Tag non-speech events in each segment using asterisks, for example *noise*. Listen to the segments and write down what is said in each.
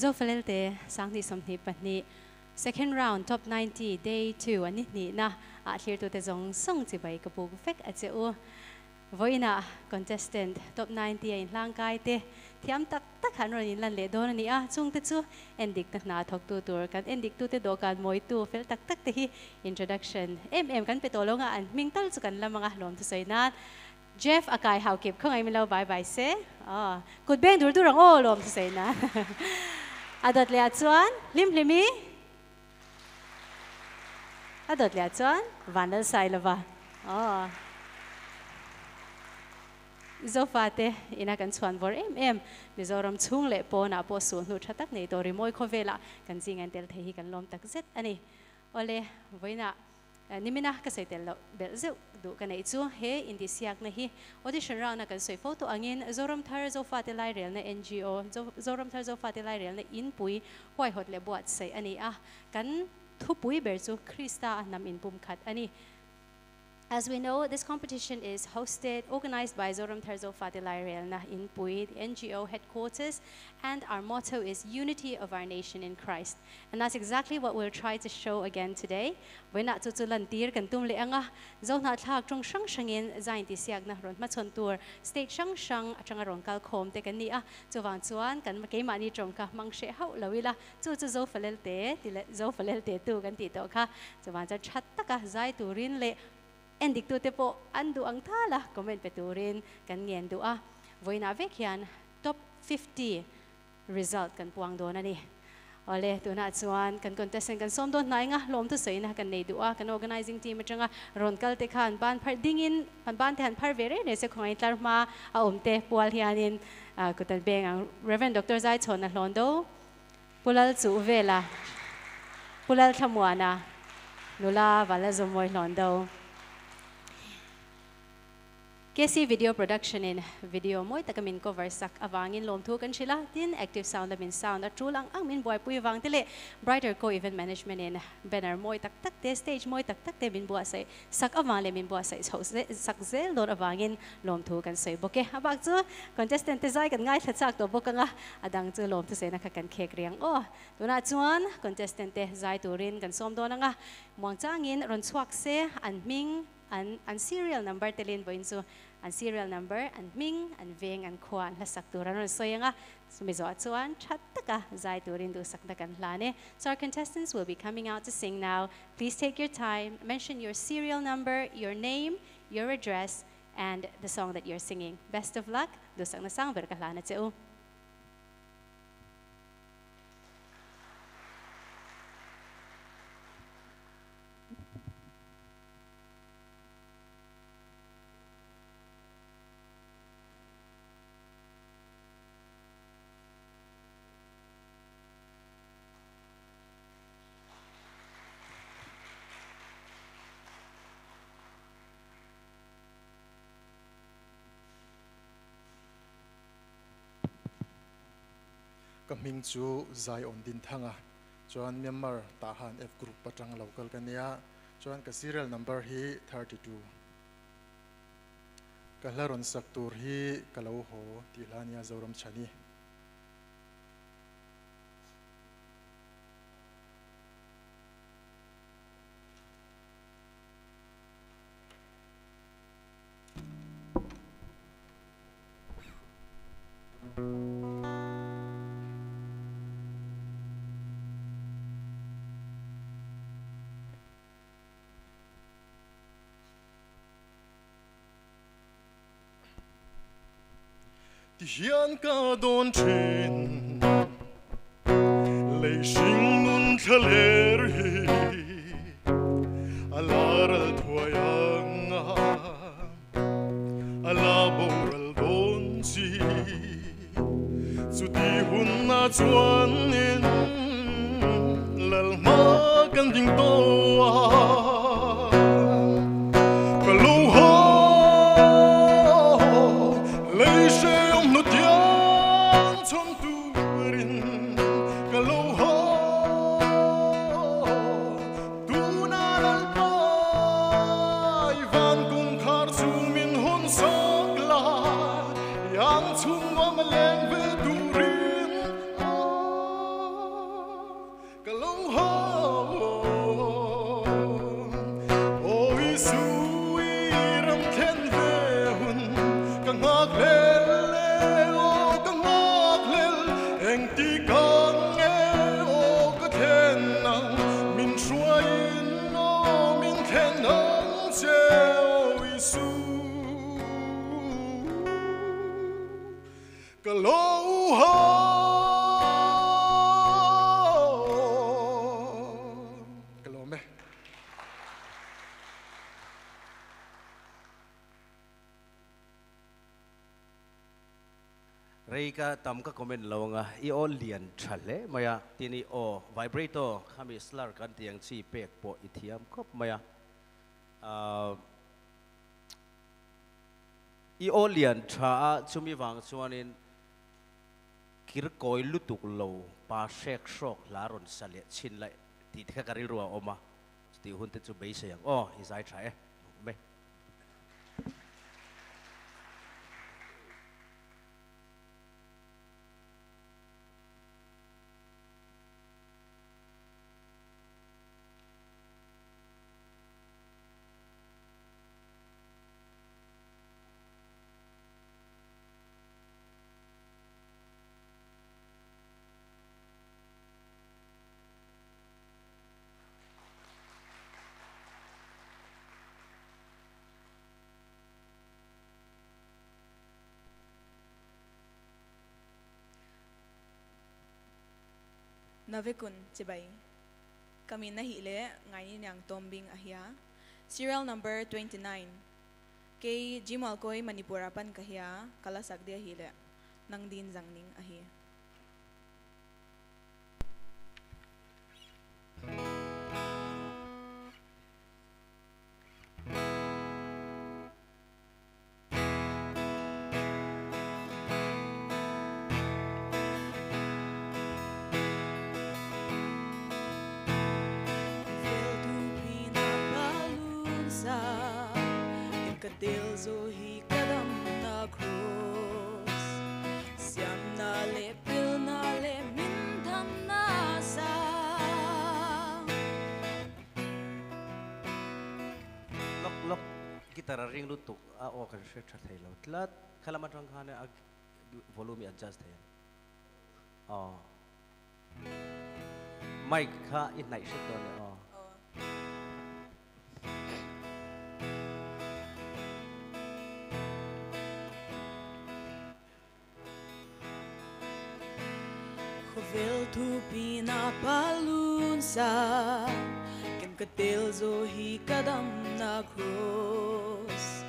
โซเฟลเตสังนิสมนิปันนี้ second round top 90 day 2อันนี้นี่นะอาทิตย์ตัวเตจงส่งจิบไปกระปุกเฟกอาจจะอู้ voina contestant top 90 in langkai te thiam tak tak hanro in lan le don ani a chung te chu endik tak na thok tu tur kan endik tu te dokan moi tu fel tak tak te hi introduction em em kan petolonga an mingtal chu kan lamanga lom tu sei na Jeff akai hau kip khongai mi lo bye bye se ah kut beng dur durang o lom tu sei na adot le chuan lim limi. Adot le chuan vanal sai lova oh. Zo fate, ina kan chuan vor em em. Mizoram chung le po na po su nu thatak nei to rimoi khovela kan jing an tel thei kan lom tak zet ani. Ole voina. Nimina ka sai tel bel zeu du kan ei chu he in di siak na hi audition round na kan soi photo angin zoram thar zo fate lai rel na ngo zoram thar zo fate lai rel na in pui hoi hot le buat sai ani a kan thu pui ber chu krista nam in pum khat ani As we know, this competition is hosted, organized by Zoram Terzo Fadilai Realnah in Puid NGO headquarters, and our motto is Unity of Our Nation in Christ. And that's exactly what we'll try to show again today. Với nạ tu tu lần tìr gần tum lệ zona dâu nạ thạc trong sang sang in zain tì siag na ron mắt xuân tour, state sang sang trong ron kal khom te gần nia, tu vang chuan gần mà cái mà ni trong ka mang sẽ hậu lâu la, tu tu dâu phà tế, tì lệ dâu phà tế tu gần tì to ka, tu vang chat tất cả zai tu rin lệ endik tu te po andu ang thala comment peturin kan ngen du a. Voina vekhian top 50 result kan puang do na ni. Ole, tu na chuan, kan contestant kan som don nai nga, lom tu sei na kan nei du a, kan organizing team atanga, ron kal te khan ban phar dingin pan ban than phar vere ne se khongai tlar ma, a um te pual hianin kutan beng ang reverend dr zai chon na londo pulal chu vela pulal thamwana nula wala zomoi londo KC video production in video moi takamin cover sak awangin lom thu kan shila tin active sound min sound a trulang ang min boy pui wang tile. Brighter co event management in banner moi, tak tak te stage moi, tak tak te min bua sai. Sak awang le min bua sai. So sak zel lor awangin lom thu kan sai. Boke abak chu contestant te zai kan ngai thachak to bokanga adang chu lom thu sai na kan khek riang. Oh, o tuna chuan, contestant te zai turin kan som do na nga. Muang changin ron chuak se, an ming an an serial number telin boin chu an serial number an ming an veng an khuan la sak tur an soyanga sumizo chuan chattaka zai turin du sak kan lane. So our contestants will be coming out to sing now. Please take your time mention your serial number your name your address and the song that you're singing. Best of luck. Du sak na sang ber cheu ming chu zai on din thanga. Chuan myanmar ta han f group patang local kania. Chuan ka serial number hi 32 ka hlaron sak tur hi ka ho ti lania zoram chani Hiyang ka dontrin, lashing mong kalerhi. Alara't wayang nga, alabo'ral doon si suti. Hunna't swanin, lalma kang ding pao. Comment lo nga i o lian thale maya tini o vibrator khami slar kan tiang chi pek po ithiam kop maya uh, i o lian tha a chumi wang chuanin kir koi lutuk lo pa shek shok laron sale chin lai ti thka karil ruwa oma ti hun te chu bei sayang oh izai tha e Navikun Tibay. Kami nahile ngayon niyang tombing ahya. Serial number 29. Kay Jimal ko'y manipurapan kahya kalasag di ahile. Nang din zangning ahya. Ikadil zohi kadam na krus Siyam na le, pil na le, min lemintan na sa. Lok lok gitar ring lutuk a o kan she tha thai lo. Tlat, khalama tang khane ag volume adjust thai oh. Mic kha in nai she ton oh. to pinapalun sa Kemkatil zohi kadam na krus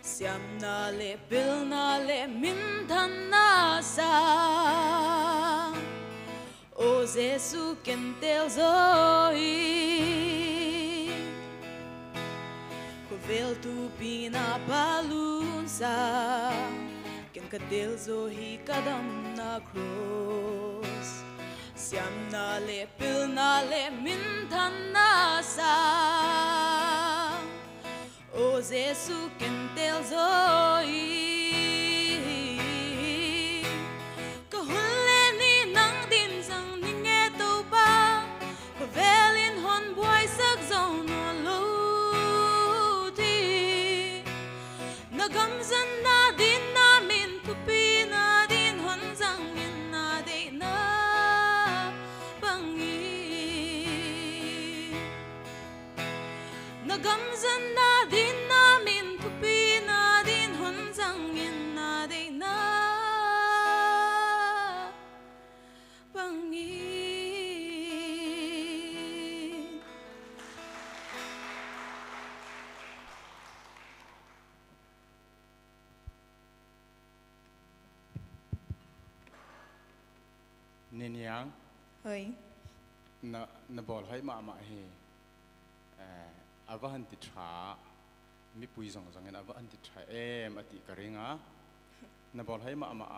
siam na le pil na le mintan na sa. O Zesu kentel zohi Kovel tu pinapalun sa Kemkatil zohi kadam na krus Siamnale, Pilnale, Mintanasa, Oze Kentelzoi. Nên yang Hoy, na na bol hai ma ma he อาวันติดชามีปุยสองสังเงินอาวันติดช้าเอ็มอติกระเงะนับบอลให้มาอามา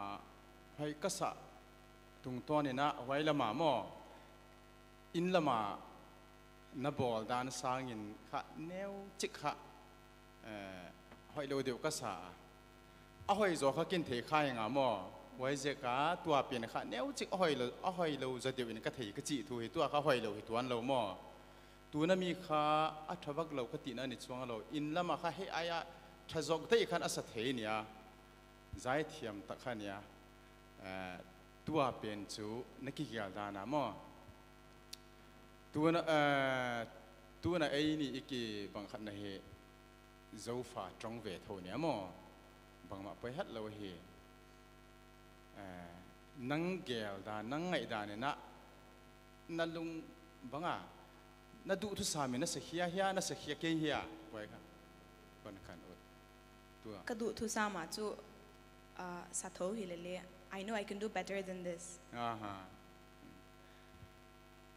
ให้กษัตริย์ตุงตัวเนี่ยนะไว้ละมาหมออินละมานับบอลดานสางินขะแนวจิกขะห้อยโลเดียวกษาอาห้อยจ่อขะกินเทข่ายงาโมอไว้เจ้าตัวเปลี่ยนขะแนวจิกห้อยโลห้อยโลจะเดียวเอินกะเทกะจีทูหิตัวขะห้อยโลหิตัวันโลม tu na mi kha a thawak lo khati na ni chuang lo in lama kha he aya, thazok te khan asa the nia zai thiam ta kha nia eh, tua pen chu na ki gyal da na mo. Tu na eh, tu na ai ni iki bang khat na he zo fa trong ve tho nia mo. Bang ma pai hat lo he. Eh, nang gyal da, nang ngai da ne na nalung banga. างขันอดตัว กระดูทุสามาจูอ่าสัตโธหิเลเล I know I can do better than this Aha.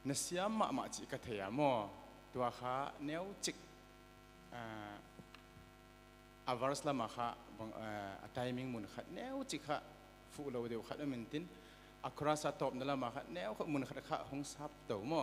Nasia mak mak cik kata ya mo tua kha neu cik ah, avaras la makha bang a timing mun khat neu cik kha fu lo deu khat min tin akra sa top nala makha neu kha mun khat kha hong sap to mo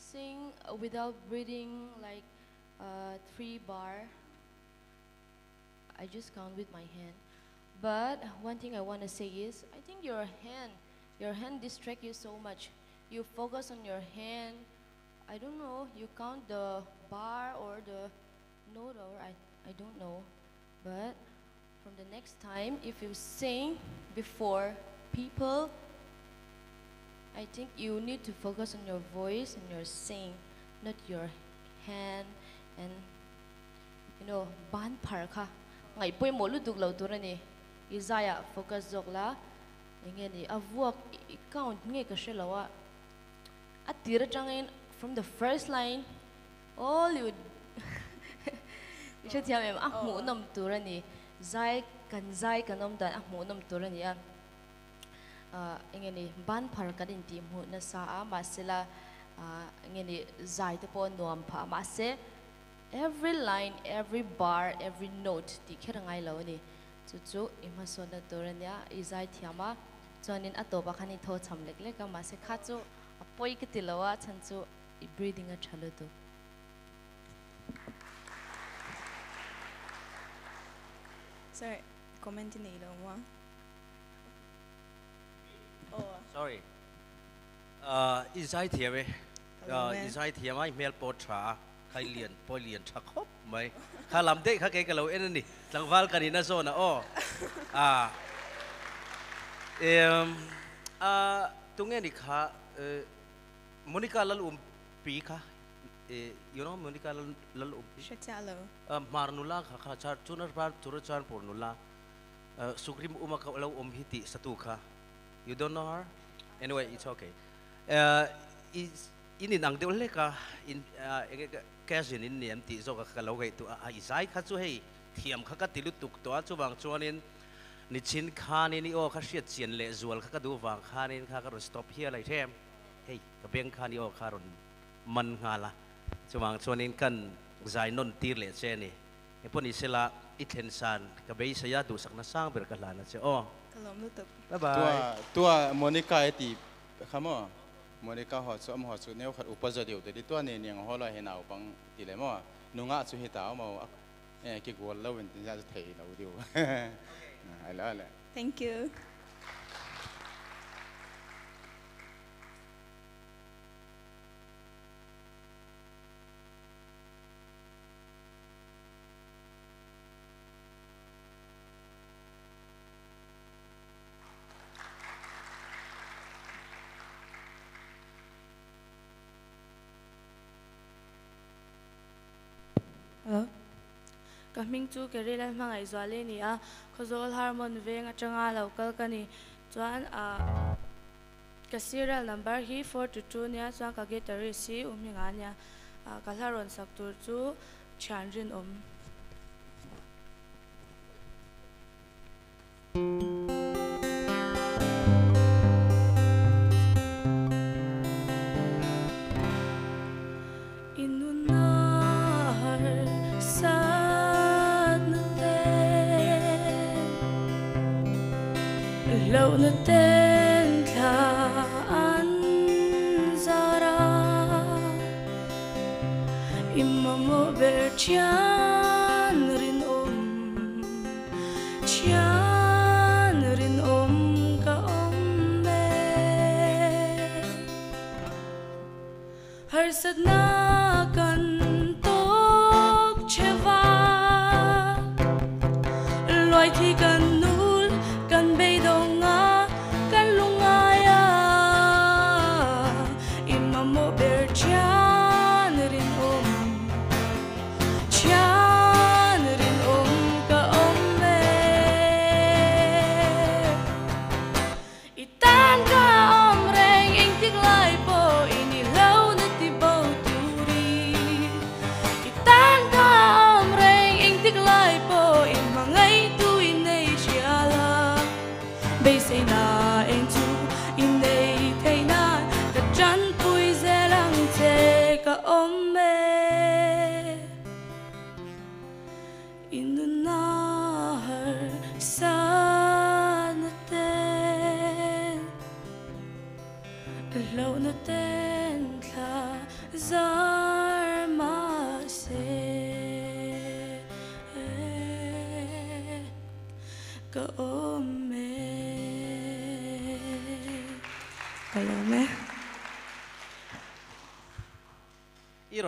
sing without breathing like uh, three bar. I just count with my hand. But one thing I want to say is, I think your hand, your hand distract you so much. You focus on your hand. I don't know. You count the bar or the note or I, I don't know. But from the next time, if you sing before people, I think you need to focus on your voice and your sing, not your hand and you know ban par ka ngai poi mo duk lo tur ani izaya focus jok la. Nge ni avuak i count nge ka shelawa atira changin from the first line. All you Isha tiya mem ah mu nam tur ani zai kan zai kanom dan ah mu nam tur ani a Uh, nge ni ban par ka din ti mu na sa ah, a ma sila ah, nge ni zai te po nuam pha. Ma se every line, every bar, every note ti kher ngai lo ni. Chu chu ima so na tur ania izai thiama chuanin atopa khani tho cham lek lek ma se kha chu apoi ki tilawa chan chu breathing a thalo tu. Sir comment ni lo mo oh sorry uh izai thia we Hello, uh ma'am. izai thia mai mel po tra khai lian po lian tha khop mai kha lam de kha ke ka lo en ni tlangwal ka ni na so na o à em à tung nghe đi kha ờ, Monica lal um pi kha Eh, you know Monica lal lal um pi Shachalo uh, marnula kha kha char chunar par tur chan pornula uh, sukrim uma ka lo um hiti satu kha you don't know her anyway it's okay uh, is in in ang de le ka in uh, cousin in niam ti zo ka ka lo gai tu a isai kha chu hei thiam kha ka tilu tuk to a chu wang chuanin ni chin kha ni ni o kha hriat chian le zual kha ka du wang kha ni kha ka ro stop here lai them hei ka beng kha ni o kha ron man nga la chu wang chuanin kan zai non tir le che ni e pon i sela i thensan ka be sa ya du sak na sang ber ka la na che o kalom lu tuk bye ตัว bye ตัวโมนิกาไอตีคำว่าโมนิกาหอดสุมหอดสุแนวขัดอุปจเดียวแต่ที่ ka ming chu ke re lan hmangai zwa le ni a khozol harmon veng atanga local lo ka ni chuan a ka serial number hi 422 nia chuan ka ge si umhinga hi nga ka hla ron sak tur chu chan rin om the day.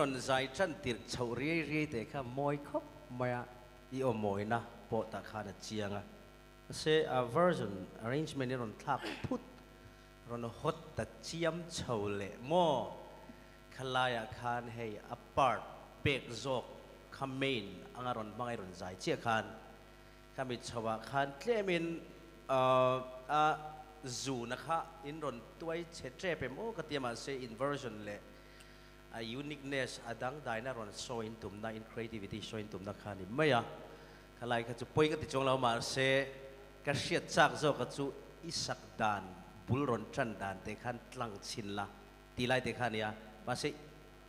นใจฉันติดเฉวเรียรีแต่ข้ามอยครับมาอีโอมอยนะปอตาขาเจียงอะเซอ version arrangement นี่รอนทักพุทรอนหดตัดเจียมเฉวเลโมอขลายคานให้ apart เปกจกคำเมนอังรอนบางไอรอนใจเจียคานคามิชาวคานเคลมินอ่ออ่าซูนะคะอินรอนตัวเชเจเป็นโอ้กติมาเซอ inversion เละ a uniqueness adang dai na ron so in creativity so in tum na khani. Maya khalai kha chu poi ka ti chong lau mar se ka shiat chak zo ka chu isak dan bul ron chan dan te khan tlang chin la. Ti lai te khan ya ma se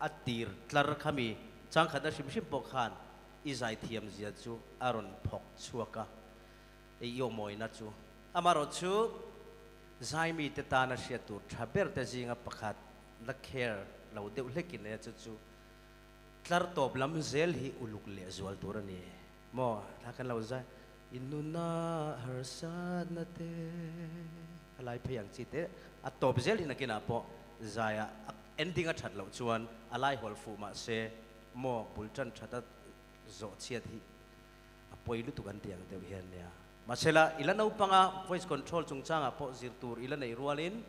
atir tlar khami chang khada sim sim po khan i zai thiam zia chu aron phok chuaka e yo moi na chu. Amaro chu zai mi te ta na sia tu thaber te jinga pakhat la kher lo deuh hlekin ne chu chu tlar top lam zel hi uluk le zual tur ani mo thakan kan lo zai inuna har sad na te. Alai phayang chi te, a top zel hi nakina po. Zaya ending a that lo chuan alai hol fu ma se. Mo bulchan thata zo chiat hi. A poilu tu kan tiang deuh hian nia. Masela ilan au panga voice control chung changa po zirtur ilan rualin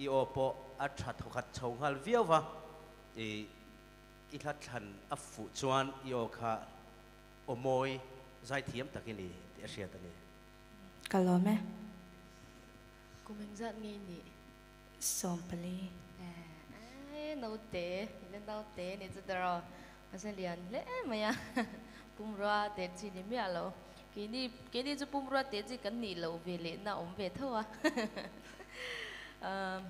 i o po a that khat chhong hal viawa e i thlat than a fu chuan i o kha o moi zai thiam takini te sia tani Hello me Kumeng zat nghi ni. som pali Ai, nấu tế, nên nấu tế này rất là Masa lian le maya *laughs* pumra te chi ni mi alo. Kini kini chu pumra te chi kan ni lo ve le na om ve tho a. *laughs* Ờ, um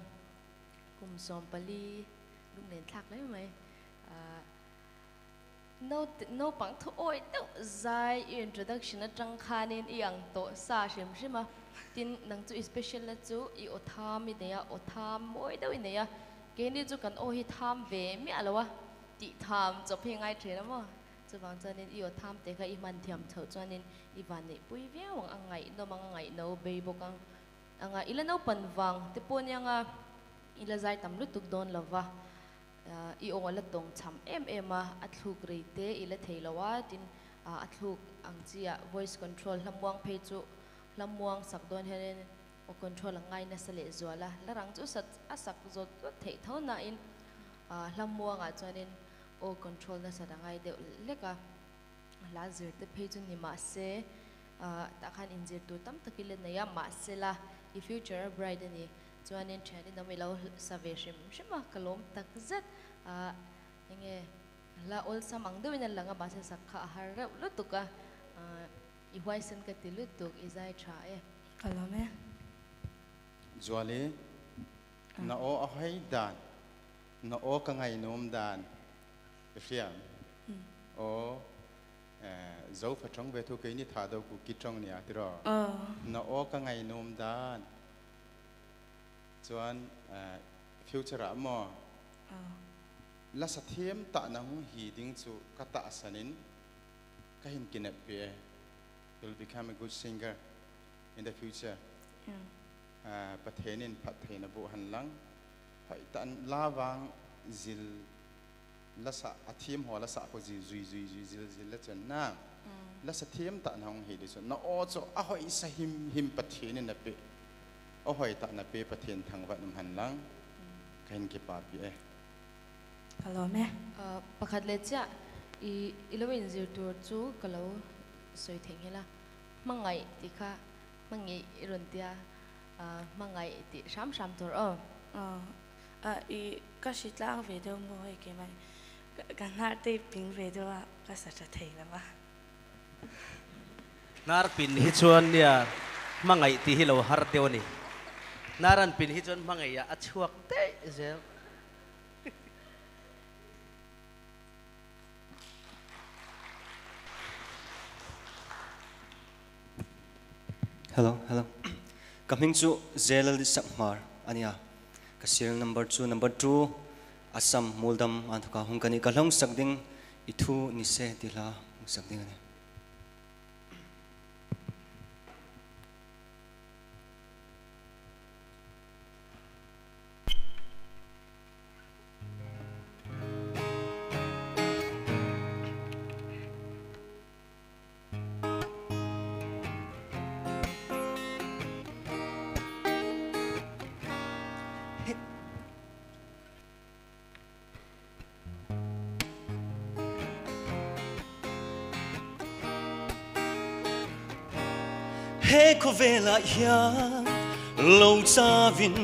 kum som pali lung nen thak le mai. À, no ờ, no pang thu oi to zai introduction atang khanin iang to sa xem mà. Tin nang chu special là chu i o tham mi này ya o tham moi do này à cái này chu cần ô hi tham ve mi à ti tham cho phe ngai thế lắm à chu bằng cho nên i o tham te kha i man thiam thau cho nên i van này pui ve wang angai no mang ngai no be bo kang ang ila no pan wang te pon yang a ilazar tam lu tuk don lawa uh, ah, i ong ala tong cham em em a athluk rei ila theilawa tin ah, uh, athluk ang chia voice control lamwang phe chu lamwang sak don o control ngai na sale zuala larang chu sat asak zo thei tho na in. Ah, uh, lamwang a chuanin o control na sa ngai de leka la zir te phe chu ni ma se. Uh, injir tu tam takile na ya ma se la. i future bride ni chuan in then in ami lo saveshim shima kalom takzat a ah, inge eh, la ol samang do in langa ba sa kha har ra lu tuka ah, ah, i hwai sen ka tilu tuk izai tha e eh. kalome eh. zwale na o ahai dan na o kangai nom dan efiam hmm. o dấu phải trong về thu cái như thả đầu của kí trong này thì rồi nó ô cả ngày nôm đã cho anh future mà là sát thiêm tạ nó hì đinh chú các tạ sanin cái hình kinh về you'll become a good singer in the future. à bắt thế nên bắt thế nó bộ hành lăng phải tận la vang zil là sa a ho là sa ko ji zui zui zui zil zil la chen na là sa thiam ta na hong he de so na o cho a hoi sa him him pathin na pe a hoi ta na pe pathin thang wat nam han lang kain ke pa pi e hello me pakhat le cha i ilawin zir tur chu kalau soi theng hela mangai ti kha mangi ron tia mangai ti sam sam tur o i ka shitlang ve de mo he ke mai kan har te ping ve do ka sa tha thei la ba nar pin hi chuan nia mangai ti hi lo har teo ni naran pin hi chuan mangai ya achuak te zel Hello, hello. Kaming chu Zelal Sakmar ania. Kasiyang number two number two Assam मूलदम आंधुका हूँ कनी कलंग सकदिंग इथु निसे दिला सकदिंग ने He vela ya lo cha vin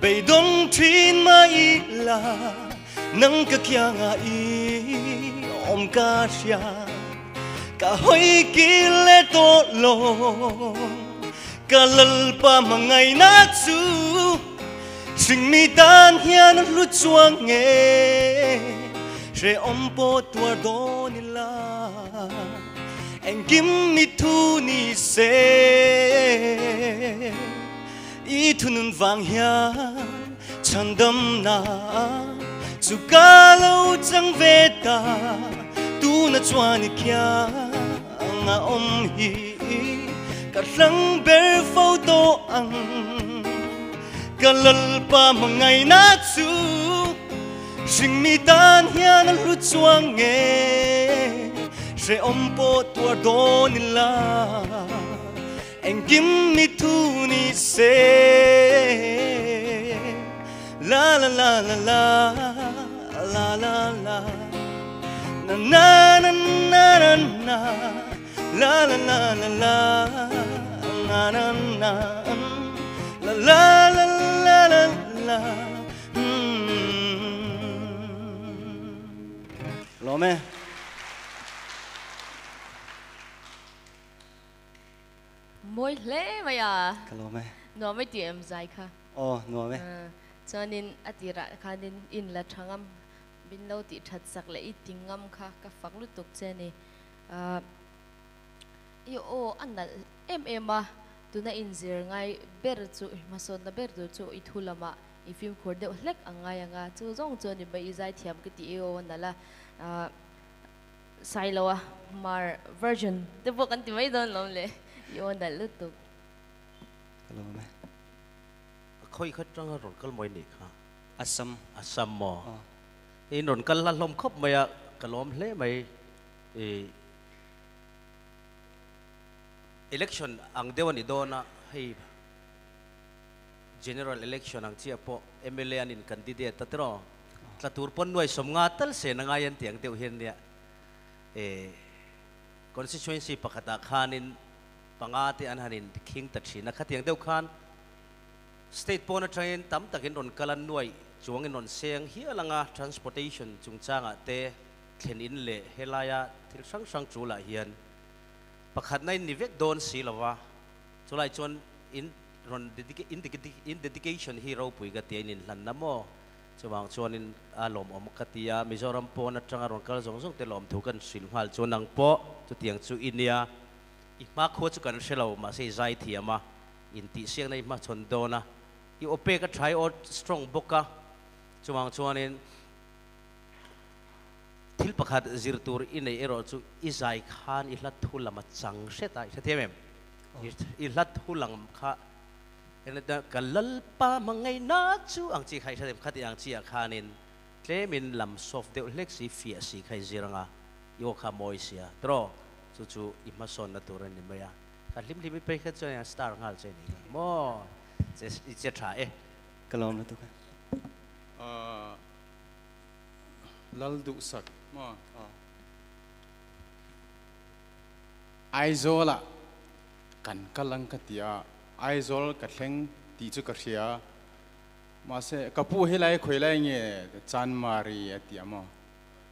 Bay dong trin ma la nang ka kya nga i om ka sha ka hoi ki le to lo ka lal pa mangai na chu sing mi tan hian lu chuang nge re om po tuar do kim mi thu ni se. I thunun vang hia chan dam na. Chu ka lo chang ve ta, tu na chuan ni kya nga om hi ka lang ber fo to ang ka lal pa mangai na chu sing mi tan hian lu chuang nge sẽ om po tua do ni la. And give me to ni se. La la la la la la la la. Na na na na na na, la la la la la, na na na. La la la la la la hmm. lo me. mỗi lễ mà à? Cái lỗ mày nó mới tiệm dài kha ồ nó mày ờ, cho nên à, ở ti ra kha nên in là thằng em bên lâu ti thật sắc lễ tiếng ngâm kha các phật lưu tục chơi này. À yêu ô anh là em em à. Tu na in giờ ngay bê rồi mà son na bê rồi chú ít thu lắm à i phim khổ đều lách anh ngay anh à, chú rong cho nên bây giờ thì em cái tiêu anh là à sai lo à. Mà version tiếp tục anh tìm mấy đơn lắm lẽ Yondalutuk. Hello, mẹ. Khôi khất trong rộn cơn mồi nịch hả? Assam. Assam à, mò. Thì rộn cơn là lom khóc mày ạ, cả lom mày. Election ang dewan ido na hay general election ang siya po MLA anin candidate tatro. Taturpon nuay somngatal se nangayan tiang teuhin niya. Eh, constituency pakatakanin panga pangati an hanin king ta thina khatiang deuh khan. State pona train, tam takin ron kalan nuai chuang in ron seng, hi alanga transportation chung changa te, thlen in le helaya, thil sang sang chu la hian. Pakhat nai ni vek don si lawa chulai chon in ron dedica- in dedica- in dedication hero pui ga te in lan namo chuwang chuan in alom om katia mizoram po na tanga ron kal zong zong te lom thukan kan sil hal chonang po chu tiang chu inia. อีมาโคจุกันเชลามาเสียใจที่ยมาอินติเสียงในมาชนโดนะอีโอเปก็ใช้ออสตรองบุกะจวงจวนินทิลประคัดจิรตูรอินเอรอจูอิไซคานอิลัดทุลมาจังเสตัยเสีเมมอิลัดทุลังค่ะเอ็นเดกัลลปามังไงนาจูอังจีใครเสตมขัดอังจีอาคานินเลมินลำซอฟเดลเล็กซีเฟียสีใครจิรังอะโยคามอยเสียตรอ chu chu i ma son na turan ni maya ka lim lim pe kha chu ya star ngal che ni. Mo che che tha e kalom na tu ka Ờ, lal du sak. Mo aizola kan kalang katia aizol ka thleng ti chu ka hria. Ma se kapu helai khoilai nge chan mari atia mo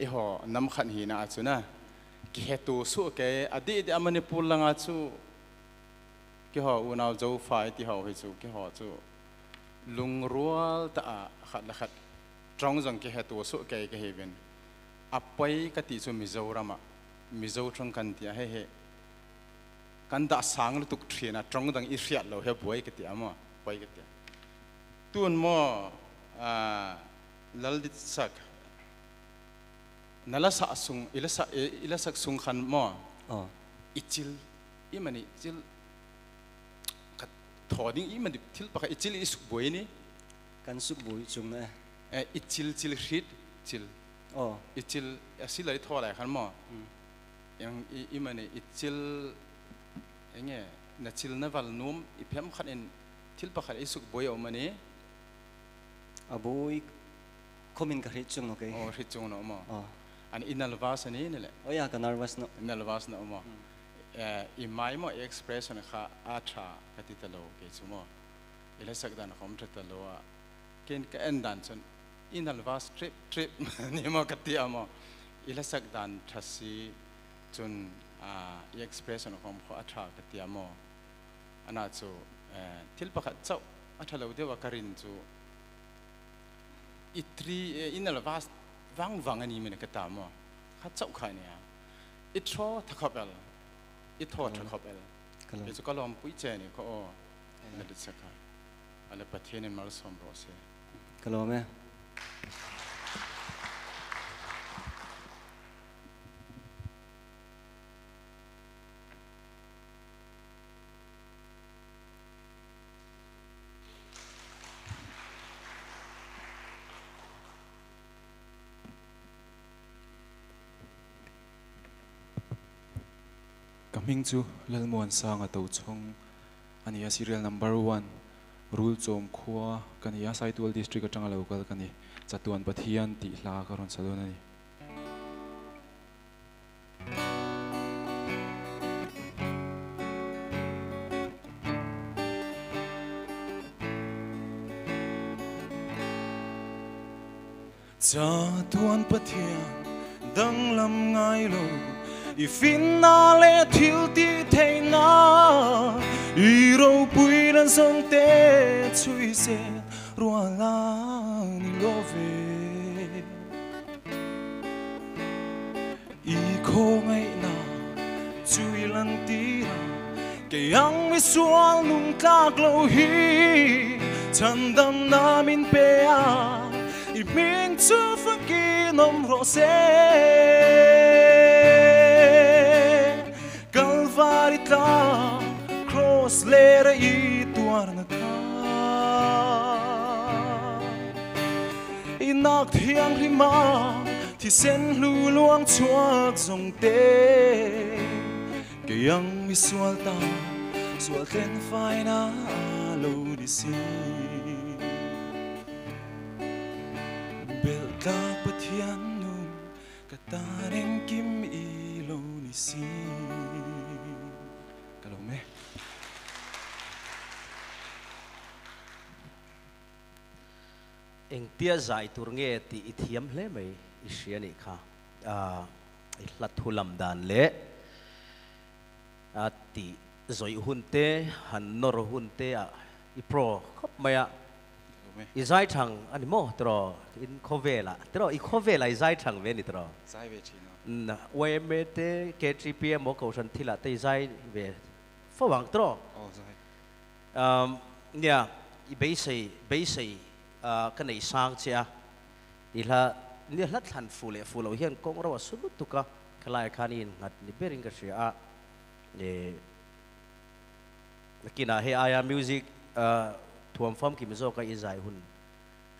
iho nam khan hi na achuna ki hetu su ke adi de amani pul langa chu ki ho unaw zo fai ti ho hi chu ki ho chu. Lung rual ta a khat la khat trong jong ki hetu su ke ke heben apai ka ti chu mizorama mizo trong kan ti he he. Kan da sang lu tuk thina trong dang i riat lo he boy ke ti ama boy ke ti tun mo, a laldit sak. นั่นละสักสุงอีละสักอีละสักสุงขันมออีจิลอีมันอีจิลกัดทอดิ้งอีมันทิลปากอีจิลอีสุบวยนี่กันสุบวยจุงนะเอออีจิลจิลฮิตจิลอ๋ออีจิลอาสิลอะไรทออะไรขันมอยังอีมันอีจิลยังไงนั่นจิลนั่นวัลนุ่มอีเพิ่มขันเองทิลปากอีสุบวยเอามันนี่อาบวยคอมินกับฮิตจุงโอเคโอ้ฮิตจุงเนาะมอ อันอินัลวาสนี้นี่แหละโอ้ยกันนัลวาสนะอินัลวาสนะอมเอ่ออิมายมเอ็กซ์เพรสชันค่ะอารากติตโลเกจุมออิเลสักดานคอมตโลอะเกินแกันดันชนอินัลวาสทริปทริปนี่โมอกติอมออิเลสักดานทัศสีจนอ่าเอ็กซ์เพรสชันคองข้ออารากติอมออันนั้นจูเอ่อทิลปะขัดเจ้าอาชาเราเดียวกันจูอิตรีอินัลวาส ila sak dan khom thatalo a ken ka en dan chon inal vas trip trip ni mo katia mo ila sak dan thasi chun a i expression khom kho a tha katia mo ana chu eh thil pakhat chau a thalo dewa karin chu itri inal vas wang wang ani mene kata mo kha chau khai ne i tho thakapel i tho thakapel กันเลย e chu kalom pui che ni ko o na de chaka ala pathian mal som ro se กันเลยไหม Ming chu lalmuan sang a to chung. Ania serial number one, rule chom khua kania saitual district atanga local kani chatuan pathian, ti hla ka ron salon ani. Cha tuan pathian, dang lam ngai lo i na le thil ti thei na i ro pui dan song te chui se rua la ni lo ve i kho ngai na chui lan ti ra ke yang mi sual nung ta lo hi chan dam na min pe a i ming chu fa ki nom ro se ta, cross le i tuarna ka inak thiang rima thì sen lu luang chua dòng tê cái yang mi sual ta, sual ten phai na lo đi si. Bel ta pathian nu ka ta reng kim i lo ni si. Eng tia zai tur nge ti i thiam hle mai i hria ni kha à hlat thu lam dan le a ti zoi hun te han nor hun te a i pro khop maya i zai thang ani mo tro in khovela tro i khovela i zai thang ve ni tro ใช่เวทีเนาะ na we me te KGPM mo ko san thila te zai ve fo wang tro อ๋อใช่ um nya i be sei Ờ, cái này sang chưa? thì là nếu lát thành phụ lệ phụ lậu hiền cũng rồi sút lút tu cả cái này khan in ngặt đi biết cái gì à để cái nào hay ai à, music ờ, thuần phong kim zo cái izai hun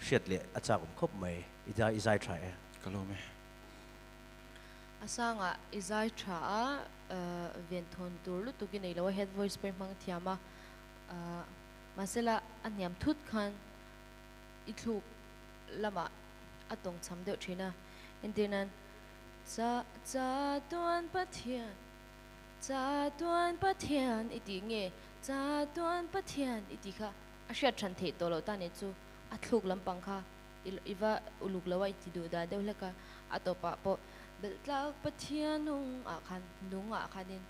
siết lệ à cha cũng khóc mày. Izai izai trai cái lô mày. À sang à izai trai ờ, viên thôn tour lút tu cái này là head voice bên mang thiam à. Mà sẽ là anh em thút khan i thuk lama, atong cham deuh thina indinan cha cha tuan pathian cha tuan pathian iti nge cha tuan pathian iti kha. A hriat than the to lo ta ne chu athluk lampang kha iwa uluk lawa iti du da deuh leka. Atopa po beltlak pathian nung a khan, nung a khanin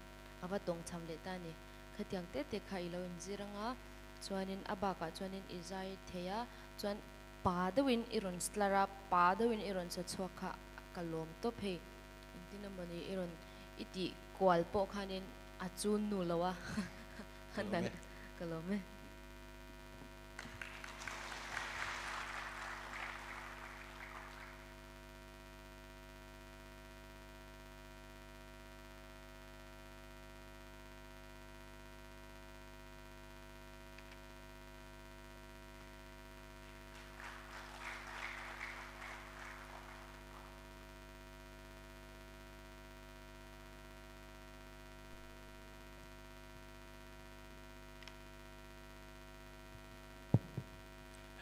aba tong cham le ta ni khatiang te te kha ilo in ziranga, chuanin abaka chuanin izai theya จวนปาดวินอิรุนสลาราปาดวินอิรุนสดสวกะกลมตัวเพยอินทินมันอิรุนอิติกวาลโปคานินอาจูนนูละวะนั่นกลมไหม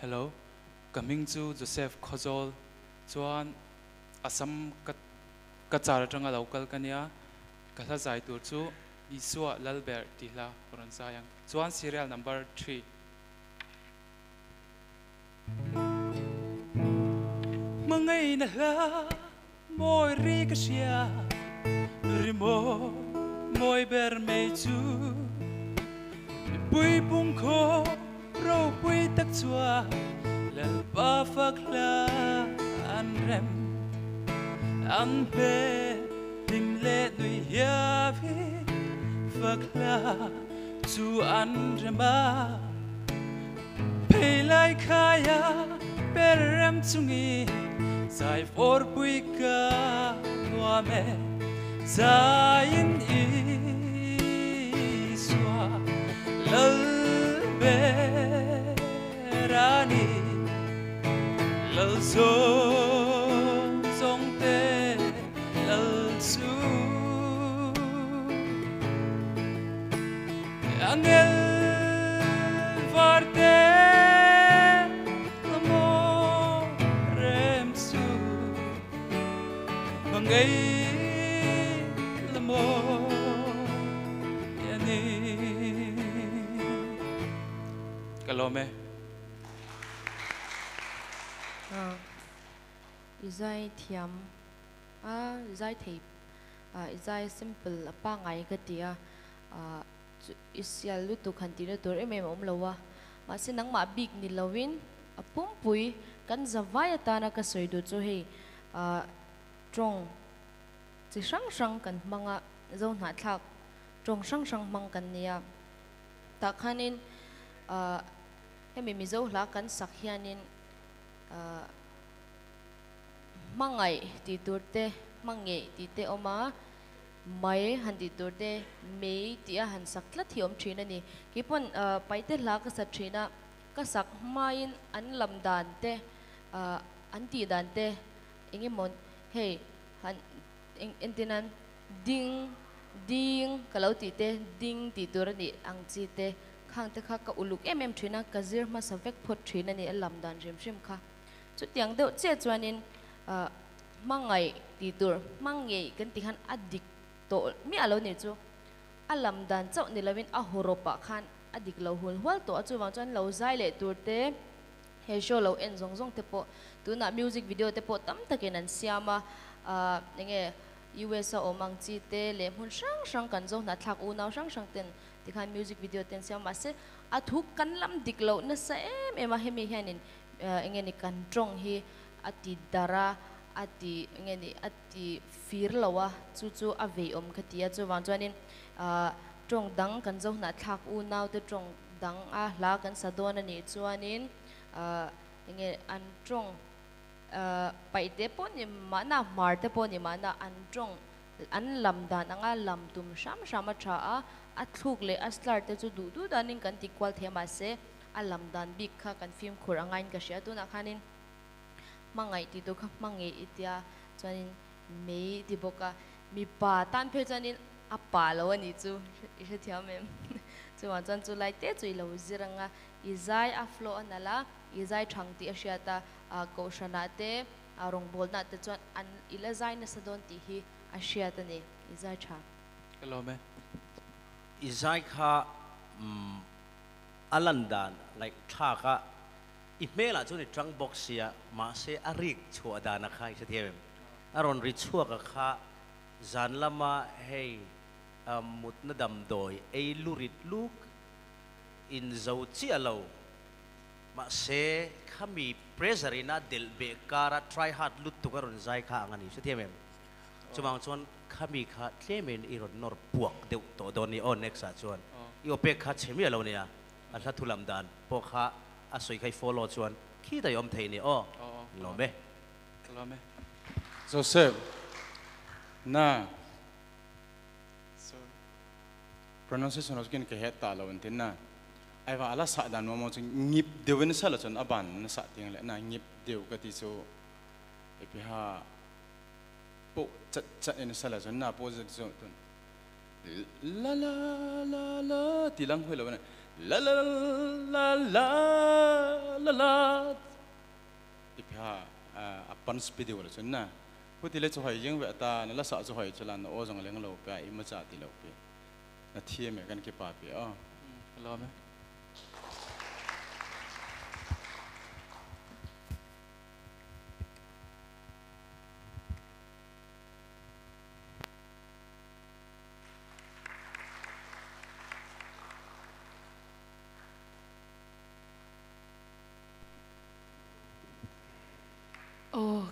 Hello. Coming to Joseph Khozol. Chuan Assam ka ka char atanga local kania. Kala zai tur chu, Isua Lalber tihla koran sayang chuan serial number 3 Mangai na la moi ri ka sia rimo moi ber mei chu. Bui bung ko rô quy tắc chua là ba phật la an rem. An pe tim lệ nuôi ya vi phật la chu an rem ba. Pe lai khaya per rem chungi sai for bui ka noa me. Zain i lal song song te lal su angel varte lamo rem su mangai lamo yani Kalome. Izai thiam. A izai thei a izai simple apa ngai ka tia a isial lu tu khan ti na tur em em om lowa ma sin nang ma big ni lowin a pum pui kan zawai ta na ka soi du chu hei a à, trong chi sang sang kan manga zo à, na thak trong sang sang mang kan nia à. ta khanin a em mi zo hla kan sakhianin a มังไงติดตัวเตมังไงติดเตออมาไม่หันติดตัวเตไม่ที่อาหันสักละที่อมทรีนันนี่คิดว่าไปเตลักสักทรีนะก็สักไม่อันลำดานเตอันตีดานเตเองงี้มอนเฮ้หันเองเอ็นตินันดิ้งดิ้งก็แล้วติดเตดิ้งติดตัวนี่อังจีเตข้างเตข้าก็อุลุกเอ็มเอ็มทรีนะก็เจอมาสักเวกพอทรีนันนี่ลำดานเริมเริมค่ะจุดอย่างเดียวเจ้าจวนนี้ tur mangai kan ti han adik to mi à alo ni chu alam dan chau ni lawin a horopa khan, adik lo hul hwal to chu wang chuan lo zai le tur te he show lo en zong zong te po. Tu na music video te po tam takin an siama a nge US o mang chi te le hun sang sang kan zo na thak u naw sang sang ten tikhan music video ten siama ma se a thuk kan lam dik lo na sa em à em a hemi hianin ờ, engeni kan trong hi ati dara ati ngeni ati fir lawa chu chu a ve om khatia chu wang chuanin a tong dang kan zo na thak u naw te tong dang a hla kan sa don ani chuanin a nge an tong pai te po ni mana mar te po ni mana an tong an lam dan anga lam tum sham sham a tha a a thuk le a slar te chu du du danin kan ti kwal thema se a lam dan bik kha kan film khur angain ka sha tu na khanin mangai ti do kha mangai itia chuanin me ti boka mi pa tan phe chuanin a pa lo ani chu i se thiam em chu wan chan chu lai te chui lo ziranga izai a flow anala izai thang ti a sia ta a ko shana te a rong bol na te chuan an ila zai na sadon ti hi a sia ta ni izai tha Hello me. izai kha um alandan like tha อิเมล่ะจุนี่จังบ็อกเซียมาเสียอริกชัวดานะค่ะเสถียรอารอนริชัวกะค่ะจันละมาเฮมุดนดำมดอยไอลูริดลูกอินเจ้าจีอาลามาเสียขมีเพรสเชอร์นาเดลเบการะทริฮัดลุตตุการอนใจข้างนี้เสถียรจุมังชวนขมีค่ะเทเมนอีรอนนอร์ปวกเดือดตัวโดนีออนเน็กซ์ช่วงอีโอเปกค่ะเชมีอาลเนี่ยอัลลอฮ์ทุลัมดานพอกค่ะ a soi khai follow chuan khi da yom thei ni o lo me Hello me. Joseph na pronunciation of kin ke het ta lo tin na ai wa ala sa dan mo mo chung ngip dewin sa la chon aban na sa ting le na ngip dew ka ti so e pi ha po chat chat in sa la chon na po so ton la la la la ti lang hoi lo na la la la la la la ipha apan spidi wala chunna puti le chhoi jing ve ta na la sa chhoi chalan o jang leng lo pa ima cha ti lo pe na thie me kan ke pa pe a lo me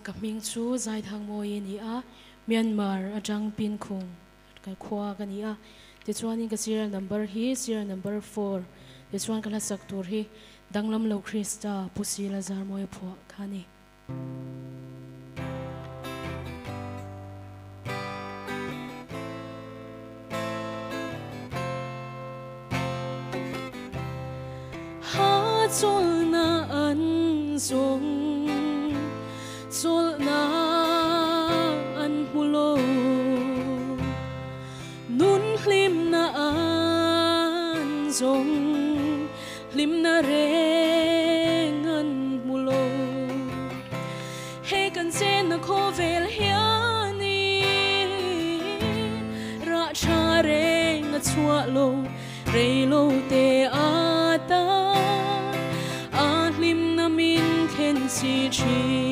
ะจะหอยจะลันโอ้จังเลี้ยงเราไปอิมจ่าติเราไปนาเทียมกันกี่ปาไปอ๋อ Hello me. Oh, kaming chu zai thang mo yin hi a Myanmar atang pin khung ka khwa ka ni a ti chuan in ka serial number hi serial number 4 ti chuan kala sak tur hi danglam lo krista pusi la zar mo phwa khani na an mulo nun na an zong hlim na reng an mulo he kan chen na kho vel hiani ra cha reng a chua lo re lo te ata a hlim na min khen si chi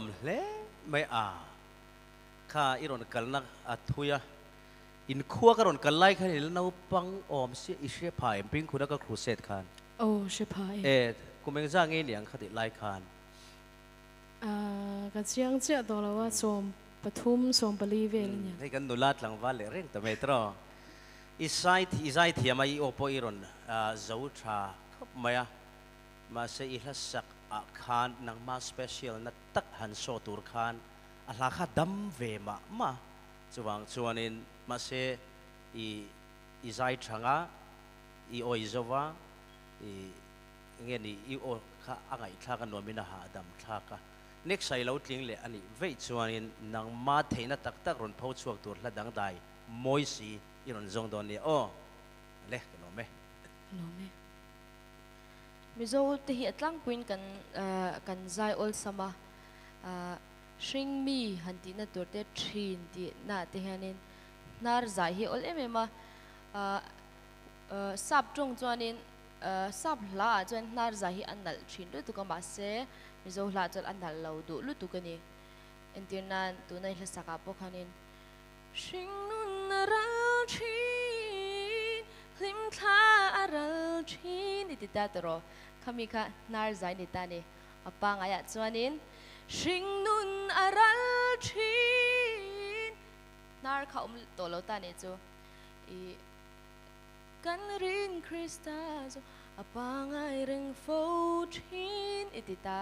มเลไม่อาข้าอิรอนกันนักอัตุยาอินขัวกัรอนกันไล่ขันเห็นแล้วปังอมเสียอิเชพายปิงคุณก็ครูเซตคันโอ้เชพายเอ็กูเมงจ้างเงี้ยเนี่ยขัดไล่คันอ่ากันเชียงเจ้าตัวละว่าสมปทุมสมปรีเวลเนี่ยให้กันดูลาดหลังวันเลยเร่งแต่ไม่ตรออิสไซต์อิสไซต์ที่มาอีโอโปอิรอนอ่าเจ้าราไม่อะมาเสียอิลัสัก a khan, nang ma special na tak han so tur khan. Ala la kha dam ve ma ma. Chuwang chuanin ma se, i i zai thanga, i oi zowa, i, nge ni, i o kha angai thla ka nomina ha dam thla ka. Next sai lo tling le ani, ve chuanin nang ma theina tak tak ron phau chuak tur hla dang dai, moi si, i ron zong don ni, o le no me no me mizo te hi atlang puin kan ah, kan zai ol sama. Ah, shring mi hanti na turte thin ti na te hianin nar zai hi ol emema ah, sap trung chuanin sap la chuan nar zai hi anal thin tu tu ka ma se. Mizo hla chuan anal lo du lu tu kani entirnan tu nai hla saka pokanin shring nun ra thin น lim tha aral thin ni tita tro khami kha nar zai ni tani apa ngaya chuanin hring nun aral thin nar kha um to lo tani chu i kan rin krista zo apa ngai reng fo thin itita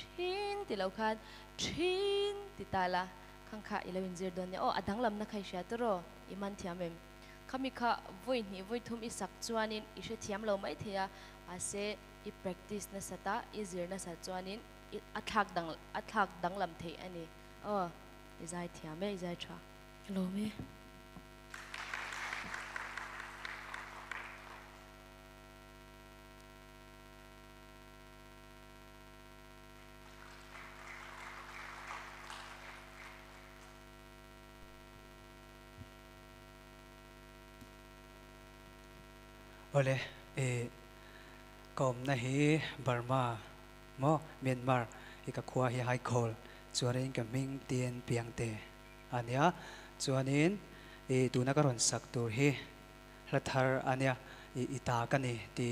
thin ti lo khan thin tita la khang kha ilawin zir don ne o adang lam na khai sha tro iman thiamem kami ka voi ni voi thum i sak chuanin i she thiam lo mai thia ase i practice na sata i zir na sa cuanin i a tak dang dang lam the ani oh izai thiam me izai tha lo me ole e kom na hi Burma mo Myanmar i ka khua hi hai khol chuanin ka ming tien piang te ania chuanin e tuna ka ron sak tur hi hrathar ania i ita ka ni ti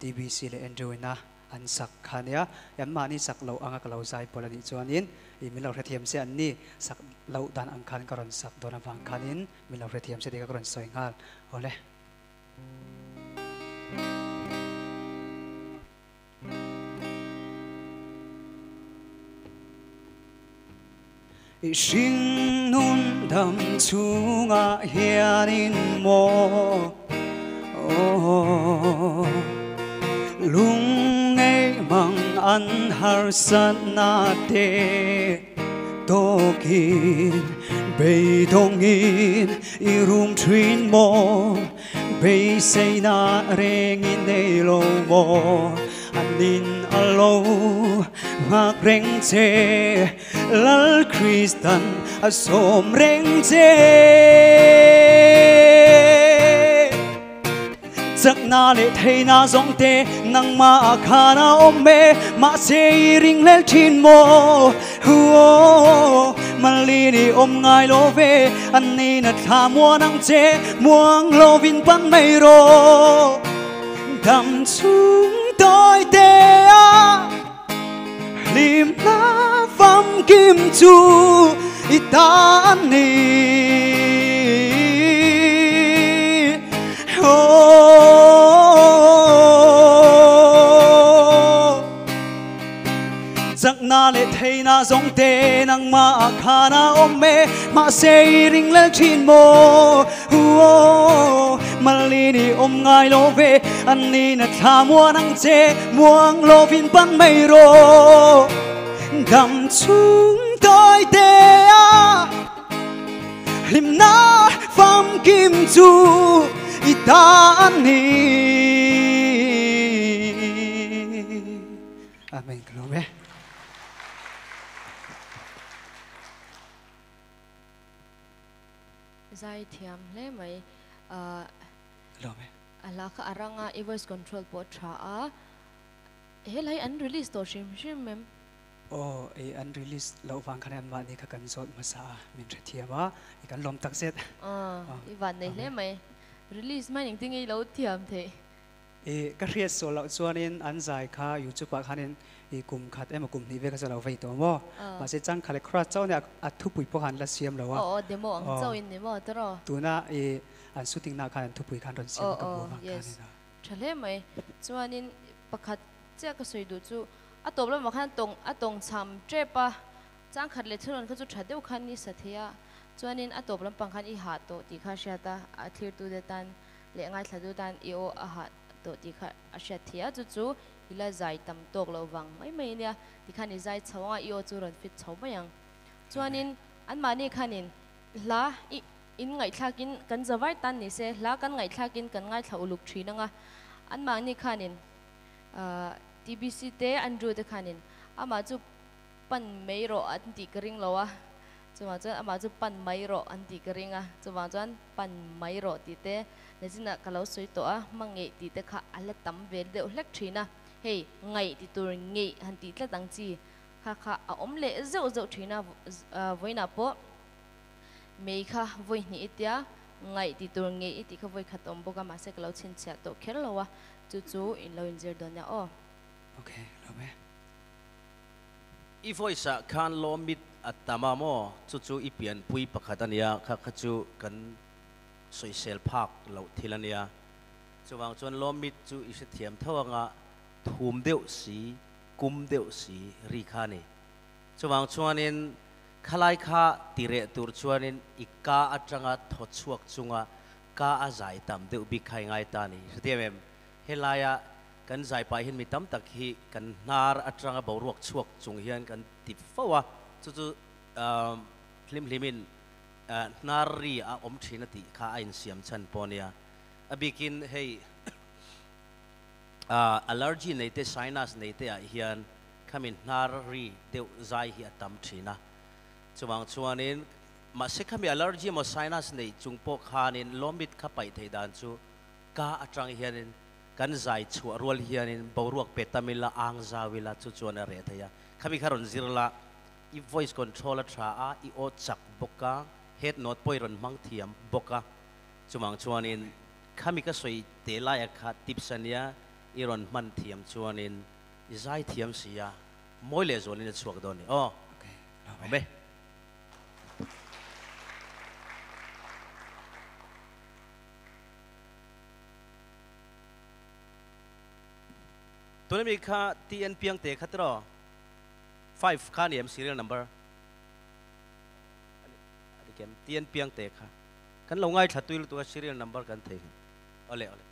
TBC le Andrew na an sak khania yan ma ni sak lo anga ka lo zai pola ni chuanin i mi lo hrethiam se an ni sak lo dan ang khan ka ron sak dona wang khanin mi lo hrethiam se de ka ron soi ngal ole Sinh nun đầm chunga hianin mô lung ngay mang an har san na te to tokin bay i irum trin mo bay say na reng rengin nei lo mo anin alo ngak reng che lal kristan asom reng che chắc na lệ thấy na giống tê nang ma khả na ôm mê ma se ring lên chín mô mà lì đi ôm ngài lô về anh ni nat thả mua nang che, muang lô vinh pan mây rô đam xuống tôi tê à lim lắm kim chu itan ni. Oh na lệ thấy na giống tê nàng ma khả na ôm mê, ma se ring lên trên mô. Oh mà li đi ôm ngài lô về anh ni na tha mua nang chê muang lô vin pan mây rô đam chúng tôi tê à. Lim na pham kim chu itani amen glory. Zai thiam le mai a glory. ala kha aranga e voice control po tha a he lai an release to shim shim mem โอ้เออันรีลิสเราฟังคะแนนวันนี้กันสดมาซามินเทียว่าอีกันลมตักเส็จอ่าอีวันนี้เลยไหมรีลิสไม่หนึ่งที่ไงเราเทียมเทเอก็เรียนส่วนเราส่วนนี้อันใจค่ะอยู่จุดปากคันนี้อีกลุ่มขัดเอ็มกลุ่มนี้เวก็จะเราไปตัวว่ามาเสจังคาเลคราเจ้าเนี่ยอัดทุปุ๋ยพกันละเสียมเราว่อ๋อเดี๋ยวมองเจ้าอินเดี๋ยวมองตลอตัวน่ะเออันสุดทิ้งนาคันทุบปุ๋ยคันรอนเสียมกับบัวมาคันนี้นะใช่ไหมส่วนนี้ปากคัดเจ้าก็สวยดูจู่ อะตัวเรามาขันตรงอตรงซ้ำเจ็บปะจ้างขัดเลทุอนก็จะดถัดเดียวขันนี้เสัตยาจวนนี้อตัวเราบังขันอีหาตัวตีข้าเสียตาอธิตย์ตัเดตันเลี้ยงไงสะดดูตันอีโออาหาตัวตีข้าเสียทียจุดจูอีละใจตั้ำตกเราวังไม่ไม่เนี่ยตีขันนี้ใจชาวอีโอจูรอนฟิตชาวไม่ยังจวนนี้อันมานี่ขันนี้ละอีอินไงทักอินกันจะไว้ตันนี่เสละกันไงทักอินกันไงถัดอุลุกทีนังอะอันมานี่ขันนี้ TBC te Andrew te khanin. Ama chu pan mai ro an ti kring lowa chuma chuan ama chu pan mai ro an ti kringa chuma chuan pan mai ro ti te. Nezina kalau sui to a. Mangai ti te kha ala tam vel de hlek thina hey ngai ti tur nge han ti tla tang chi. Kha kha a om le zo zo thina voina po. Mei kha voi ni itia ngai ti tur nge ti kha voi khatom boka ma se kalau chin chia to kher lowa chu chu in lo in zer donya o. โอเคเราไหม i voice a khan lo mit at tama mo chu chu i pian pui pakhatania kha kha chu kan soi sel phak lo thilania chuwang chuan lo mit chu i se thiam thawanga thum deuh si kum deuh si ri kha ni chuwang chuanin khalai kha tire tur chuanin ikka atanga thochuak chunga ka a zai tam deuh bi khai ngai ta ni htiamem helaya กันใจไปเห็นมีตั้มตะกี้กันนาร์อัตรังบ่าวรวกชวกจงเฮียนกันติดฟ้าวจู่จู่ลิมลิมินนารีอาอมทีนติข้าอินเสียมชันปอนียอบิกินเฮอัลเลอร์จีในเตสไซนัสในเตอเฮียนขามินนารีเดวใจเฮียตั้มทีนะจวงชวนินมาสิขามีอัลเลอร์จีมาไซนัสในจุงโปคานินล้มบิดข้าไปเทดานจูกาอัตรังเฮียนิน kan zai chu rual hianin boruak petamila ang zawila chu chuan re theya khami kharon zirla i voice control tha a i o chak boka head note poi ron mang thiam boka chumang chuanin khami ka soi te la ya kha tipsania i ron man thiam chuanin zai thiam sia moi le zonin chuak doni o ตัวนี้มีค่า TN เพียงเตะคัตรอ five ค่าเนี่ย serial number อันนี้เกม TN เพียงเตะค่ะกันเราง่ายถัดตัวตัว serial number กันเตะเอาเลยเอาเลย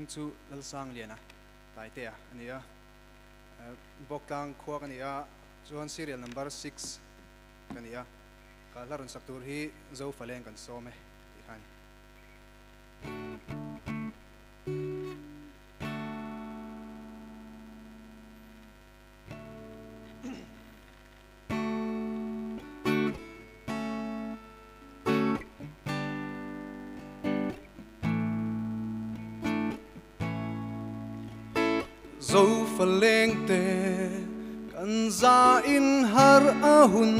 hing chu lal sang liana ah. tai te ah, a. Eh, Ania bok tang khwa kan ia chuan serial number 6 kan ia ka larun saktur hi zo faleng kan so me zo verlengte kan za in har a hun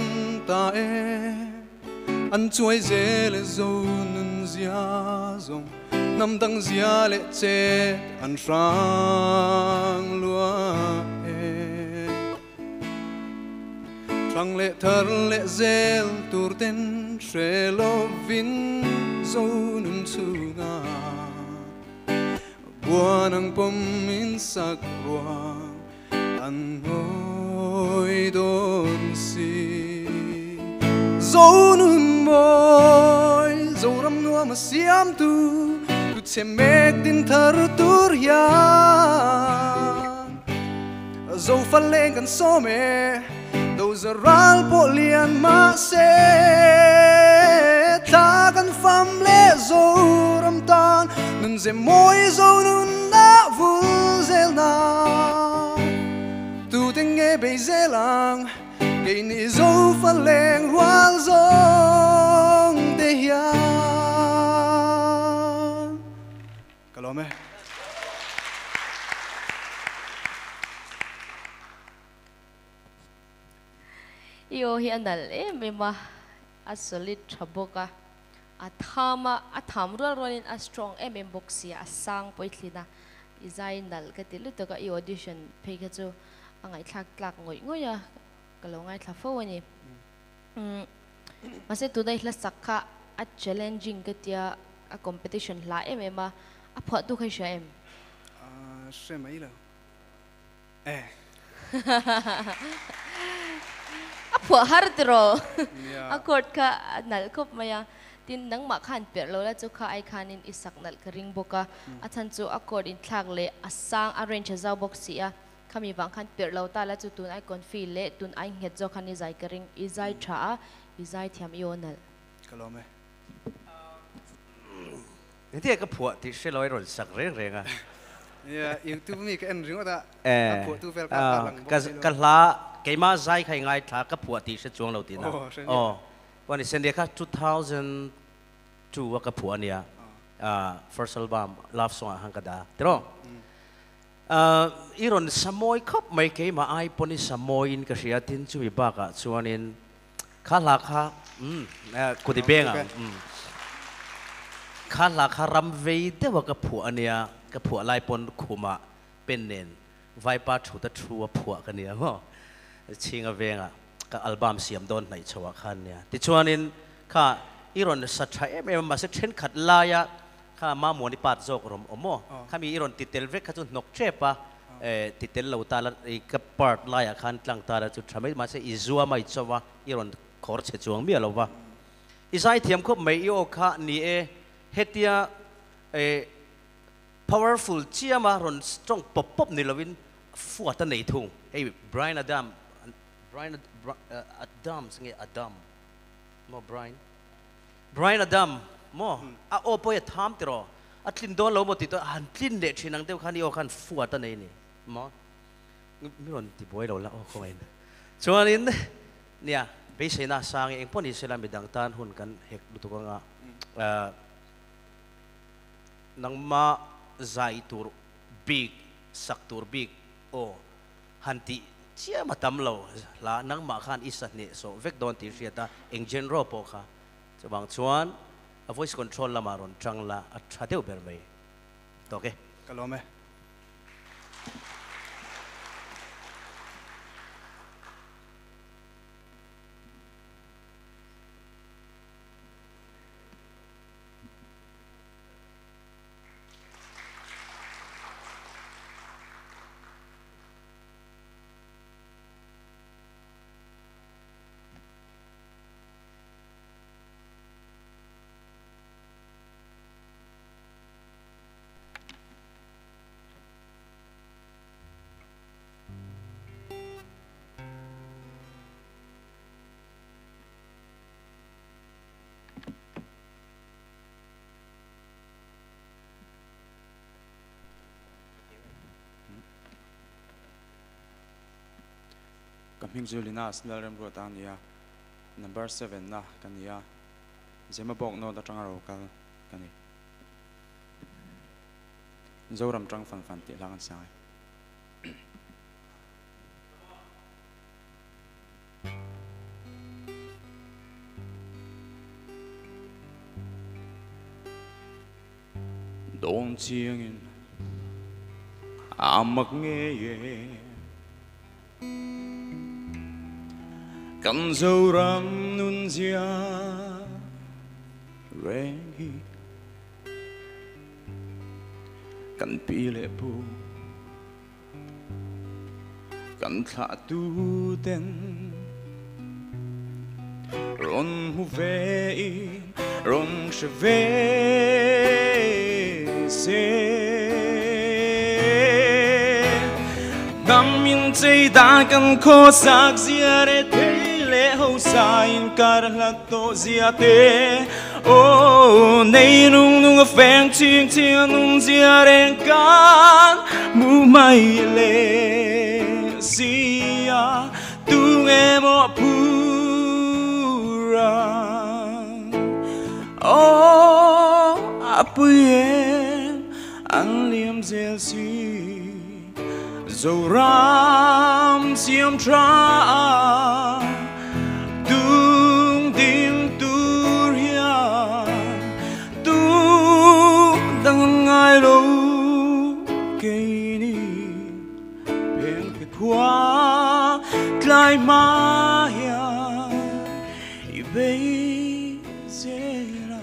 ta e. An chuai ze le zo nun zia zong nam dang zia le che an rang lua e. Trang le thar le zel tur ten tre lo vin zo nun chu ngai buwan ang puminsakruang ang ngồi đồn si dấu nun môi dấu ram nua mà xiêm tu tu che mek tin thar tur ya dấu phát lên กัน so mẹ, đâu giờ ral bộ liền mà xem ta kan fam le dấu ram tan nun ze moi zo nun na vul zel na. Tu te nghe bây giờ lang cái ni dấu phát lên hoang dông để hiền cả lo mẹ iyo hi anal e mema a a thama a tham ro rolin a strong em em boxi a sang poitlina izai nal ka tilu to ka i audition pe ka chu angai thak tlak ngoi ngoi ya ka lo ngai thla fo ni mm. Mase tu dai hla sakha a challenging ka tia a competition la em em a a phwa tu khai sha em. À xem mấy đâu eh a phwa har tro. A court ka nal khop maya tin nang ma khan per lo la chu kha ai khan in isak nal kring boka a than chu accord in thak le asang arrange zau box si a khami wang khan per lo ta la chu tun ai kon feel le tun ai nge jo khan ni zai kring i zai tha a i zai thiam yonal kalome ni te ka phuwa ti se loi rol sak reng reng a ya youtube ni ka en ringo da ka phuwa tu fel ka ta lang ka la keima zai khai ngai tha ka phuwa ti se chuang lo ti na oh วันนี้เซนเดียค่ะ 2002ว่าก็ผัวเนี่ยอ่า first album love song ฮังกระดาตรงอ่าอีรอนสมอยครับไม่เกี่ยมาไอปนิสมอยินก็เสียทินช่วยบ้ากะช อีรอนสัตย์เอ็มเอ็มมาเซ็เช่นขัดลายข้ามาหมวนิปาดโจกรมอมอข้ามีอีรอนติดเตลเวกข้าจุนนกเจ็บปะติดเตลเลวตาละอีกับปาดลายะขันตังตาละจุดทำให้มาเซอิจัวมาอิจวะอีรอนขอร์เชจวงมีอะไราวะอีไซเทียมก็ไม่โอค่ะนี่เอเฮติยาเอ powerful เชียมาหรอนจ้องปบปบนี่ลวินฟัวตันไหนทุ่งเฮ้ยไบรอันอดัมไบรอันอดัมสิ่งอดัมมอไบรอัน ะส่วนนี้เนี่ย ไปเสนาสร้างเองพวกนี้เสนามีดังตานหุ่นกันเฮกดูตัวงะเอ่อนังมาใจตูร์บิกสักตูร์บิกโอฮันติเชี่ยมาทำเราละ so bang chuan, a voice control lama ron tangla a thadeu ber mai. To ke kalome. hming zulina asnal rem got nha, number 7 na kania zema bok no da tanga rokal kani zoram trang fan fan ti langan sai Don't see you. I'm nghe gay. Ram nun dia rengi cần pi lệ bu cần tu ten ron hu vei ron she ve se Nam min chay da kan ko sak zia re sain karlato ziate. Oh, o nei nung nung feng ching ching nung ziaren kan mu mai le sia tu nge mo pura. O apuye an liam zel si. Zoram siam trai 在玛雅一辈子啦。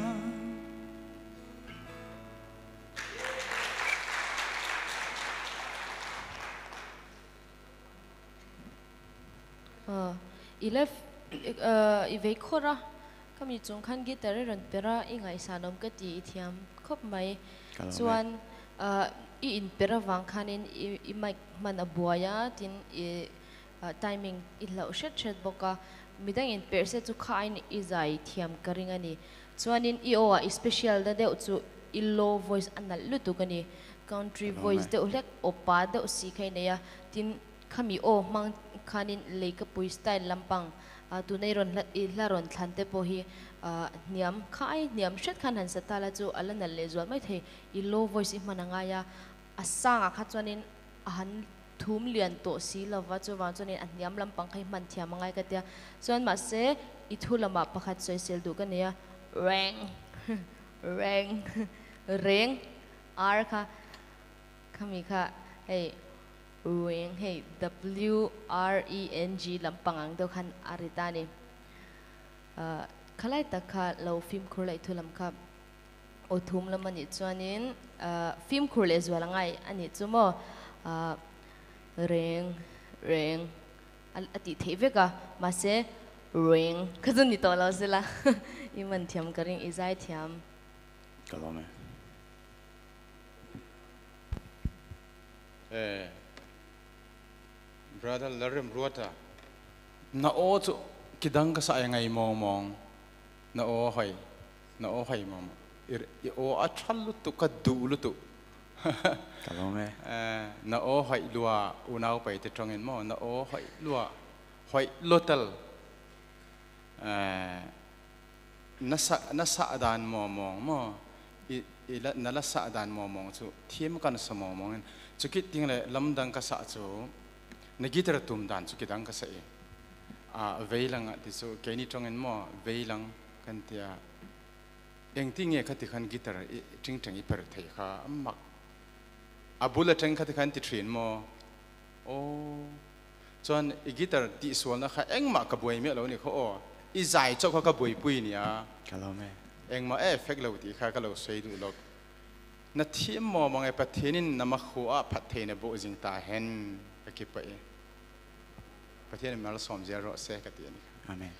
呃，伊勒呃伊维克啦，咁伊仲看佢第日人别啦，伊挨山农个地天，可咪，ส่วนเอ่ออีอินเปรวังคันินอีอีไม่มันอบัวยาตินอี timing i lo shet shet boka midang in per se chu khain i zai thiam karing ani chuanin i o a special da deuh chu i low voice anal lutu kani country voice mai. deuh lek opa deuh si khai neya tin khami o mang khanin leika pui style lampang tu nei ron i la ron thlante po hi. Niam khai niam shet khan han satala chu alana le zual mai the i low voice i mananga ya asanga kha chuanin ทุ่มเรียนโตสีลาวาจวนจนนี้อันยาำลำปังใครมันเทียมง่ายก็เดียส่วนมาเสอิทุลมาประคัดสวยเซลดูกันเนี่ยแรงแรงเร่งอาร์ค่ะคำนี้ค่ะเฮ้เร่งเฮ้ W R E N G ลำปังอังเดียวกันอาริตานี่ขลายตะค่ะเราฟิล์มคุรเลยทุลำครับโอทุมลำมันอีจวนินฟิล์มคุรเลยจวนง่างอันนี้จุโม่ reng al ati theve ka mase reng kazan nito law sila iman thiam karing izay thiam Kalau mai. Eh, brother larim ruata. Na o chu kidang ka sa ay ngay mo mong na o hay na o hay mo ir i o a challu tu ka dulu tu กะลงเมเนาโอหอยลัวอุณาวไปติดตรงเงินมอนาโอหอยลัวหอยลอตลเออนัสนัสดานมอมองมออีละนั่นละสะดานมอมองสุเทียมกันสมอมองนั่นสุกิดทิ้งเลยลำดังกษัตริย์สุนักกิตรตุมดานสุกิดังกษัตริย์อ่าเวลังอะที่จูแค่นี้ตรงนั้นมอเวลังกันเตียเองที่เงี้ยขัดที่ขันกิตรจริงทิ้งอีเปิดเทียค่ะมัก mak abula teng khati khan ti thin mo o chuan i gitar ti sual na kha eng ma ka boi me lo ni kho o i zai chok kha ka boi pui ni a Kalau mai. eng ma e fek lo ti kha ka lo sei du lok na thiam mo mong e pathenin na ma khu a pathe ne bo jing ta hen ka ki pa e pathen mal som je ro se ka ti ni Amen.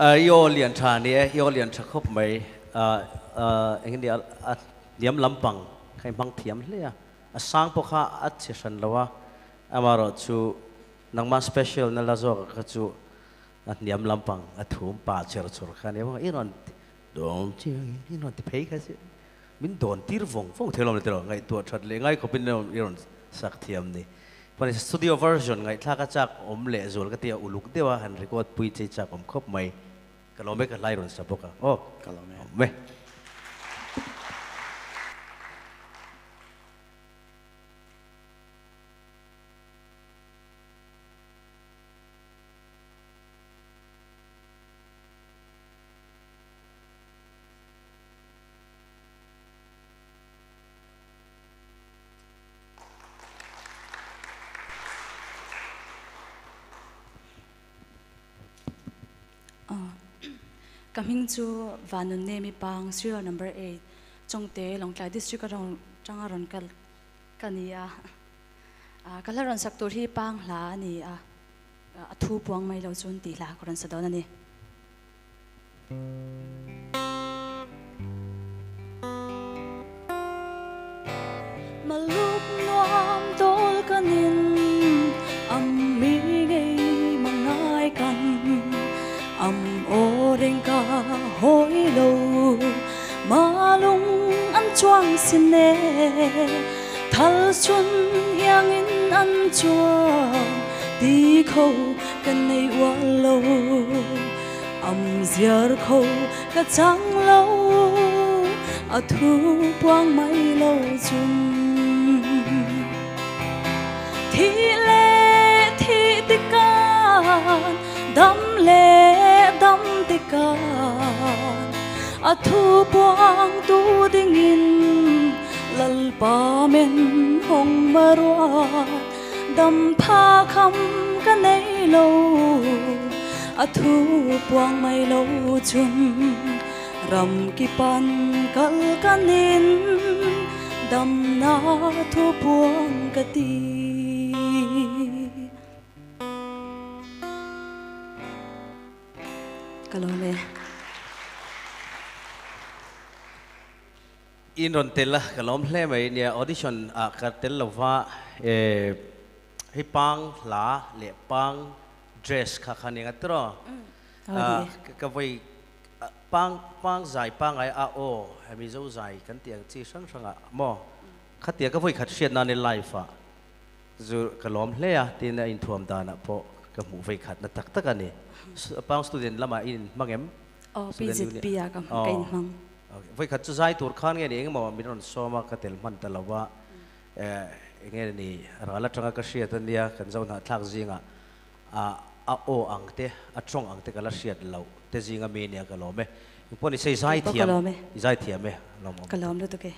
อ่าโยเลียนชาเนี่ยโยเลียนชะคบไหมอ่าอ่าเอ็งเดียอะเดียมลำปัง ใครบังเทียมเลยอะอะสร้างพวกข้าอัดเชชันแล้วว่าอามารอจูนังมาสเปเชียลนั่นละจอกก็จูอะเดียมลำปังอะถุงป่าเชอร์ชุรคันเนี่ยว่าอีนอนโดนจีอีนอนที่เพย์กันสิมินโดนตีรฟงฟงเทลอมเลยเทลอมไงตัวชัดเลยไงเขาเป็นอีนอนสักเทียมนี่พอในสตูดิโอเวอร์ชันไงถ้าก็จากอมเละส่วนก็เตียอุลุกเดียวหันรีกอดปุยใจจากอมครบไหมก็เราไม่กันไล่รอนสับปะกันโอ้ Kalau mai. ไม่ coming to vanun ne mi pang serial number 8 chongte longtlai district rong changaron kal kania a kalaron saktur hi pang hla ni a a thu puang mai lo chun ti la koran sa don ani maluk nuam dol kanin o reng ka lâu mà lung an chuang xin nè, thal xuân yang in an chuang đi khâu cần này quá lâu. Âm giờ khâu cả trắng lâu à thu quang mây lâu chung. Thì lệ thì tích can đắm lệ te kan a thu buang tu ding in lal pa men hong marwa dam pa kham ka nei lo a thu buang mai lo chun ram ki pan kal kanin dam na thu buang ka ti อินรอนเตล่ะก็ล้อมเล่ไปเนี่ยออดิชันอะก็เตลว่าเออให้ปังหลาเละปังเดรสค่ะคันนี้ก็ตรออ่ก็ไปปังปังใจปังไออาโอให้มีเจ้าใจกันเตียงจีสั่งสังอะมอขัดเตียงก็ไปขัดเชียนานในไลฟ์อะจูก็ล้อมเล่ตีนอินทวมดานะพอก็มู่ไปขัดนะตักตักกันเนี่ยปังสตูเดนละมาอินมังเอ็มอ๋อปีจิตปีอะก็มั่งกันมั่ง voi khat chu zai tur khan nge ni eng mo mi ron so ma ka tel man talawa eh nge ni rala tanga ka siat an dia kan zo na thak zinga a a o ang te a trong ang te kala siat lo te zinga me nia ka lo me poni sei zai thiam zai thiam me lo mo kalom lo to ke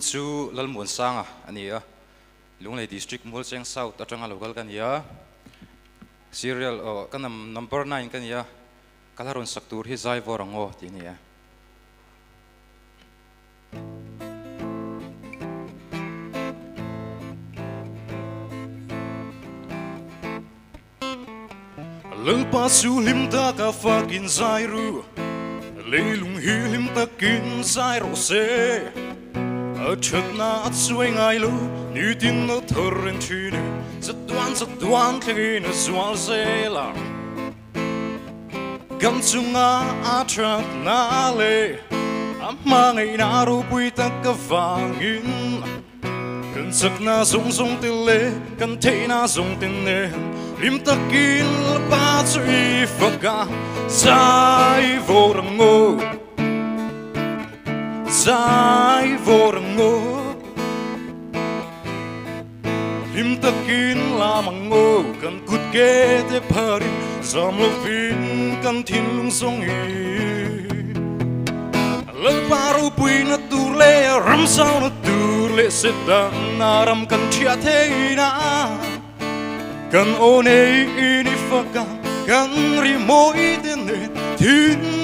mình chú lal muôn sang à? Anh ấy à? lung lay district, mall sang south ở trong local kan ya serial ờ, oh kan number 9 kan ya kalaron saktur hi zai vorango ti ni ya lưng pa su lim ta ka fucking zai ru. Leilung hi lim ta kin zai ro se. Очудна атсвэн айлу нүдин на төрөн түнэ Задван задван тэгэн звалзела Ганцунга атрат нале Амангай нару буйта кавангин Кэнсэк на зум зум тилэ Кэнтэй на зум тинэ Рим такин лапацу и фага Сай ворамгу Сай ворамгу dùng tiền ngô lim tất kín là ba sai ngô, Cần cút kê tế la rìm kan lô phín Cần thiên zam sông fin kan phá rô bùi nà tù paru pui na le ram sao na tur le se dan na ram cần chia te na. Kan o nei ini faka kan ri moi te ne thin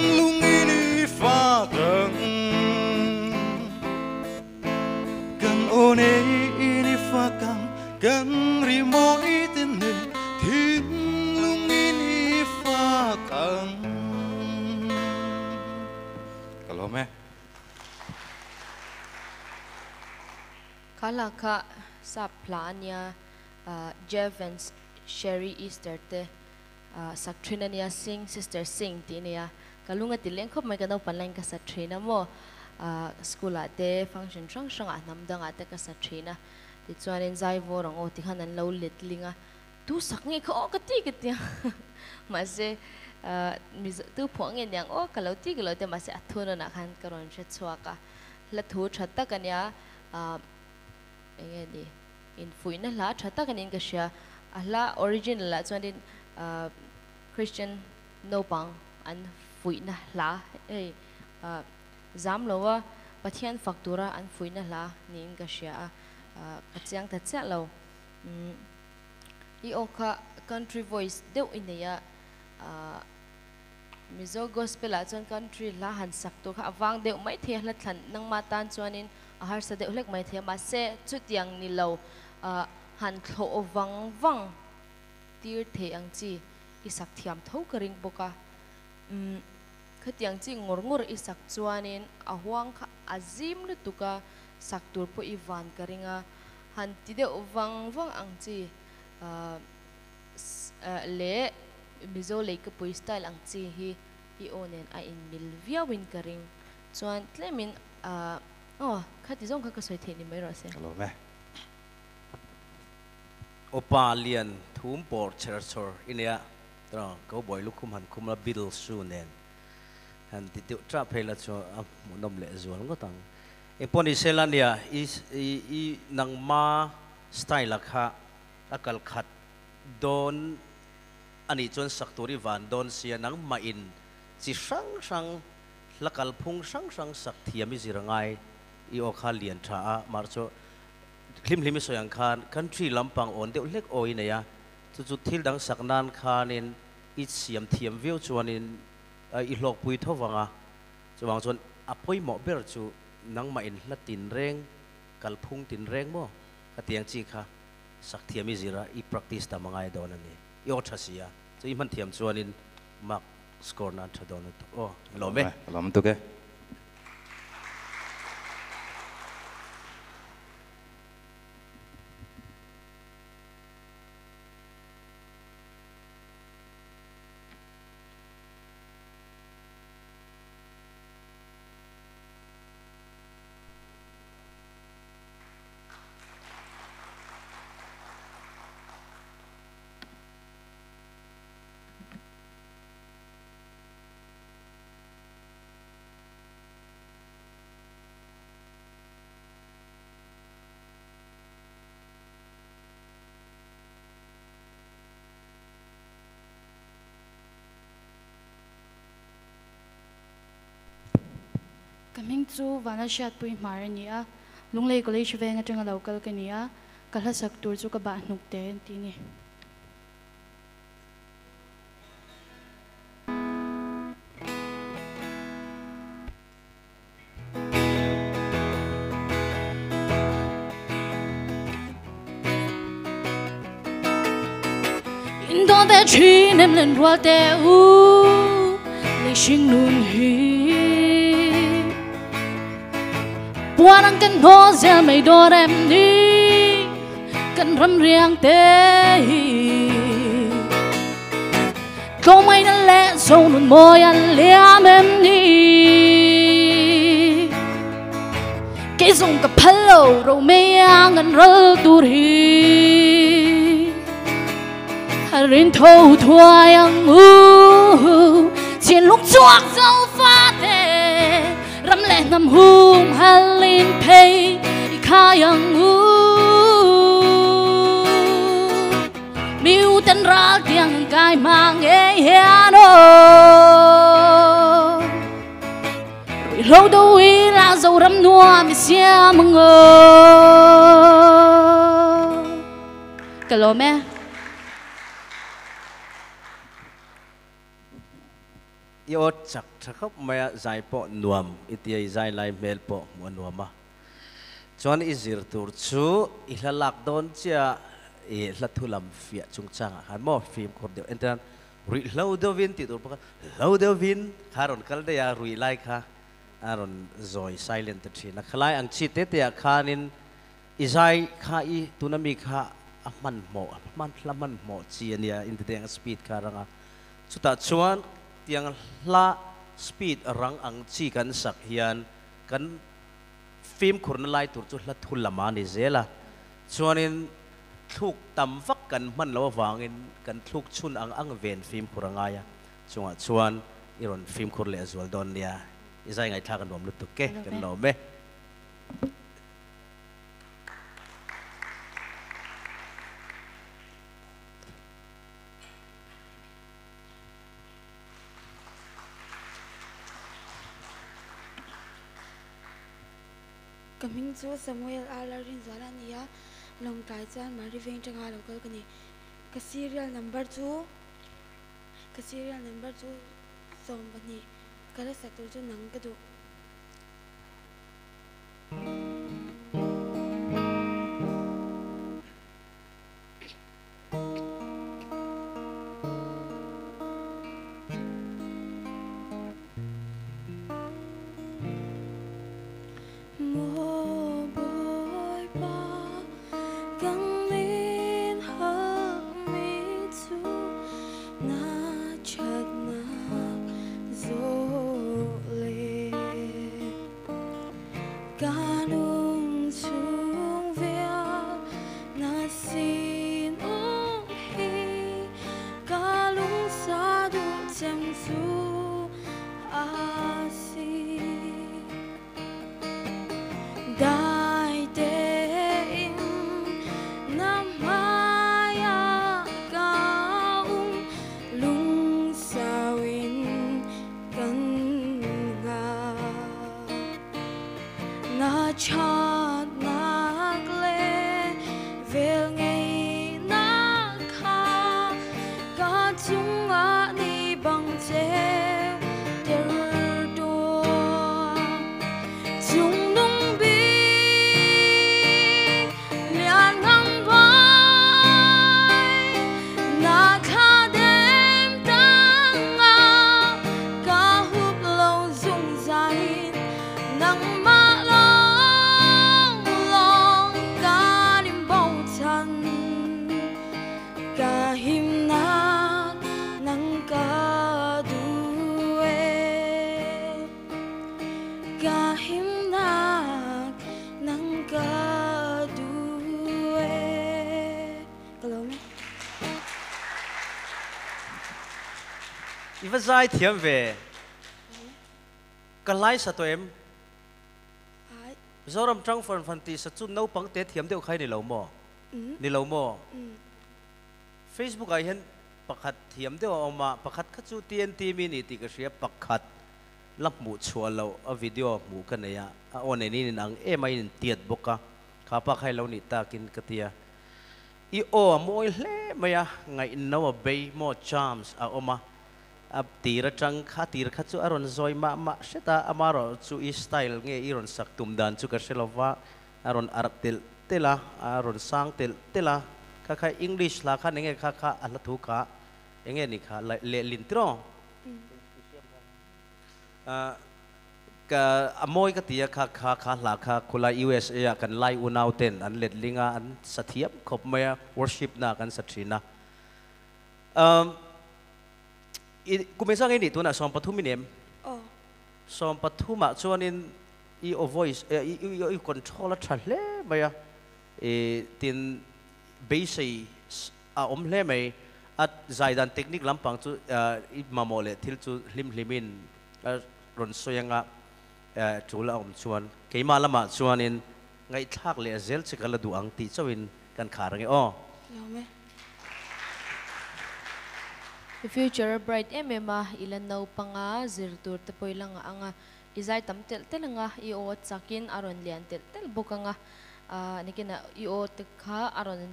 Rimone ini fakang kan rimo itene tinlung ini fakang. Kalau me? Kalau kak saplanya uh, eh, Jevens Sherry Easter te eh, uh, saktrina sing sister sing tinia kalunga tileng ko may kanaw panlang ka sa mo. School ate, function sang sang a nam dang ate ka sa thina ti chuan in zai vo rong oh, o ti khan an lo let linga tu sak nge kho oh, ka ti ka ti *laughs* ma se mi tu pho nge nyang o oh, ka lo ti ka lo te ma se athuna na khan ka ron che chua ka. La thu thatta ka nya a. nge di in fuina la thatta ka nin ka sha ala original la chuan in christian no pang an fuina la. Ei zam lowa pathian faktura an fuina la nin ka sha ka chiang ta cha lo i oka country voice deuh in ya à, mizo gospel a chuan country la han sak tu kha awang đều mai the hla thlan nang ma tan chuanin a à, har sa deuh hlek mai the ma se chu tiang ni lo à, han thlo owang wang tir the ang chi i sak thiam tho ka ring boka khát tiếng chi ngor ngor isak chuanin a huang kha azim lu tuka sak tur po ivan karinga. Han ti de wang wang ang chi ah, ah, le mizo le ka pui style ang chi hi hi onen a in mil via win karing. Chuan tlemin a ah, oh khát ti zong kha ka soi the ni mai ro se. Hello, me. Opa lian thum por cherchor inia tra ko boy lukum han kumla biddle su nen. หันติดทราเพลชัวมุนมเลจวนก็ตังเอปอนิเซลันเนียอีอีนังมาสไตล์ลักฮะลักลขัดโดนอันนี้ชวนสักตัวริวันโดนเสียนังมาอินจิสังสังลักลพุงสังสังสักเทียมิจิรังไงอีโอคาเลียนทรามาร์โชคลิมลิมิสอย่างคานคันทรีลำปางอ่อนเดี๋ยวเล็กโอยเนี่ยจุดที่ดังสักนานคานินอีเสียมเทียมวิวชวนิน อีหลอกปุยทวังอะจวังชนอภัยหมอเบรจูนังมาอินละตินแรงกัลพุงตินแร่งมั่ะเตียงจีค่ะสักเทียมิจิระอี practice ตามง่ายดอนันนี่ยอดชัสียาจะอีมันเทียมชวนินมักสกอร์นันทดอนุนโอ้ลมไหมลมตุกเอ kaming chu vana shat pui mar ania lunglei college venga tanga local cả kala sak tur chu ka ba nuk te ti ni Indo te tree em lên hoa te u Lê sinh nun hi. Buwan ang kan ho zel may dorem ni Kan ram riang te Kau may na le so nun mo yan liam em ni Cái zong ka palo ro me ang an rơ tu hi Harin thâu thua yang u Trên lúc chuộc dâu pha te Ram le nam hum halin pay Kha yang u Miu tên ra tiếng cai mang e hiano Rồi lâu đâu ý là dâu ram nua mi xia mừng ngờ. Cả lô mẹ yo ทครับเมื่อใจปอนัวมอิทธิใจไลเมลปอมันนัวมาจวนอิจิรตูรชูอิหลักดอนเจ้าอิลัทุลัมฟียจุงจังหันมอฟิล์มคนเดียวอินเทอร์รูเลวเดวินติดตัวปะกันเลวเดวินฮารอนคัลเดียรุ่ไลค่ะอารอนจอยไซเลนต์ทีนักไลอังชิตเตะคานินอิใจข้าอีตุนามีข้ามันหมอมันละมันหมอเจียนยอินเทอร์ดียงสปีดการังอะสุดท้ายชวนเตียงละ speed rang ang chi kan sak hian kan film khurna lai tur chu hla thul lama ni zela. Chuanin thuk tam vak kan man lo wangin kan thuk chun ang ang ven film khurangaya chunga chuan iron film khur le azwal don nia. Izai ngai tha kan nom lu tu ke kan lo me Coming to Samuel Alarin Zarania, Long Taizan, Marivin Changalo Kalkani. The serial number two, the serial number two, Sombani, Karasatu Nangadu. Thank you. phải giải thiểm về cái lái sao tụi em do làm trong phần phần thì sẽ chút nấu bằng tết thiểm đều khai để lâu mò để lâu mò Facebook ai hiện bậc hạt thiểm đều ông mà bậc hạt các chú tiên tiên mình thì cái xe bậc hạt lắp mũ chua lâu ở video mũ cái này à ở này nên ăn em ai nên tiệt bốc cả khá bậc hay lâu nít ta kinh cái tia i ô mỗi lẽ mày à ngày nấu ở bay mò charms à ông mà ab tira chang kha tir kha chu aron zoi ma ma seta amaro chu i style nge iron sak tum dan chu ka selova aron arab tel tela aron sang tel tela. Kha kha english la kha nge kha kha ala thu ka enge ni kha le lin tro. À, ka amoy ka tia kha kha kha la kha kula USA kan lai unau ten an let linga à, an sathiap khop maya à, worship na kan sathina um kumesa ngai ni tu na som pathum nem oh som pathuma chuanin i o voice i i control a thalle maya e tin base a om hle mai at zaidan technique lampang chu i mamole thil chu hlim hlimin ron soyanga chula om chuan. Keima lama chuanin ngai thak le zel chikala du ang ti chawin kan kharange o lome The The future bright emema ilan na pa nga zirtur tapoy lang nga nga ah, izay tam tel tel nga iot sakin aron lian tel tel buka nga ah, uh, nikina iot ka aron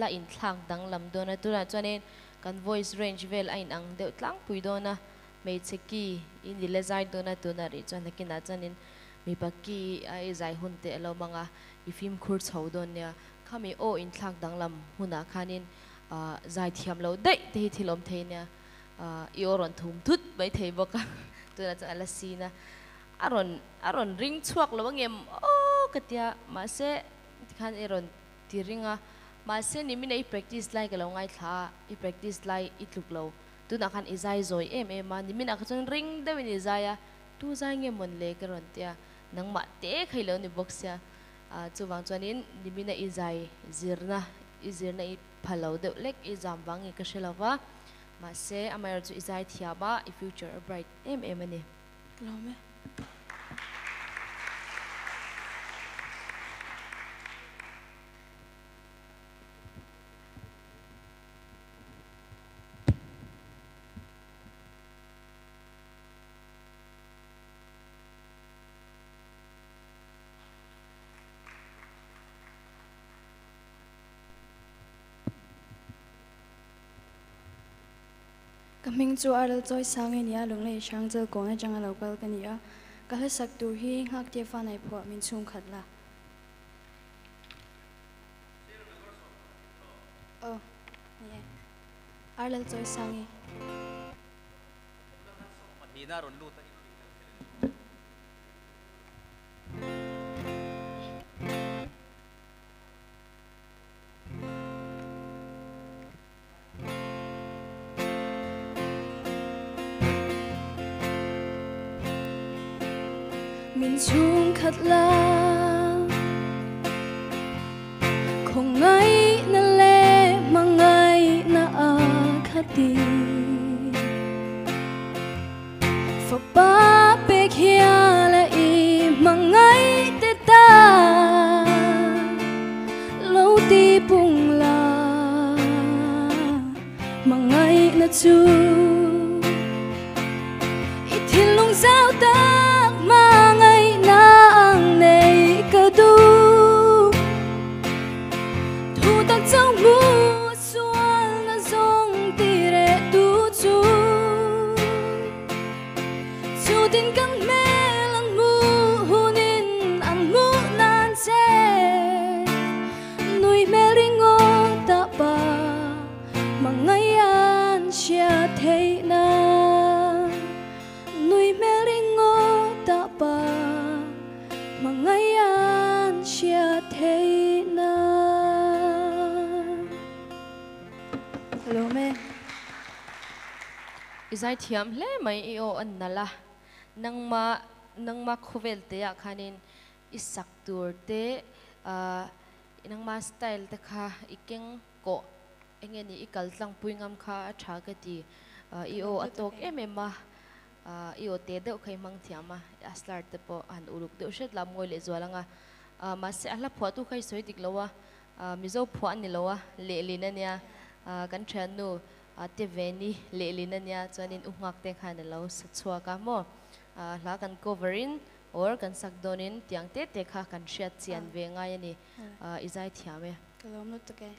la in tlang dang lam do na tura chuanin kan voice range vel ain ang de tlang pui do na may tseki in dilezay do na tuna ri chuan nikina chuanin mi pakki ah, ay hunte alo mga ifim khur chho do nya kami o in tlang dang lam huna kanin Ờ, giải thiam lâu đấy thì thì lom thế nè, ờ, yêu rồi thum thút mấy thế bốc *laughs* tôi là tôi là xin à aron aron à ring chuak lâu anh em ô cái tia mà sẽ khăn ấy rồi thì ring à. Mà sẽ nếu mình practice lại cái lâu ngay thà i practice lại ít lúc lâu. Tôi đã khan izai rồi em em mà nếu mình à, nãy khan ring đâu mình izai à. Tôi zai nghe mình lấy cái rồi tia nang mà té khai lâu thì box à chú vàng cho nên nếu mình izai zirna izirna phalo de lek i jam um, wangi ka shelawa ma se amar chu izai thiaba i future bright em em ani lome kaming chu aral choi sang sangi nia lungle sang jel ko na e janga local ka kala sak tu hi ngak te fa nai pho min chung khat la. Oh yeah. Aral choi sang e. sangi Hina ron lu ta. had love. Izai thiam hle mai i o an nala nang ma nang ma khovel te ya khanin isak tur te a nang ma style te kha ikeng ko engeni ikal tlang puingam kha a tha ka ti i o atok em em ma i o te de khai mang thiama a start te po an uruk deuh shet lam ngoi le zwalanga ma se ala phwa tu khai soi dik lowa mizo phwa ni lowa le lin ania kan than nu te veni le lin ania chuanin ungak te khan lo sa chua ka mo la kan coverin or kan sak donin tiang te te kha kan hriat chian ve ngai ani izai thiame kalom nu to ke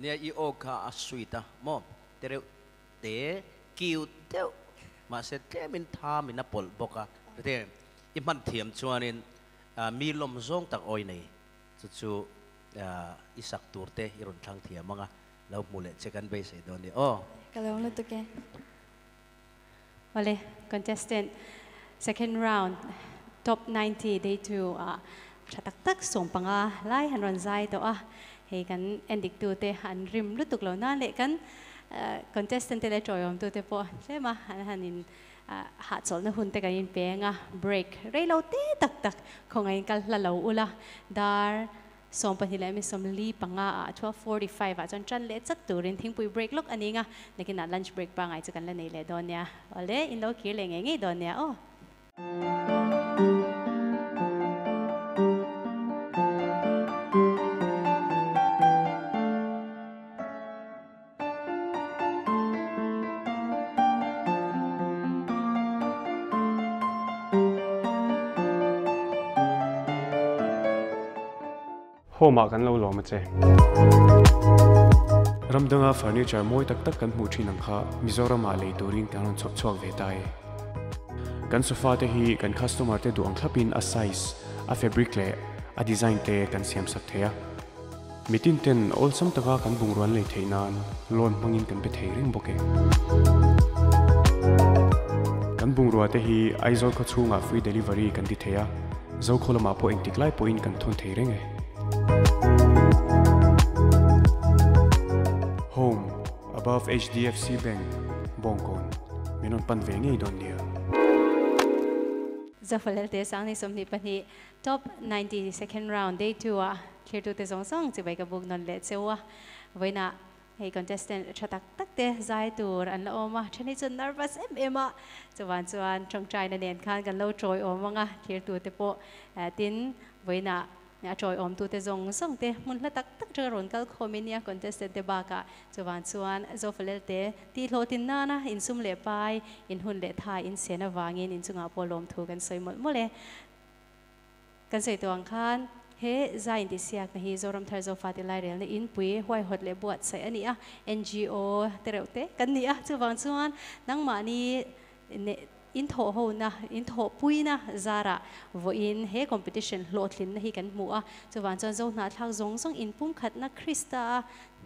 nia i o ka a suita mo tere te kiu teu ma se te min tha min a pol boka te i man thiam chuanin mi lom zong tak oi nei chu chu i sak tur te i ron thlang thiam manga lo mule chekan be se don oh. O kalom nu to ke eh? Ole, contestant, second round, top 90, day two, ah, uh, chatak tak song panga, ah, lai han ron zai to ah, hei kan endik tu te han rim lutuk lo na le kan. Eh, contestant te le joy om tu te po, se ma han han in ah, hạ chol na hun te kan in pe nga break. Rei lo te tak tak khong ai kal la lo ula dar som pa hilai mi som li panga a 12:45 a chon chan le chat turin thing pui break lok ani nga lekin a lunch break pa ngai chakan la nei le don ya ole in lo kir le nge nge don ya oh homa kan lo lo ma che ramdanga furniture moi tak tak kan mu thin ang kha mizoram a le turin kan chok chok ve tai kan sofa te hi kan customer te du ang thlapin a size, a fabric le a design te kan siam sak thea mitin ten ol sam taka kan bungruan le theinan lon mangin kan pe thei ring boke kan bungrua te hi aizol kho chunga free delivery kan di thea zo kholama po engtik lai point kan thon thei reng of HDFC Bank, Bongkon. Minon panvengi eh, don dia. Zafalel te sang ni somni pani top 90 second round. Day 2 ah. Clear to te song song chi bai ka buk non le chewa voina hey contestant chatak tak te zai tur an la oma ah. chani chun nervous em em ah. ema chuan chuan trong chai na nen khan kan lo troi omanga ah. clear to te po eh, tin. เนี่ยจอยอมตัวเตจงส่งเตมุนละตักตักเจอรนกัลคอมินียคอนเทสเตเตบากะจวนชวนโซเฟลเตตีโลตินนานะอินซุมเลปายอินหุนเลทายอินเสนวางินอินจุงอาโปลมทูกันสวยหมดหมดเลยกันสวยตัวอังคันเฮ้ใจดิเสียกนะฮีโซรมทาร์โซฟาติไลเรลอินปุยห้วยหดเลบวดใส่อันนี้อะ NGO เตเรอเตกันนี้อะจวนชวนนังมานี่ in thọ hồ na, in thọ pui na, zara. Vo in he competition lotlin na hi kan mu a. Chuwan chon zo na thak zong song in pum khat na krista.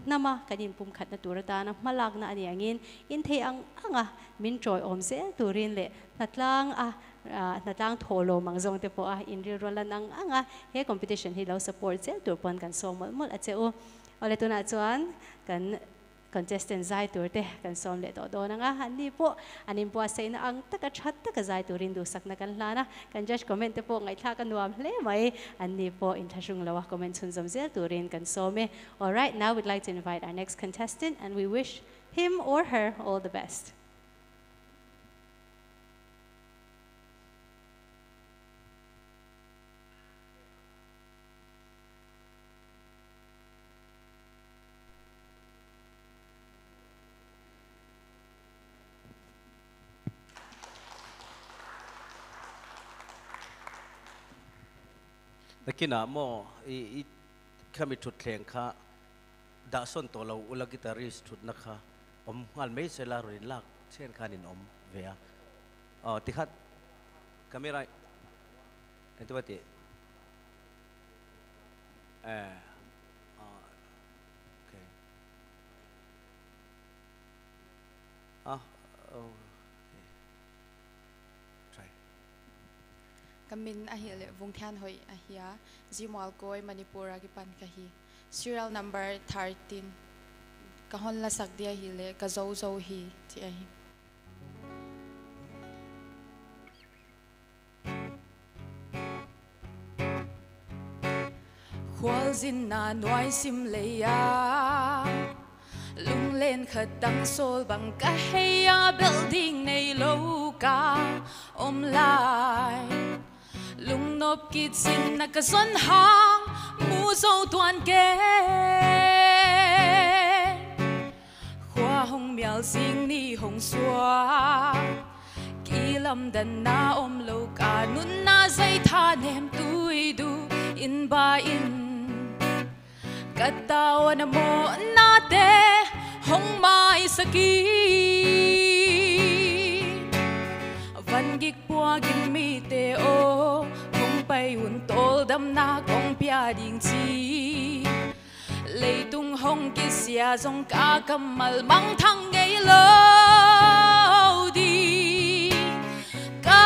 Nama kan in pum khat na turata na. Malak na ani angin. In the ang anga min troi om se turin le. Natlang a natlang tholo mang zong te po a. In ri rola ang anga he competition hi lo support se. Tur pon kan so mol mol a cheu ole tuna chuan kan contestant zai tur te kan som le to do na nga han ni po anin po sai na ang taka chat taka zai turin du sak na kan lana. Kan judge comment po ngai tha kan nuam hle mai an ni po in thasung lawa comment chun zom zel turin kan some all right now we'd like to invite our next contestant and we wish him or her all the best Nakina mo, i, i kami tut thleng kha da son to lo ula guitarist tut na kha om ngal mai se la rin lak chen khan in om ve a ờ ti khat camera ento bati eh okay ah oh kamin ahi le vung thian hoi ahia jimal koi manipura ki pan kahi serial number 13 kahon la sak dia hi le ka zo zo hi, ti ahi khwal zin na noi sim le ya lung lên khật đăng sol bằng cả hay building này lâu cả ôm lại lung nộp kít xin na cả xuân hang mu dâu toàn kê. Hoa hồng miao xin ni hồng xóa kỳ lâm đần na ôm lâu cả nun na dây tha nem tui du in ba in. Katawan mo nate hong mai sakit gik bua gin mi te o kong pai un tol dam na kong pia ding chi. Lei tung hong ki sia zong ka kamal mang thang ngei lo đi. Ka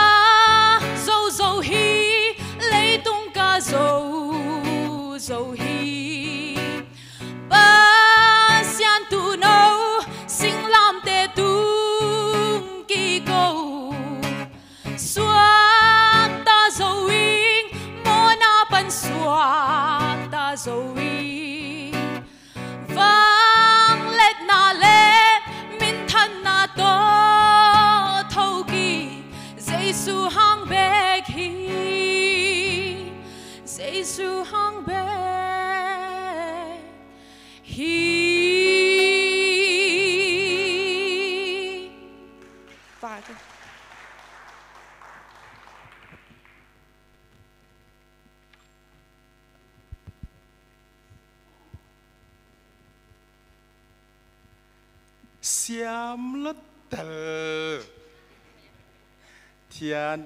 zo zo hi lei tung ka zo zo hi. so we. Xiêm lất tờ. Thiên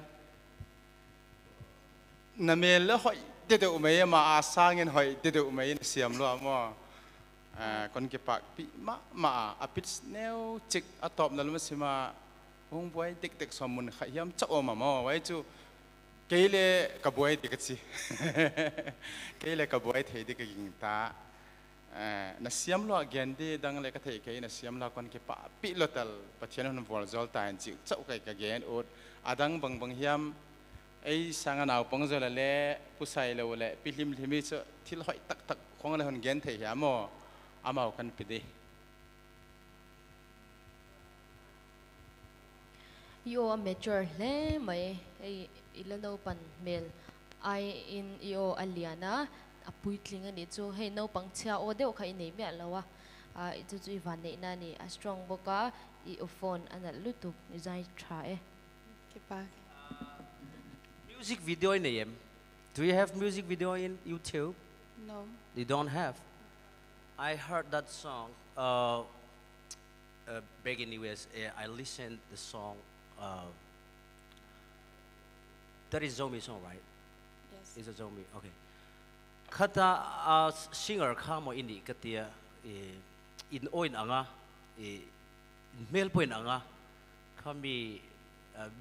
nằm mê lỡ hỏi tê tụ mấy mà à sang yên hỏi tê tụ mấy xiêm lo mà con cái bạc bị mà mà à bít neo chích à tọp nà lúc mà hông bói tích tích xóm mun khai hiếm chắc ôm mà mò vậy chú. Cái lệ cái bói tích cái gì? *laughs* Cái lệ cái bói thì cái gì ta? À, na siam lo gen đi đang lấy cái thầy cái na siam lo con cái pa pi lo tal pathian hon vol zol ta chịu chau cái cái gen ot adang à, bang bang hiam ai sang nào bang zol le pusai lo le pi lim limi cho thil hoi tak tak khong le hon gen thei hiam mo à, amao kan pi đi. Yo mature le mai ai ilano pan mel ai in yo aliana apui tling ani chu hei no pang chia o deuh kha nei me lawa a i chu chu i van nei na ni a strong boka i o phone ana lutup ni zai tha e ke Music video in AM. Do you have music video in YouTube? no You don't have. I heard that song uh, uh, back in US. Uh, I listened the song. Uh, that is zombie song, right? yes It's a zombie. Okay. Khata uh, singer kamo ini katia e, in oin anga eh, mel point anga khami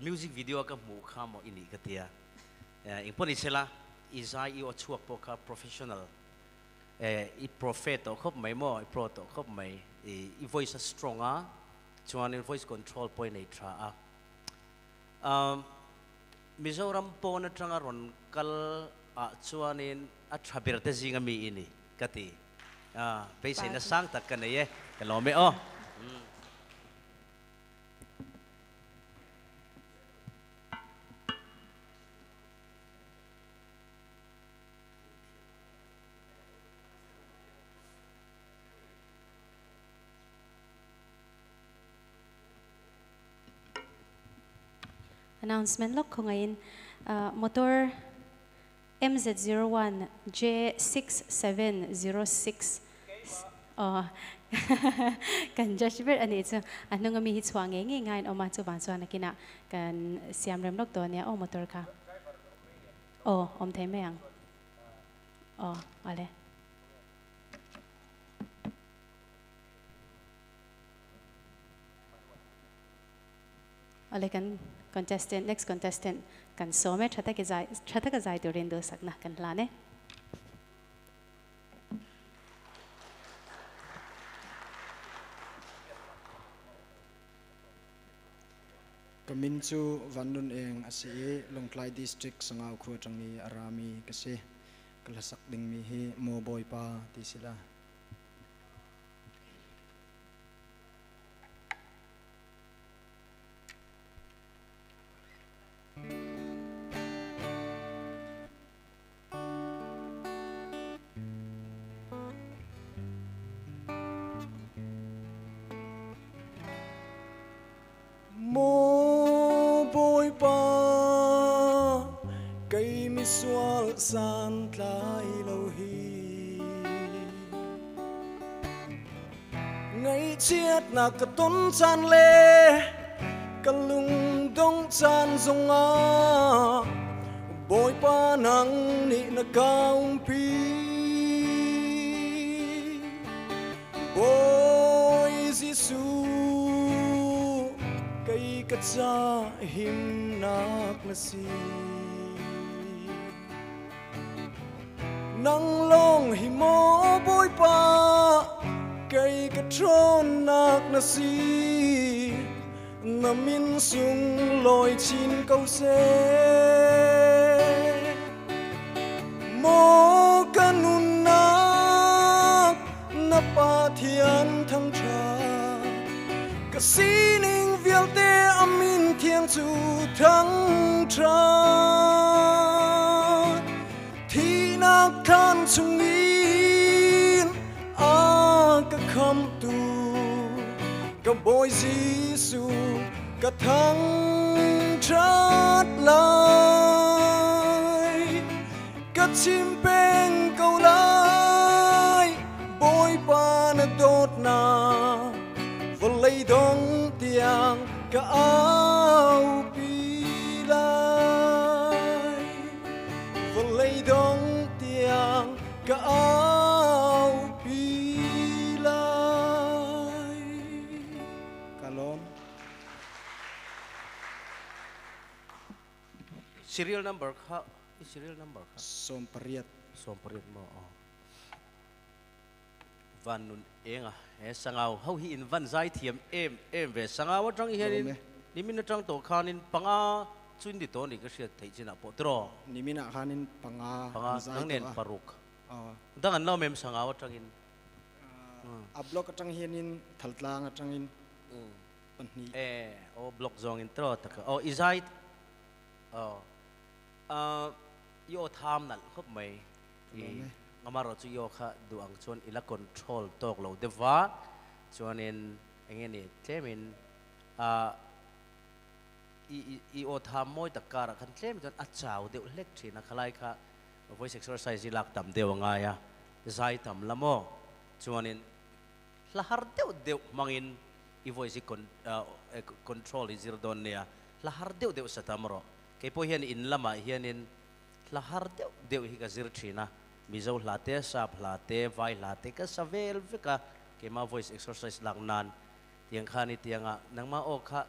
music video ka mu kamo ini katia. E, in poni sela izai i ochuak po ka professional. Eh, i prophet o khop mai mo i pro to khop mai e, i, voice a strong a chuan in voice control point nei tra a. Um, Mizoram po na tranga ron kal a chuanin a thabir te zinga mi ini kati. A pe se na sang tak kan ye. Kalome o announcement lok ko ngayon uh, motor MZ01 J6706 oh *laughs* kan Ber ani chu anu ngami hi chuang nge nge ngain oma chu ban chuan kina kan siam rem lok to o oh, motor ka. Oh om thei meang oh ale ale kan contestant next contestant kan some thata ke zai thata ka zai turin do sakna kan lane kamin chu vanlun eng ase longklai district sangau khu changi arami kase kalasak ding mi hi mo boy pa ti sila ngày na ka tôn san lê ka lung dong chan zong a boy pa nang ni na kaung pi. Boy su, cây cất ra him nak na si nang long hi mo boy pa cây cái trôn nạc na si na min sung lôi chín câu xe mo kanun nạc na pa thiên thăng trà. Ka sining tê te min thiên chu thăng trà. Thi nạc than chung in ka boy gisu cả thăng trót lại Cả chim bên câu lại bôi ba nó đốt na. Và lấy đông tiang cả ai Serial number, ha? Serial number, ha? Somperiat. Somperiat mo, oh. Van nun enga, ah. eh sangaw, how he in van zai thiam em, em ve sangaw trang hianin, nimin trang to kanin panga, chun di to ni ka siya thay china po, tro. Nimin kanin panga, panga, nang nen ah. paruk. Ah. Dangan na mem sangaw trangin. Hmm. A block trang hianin, thaltlang trangin. Hmm. Eh, oh block zong intro, taka, oh izait, oh. โยธามนั่นครบไหมอามาเราจะโยคะดูอังชวนอิละคอนโทรลตกเราเดว่าชวนเองเองนี่เทมินอีโอทามมอยตะการคันเทมินจนอาจฉาวเดือดเล็กทีนะคล้ายค่ะ voice exercise ลักต่ำเดีวง่ายอะใจต่ำละโมชวนเองละหาร์เดียวเดียวมังอินอี voice control อิจิรดอนเนี่ยละหาร์เดียวเดียวสตามรอ kay po hian in lama hian in lahar deuh deuh hi ka zir thina mizo hlate sap hlate vai hlate ka savel veka ke ma voice exercise lang nan tiang khani tianga nang ma o kha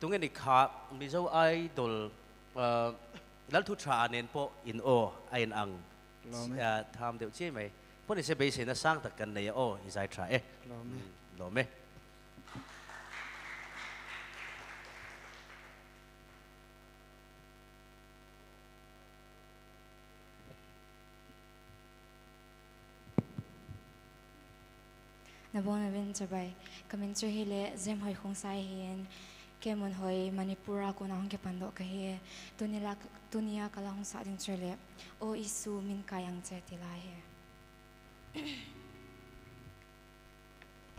tungen i kha mizo idol lal thu tra nen po in o ain ang tham deuh chi mai po ni se be se na sang tak kan nei o izai tra e Lome. Lome. Na bin sabay. Kamin chu hile zem hoy khong sai hin. Kemon hoy Manipura ko na hong kepando kahi. Tunila tunia kala hong sa ding chule. O isu min kayang che tilahe.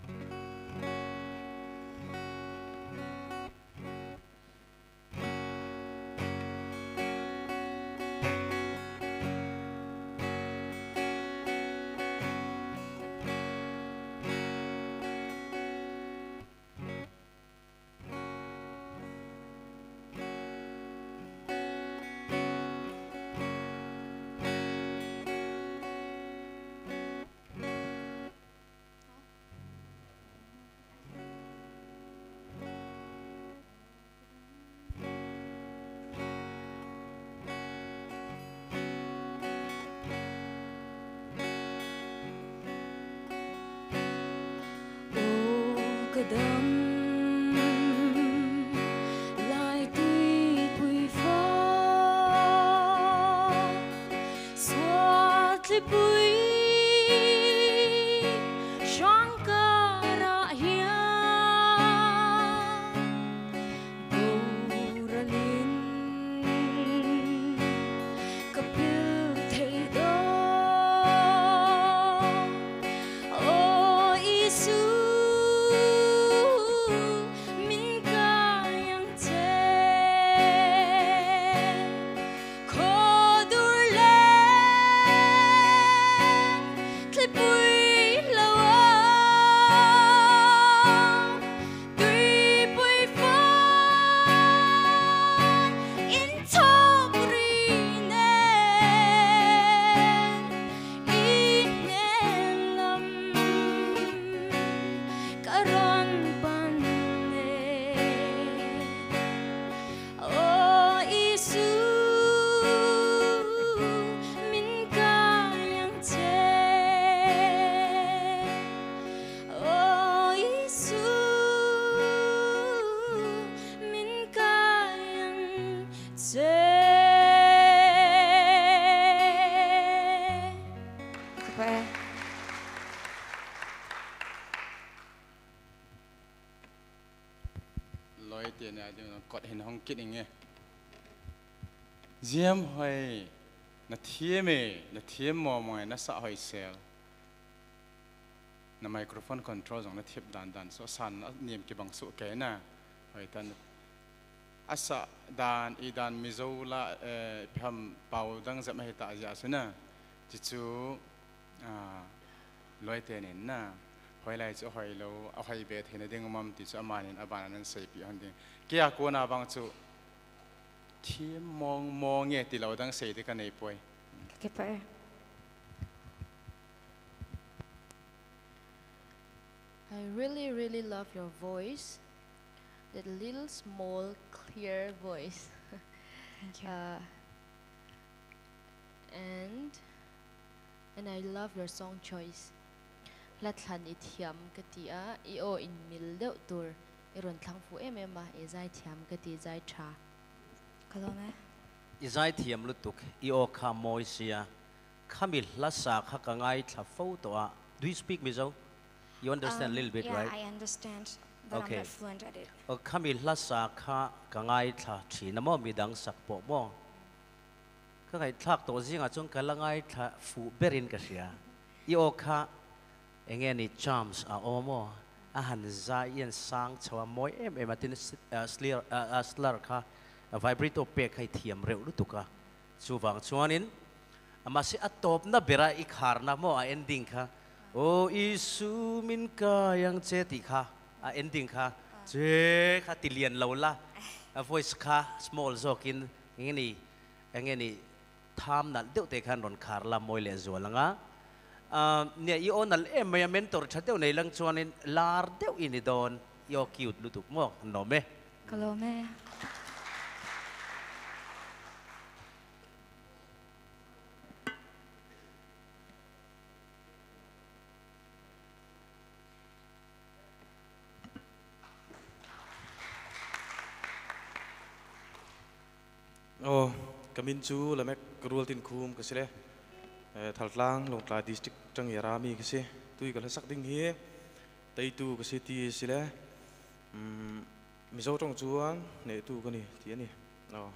Ô kadam cọt hình hong kít nghe. Diêm hoài na thiêm mê na thiêm mò mày na sợ hoài sel na microphone control giống na thiếp đàn đàn số sàn na niệm cái bằng số kế na hoài tan asa đàn i đàn mizo la ờ, phàm bảo đang dạm hay tạ giả số na chỉ chú à loại tên na chu hoi lo a hoi be ding mam ti chu aban an sei pi han ding. Ko na bang chu thi mong mong nge ti lo dang sei de ka nei poi. Ke pa I really really love your voice. That little small clear voice. Thank you. *laughs* Uh, and and I love your song choice. la than i thiam ka ti a i o in mil deuh tur. I ron thlang fu em em a i zai thiam ka ti zai tha. Ka lo ne i zai thiam lu tuk i o kha moi sia. Kha mi la sa kha ka ngai tha fo to a. Do you speak mizo? You um, understand a little bit yeah, right? I understand but okay. i'm not fluent at it. O kha mi la sa kha ka ngai tha thi na mo mi dang sak po mo. Ka ngai thak to zinga chung ka la ngai tha fu berin ka sia. I o kha nghe ni charms à ô mô à hẳn ra yên sang cho mỗi em em mà tin slur slur kha vibrato pe khai thiam reu lu tuka chu wang chuanin ama si atop na bera ikhar na mo, a ending kha. O isu min ka yang che ti kha, a ending kha. Che kha ti lien lo la. A voice kha, small zokin ngeni ngeni tham nal deuh te khan ron khar la moi le zualanga เนี่ยอีโอนนั่นเอ็มยังเมนตอร์ชัดเดียวในลังชวนินลาร์เดียวอินิดอนยอคิวลุตุกมอกนอมเมก็ลองไหมโอ้กมินจูแล้วแม็กกรัวตินคุมก็สิเลยทัลลางลงกลาดิสติกจังยารามีก็สิตุยก็เลย Ờ, thaltlang longtla district tang yara mi kisi tui là xác định hi tei tu, cái kisi ti sile um mizo tong chuan ne tu kani ti ani no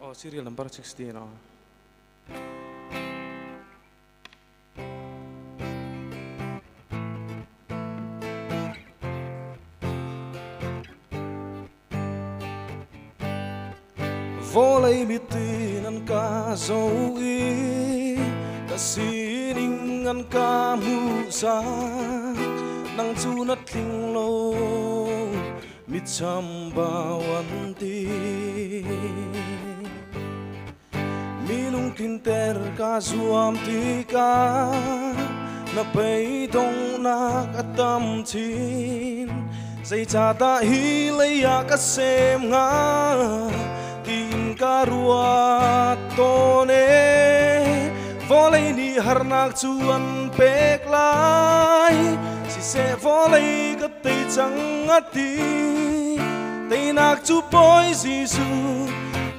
oh serial number 16 oh ka zoe ca mu sa Nang tunat linglo Mitsambawanti Minung tinter ka zuam tika Na peitong nakatam tin Say chata hilaya kasem nga tin karua tone volei ni harnak chuan pek lai. Si se volei ka te chang ati te nak chu poi su,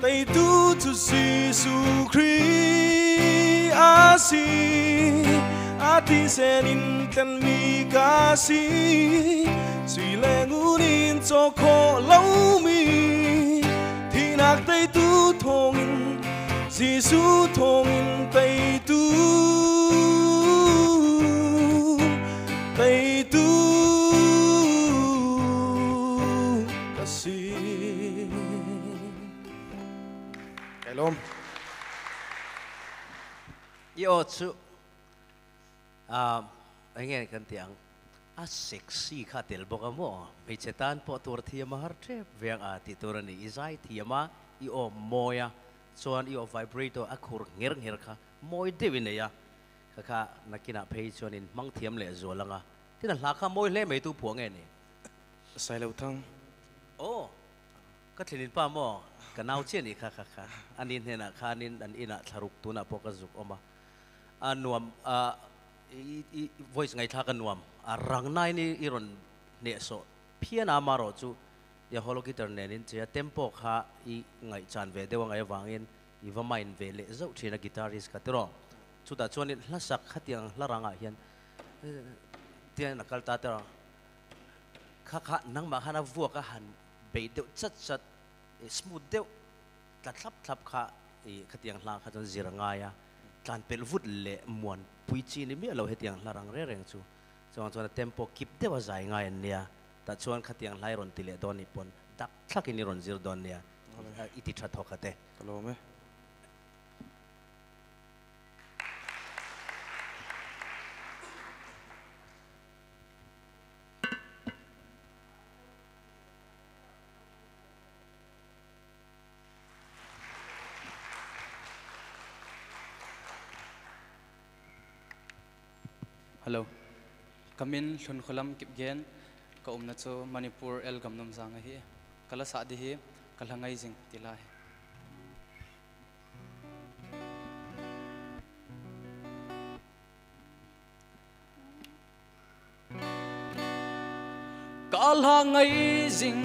te tu ju si su kri asi ati senin ten mi kasi si le ngunin cho kho lau mi nạc tây tu thong in Giêsu thong in tây tu tây tu kasi lôm. Yo chu à anh nghe kan tiang a sexy kha tel boka mo. Pe chetan po tur thia ma har tre veng a ti tur ni izai thia ma i o moya. Chuan i o vibrato a khur nger nger kha moi de win ya. Kha kha nakina pe chuan in mang thiam le zo langa. Tin la kha moi le me tu puang e ni. Sai lo thang o ka thlin pa mo. Ka nau chen ni kha kha kha anin hena kha nin an ina tharuk tu na po ka zuk oma. Anuam อรังนายนี่อีรอนเนสโซเพียนอามารอจูยาฮอลกิตร์เนี่ยนินเจียเทมโปคาอีไงจานเวเดวังไงวางเงินอีว่าไม่เวเลเจ้าทีนักกีตาริสกัตรอชุดอาชวนิละสักขัดยังละรังอะเฮียนที่นนักการตาตรอข้าข้านั่งมาข้าหน้าวัวก็หันเบเดวชัดชัดสมูดเดวตัดทับทับข้าอีขัดยังลางข้าจนจีรังไงอะการเปินวุฒิเละมวนปุยจีนี่มีอะไราเหตุยังละรังเร่งชู chuan chuan tempo kip dewa zai ngai an nia ta chuan kha tiếng lai ron ti le don ni pon dak thlak ron zir don nia iti tha thokate Hello me. Hello. Kamin hlun khulam kip gen ka umna chu Manipur, el gam zanga hi, kala sa di hi, kala ngai jing tilai kala ngai jing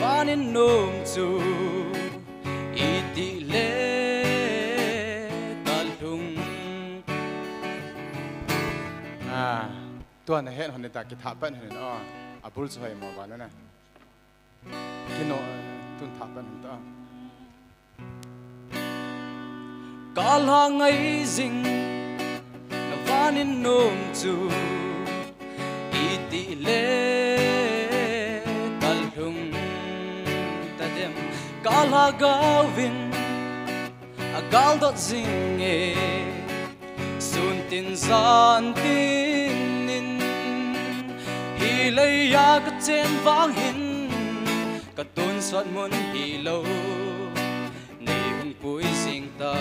vanin nom chu itile tuần này hết ta cái tháp bên hình đó à bul cho hay mà bạn nữa ngai jing na chu le agal dot zing e sun tin zan tin hi ya ka chen vang hin ka tun sot mun hi lo nei hung pui sing ta.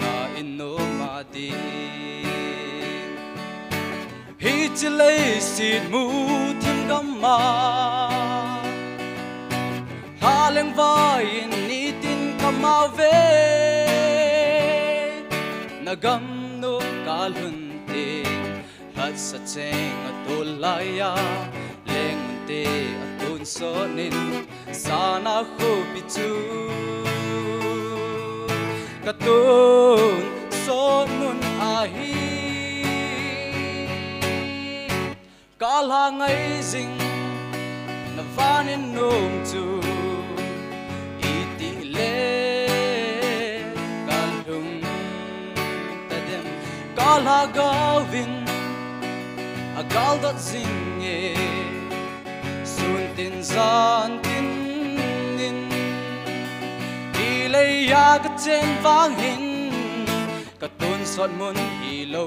Na in no ma di. Hi chi lei sit mu thiên gam ma. Ha leng vai ni tin kamau ve na gam no kalun te at sa cheng atulaya leng te atun so sana hubitu katun sonun ahi kala ngai zing, na vanin nom chu kala le kalung tadem kala gawin agal dot zing e sun tin zan tin nin ilay ya ka chen vang hin ka tun sot mun hi lo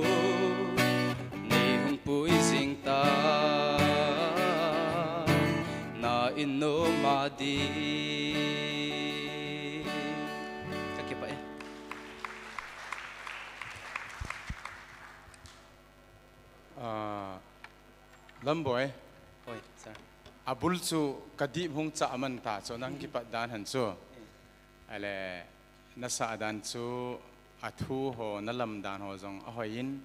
nei hung pui sing ta. Na in no ma di Kakip pa eh. à lâm boy Oi, sir. à bul chu đi hung cha man ta cho năng cái bắt đan hẳn chu ale na sa đan chu à thu hồ na lâm đan hồ zong à hoài in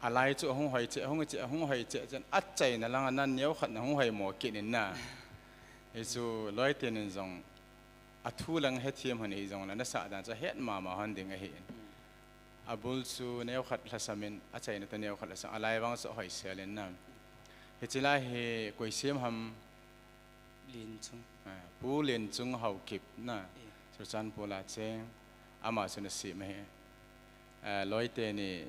à chu hung hoài che hung che hung hoài che chân ắt chạy na lang nan nhiều khát na hung hoài mò kỹ nên na ấy chu lối tiền nên zong à thu lang hết thiêm hơn ấy zong là na sa đan cho hết mà mà hơn tiếng ấy abul chu neo khat la samin a chai na neo khat la sa alai wang so hoi selen na he chila he koi siam ham lin chung pu lin chung hau kip na so chan pu la cheng ama chuna si me he loi te ni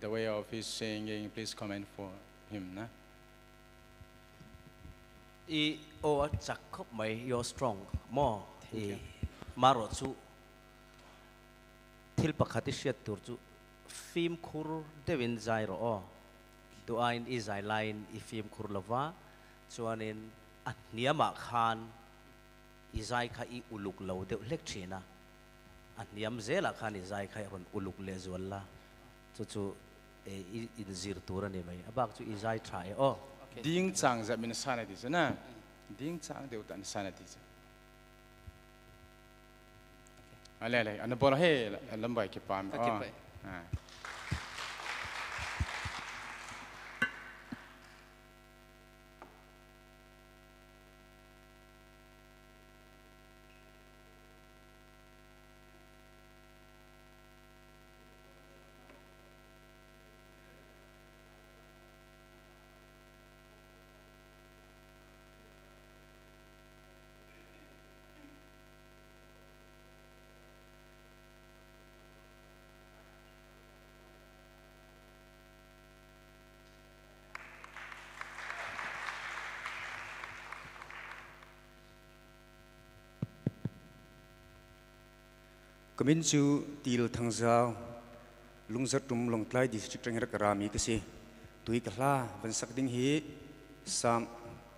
the way of his singing please comment for him na i o chak khop mai you're strong. Mo i maro chu thil pakhati siat tur chu film khur devin zai ro o du ain i zai line i film khur lova chuanin a niama khan i zai kha i uluk lo deuh hlek thina a niam zela khan i zai kha ron uluk le zwalla chu chu e in zir tur ani mai abak chu i zai tha e o ding chang za min sana di na ding chang deu tan sana di ale ale ana bol he lambai ki pam ah Kamin chu til thang zao lungzar tum longtlai district ang rakarami kasi tui kahla vansak ding hi sam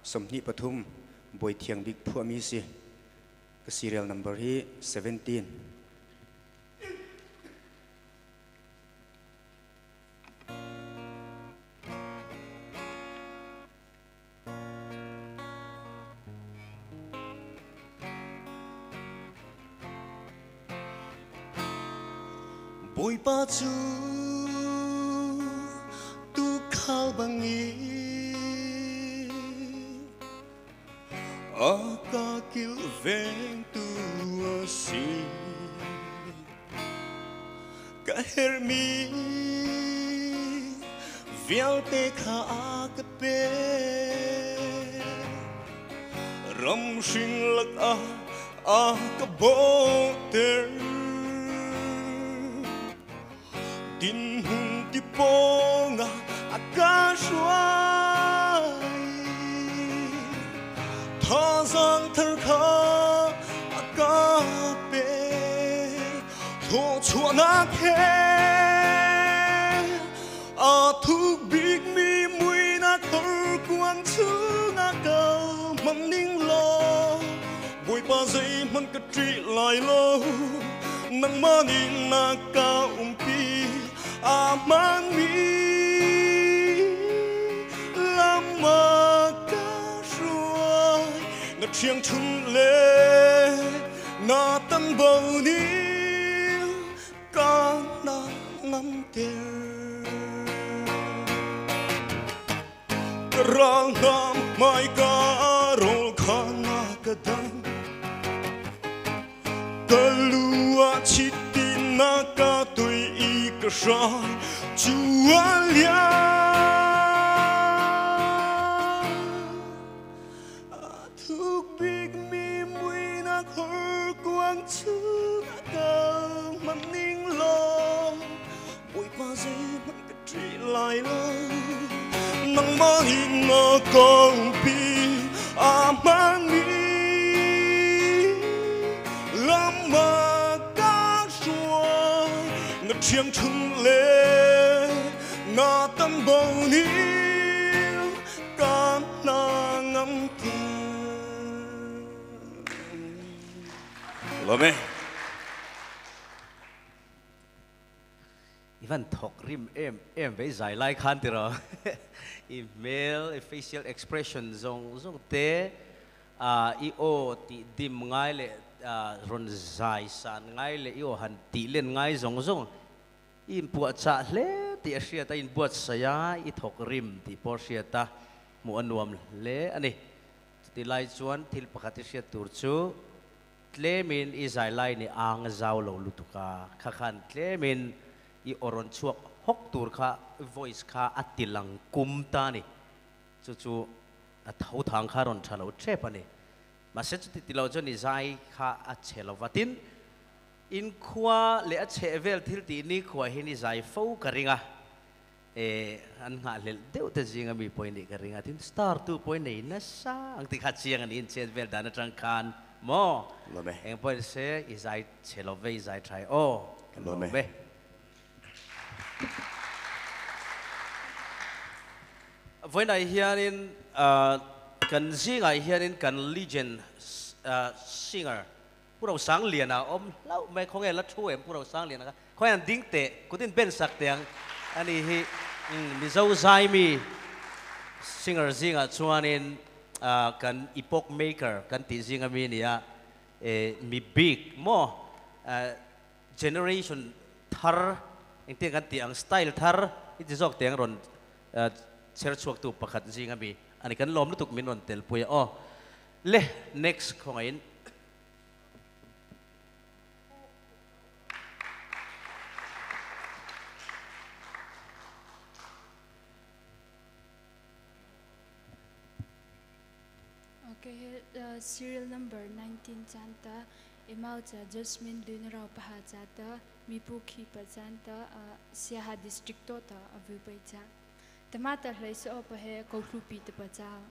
somni pathum boy thiang big phu ami si serial number hi 17 giải lai khan thì rồi email facial expression zong zong te à i o ti dim ngai le à ron zai san ngai le i o han ti len ngai zong zong. In puat cha le ti asia ta in puat saya i thok rim ti por sia ta. Mu anuam le ani ti lai chuan thil pakhat sia tur chu. Tlemin i zai lai ni ang zau lo lutuka kha tlemin i oron chuak hok tur kha voice kha atilang kum ta ni chu chu a thau thang kha ron thalo trep ani ma se chu ti lo chu ni zai kha a chelo watin in khwa le a che vel thil ti ni khwa hi ni zai fo ka ringa e an nga le deu te jinga mi point ni ka ringa tin star 2 point nei na sa ang ti kha chiang an in chen vel dan atang khan mo lo me eng point se is ai chelo ve is ai try o Lo me. me với này hiện in cần gì ngày hiện in cần legend uh, singerผู้เราสังเลียนอ่ะอมเล่าไม่ของเอลัดช่วยผู้เราสังเลียนนะครับเขาอันดิ้งเตะกูดิ้นเป็นสักเตียงอันนี้ฮิมิเจ้าใจมี singer ซิงอ่ะชวนin อ่ากัน epoch maker กันตีซิงอ่ะมีเนี่ยเออมี big โมอ่า generation ทาร์เองเตียงกันตีอั với này hiền in ờ, cần gì ngày hiền in cần legend ờ, singer. Phụ đầu sáng liền à ông lâu, mẹ không nghe lát chú em phụ đầu sáng liền à. Không anh đinh tệ cũng tin bên sạc tiếng à. anh hi ừ, mi dâu dài mi. Singer gì à chuan in ờ, cần epoch maker, cần tí gì ngay mi nia à. mi big, mo generation thar in te kan ang style thar iti jok te ang ron eh, cherchuak tu pakhat jing ami ani kan lom lutuk min ron tel puya. Oh, o le next khongain Okay, uh, serial number 19 Santa Imaucha jasmin dunrao pahachata mipukhi pachanta uh, siaha district tota avupaita. Tamata hlaiso opahe kaurupi tapachao.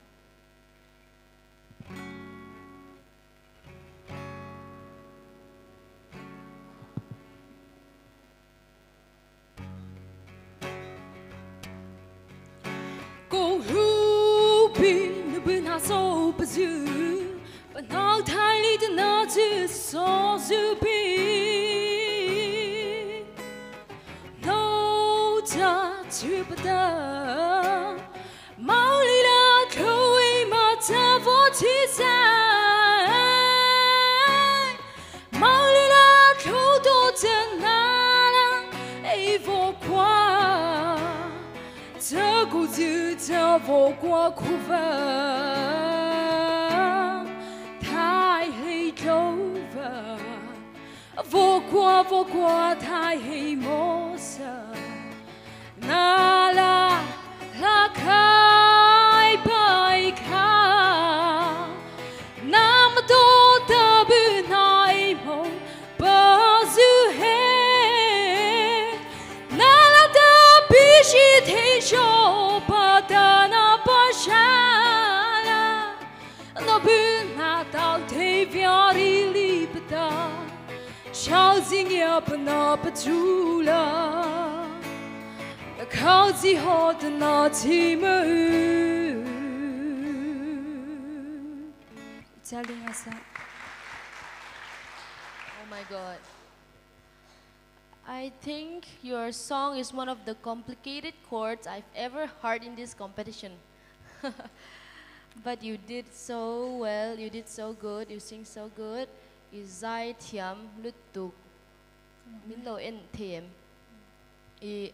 Go hooping, the bin has so bazoo. 我脑海里的那只小酒杯，拿它去不得。马里拉可为嘛在我心上？马里拉可多艰难，爱不过，这苦日子过不过苦完？我过我过太黑莫色，那啦拉开白卡，那么多的不奈梦不是黑。那拉的必须提手把的那把下啦，那不那到提表里里不到， Chousing up na patula Na kauzi hod na timu Telling us that Oh my god I think your song is one of the complicated chords I've ever heard in this competition. *laughs* but you did so well, you did so good, you sing so good. Izai thiam lutuk. Min lo en thiam. I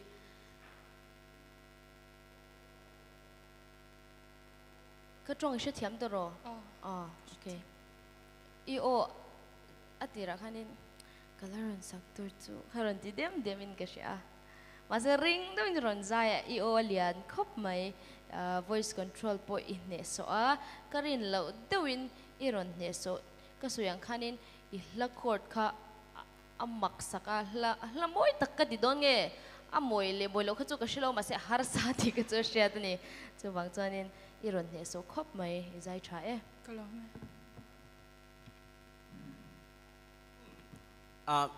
Cái trong sẽ thiam đó rồi. À, okay. I o atira kanin kalaran saktor chu karon ti dem demin ka siya masa ring dum ron zaya i o lian khop mai voice control po i ne so a karin lo dewin i ron ne so kasuyang kanin i la chord kha amak saka la la moi tak ka di don nge amoy le boy lo khachu ka shilo ma se har sa ti ka chu shia ni chu bang chanin i ron ne so khop mai i zai tha e Kalome. à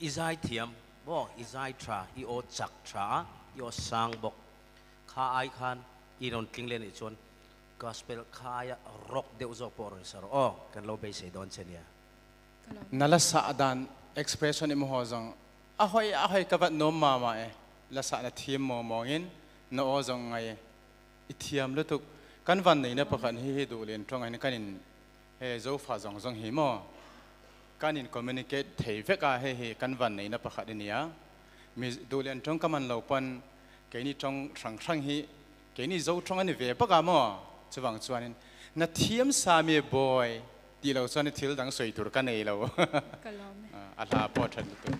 izai thiam bo izai tra i o chak tra i o sang bok kha ai khan i ron tling len i chon gospel kaya, rock de uzo por sar o oh, kan lo be se don chen nala sa dan, expression im ho zong, ahoy ahoy, kavat no mama e. La sa na thim mo mongin, no o zong ngai ithiam thiam lu tuk, kan van nei na pakhan hi hi du len trong ai kanin, he, zo fa zong zong hi mo. Kanin communicate thei veka he he, kan van nei na pakhat nia mi du len trong kaman lo pan, ke ni trong sang sang hi, ke ni zo trong ani ve paka mo chuwang chuanin na thiam sa mi boy ti lo chuan thil dang soi tur ka nei lo Kalome. *laughs* a la po than tu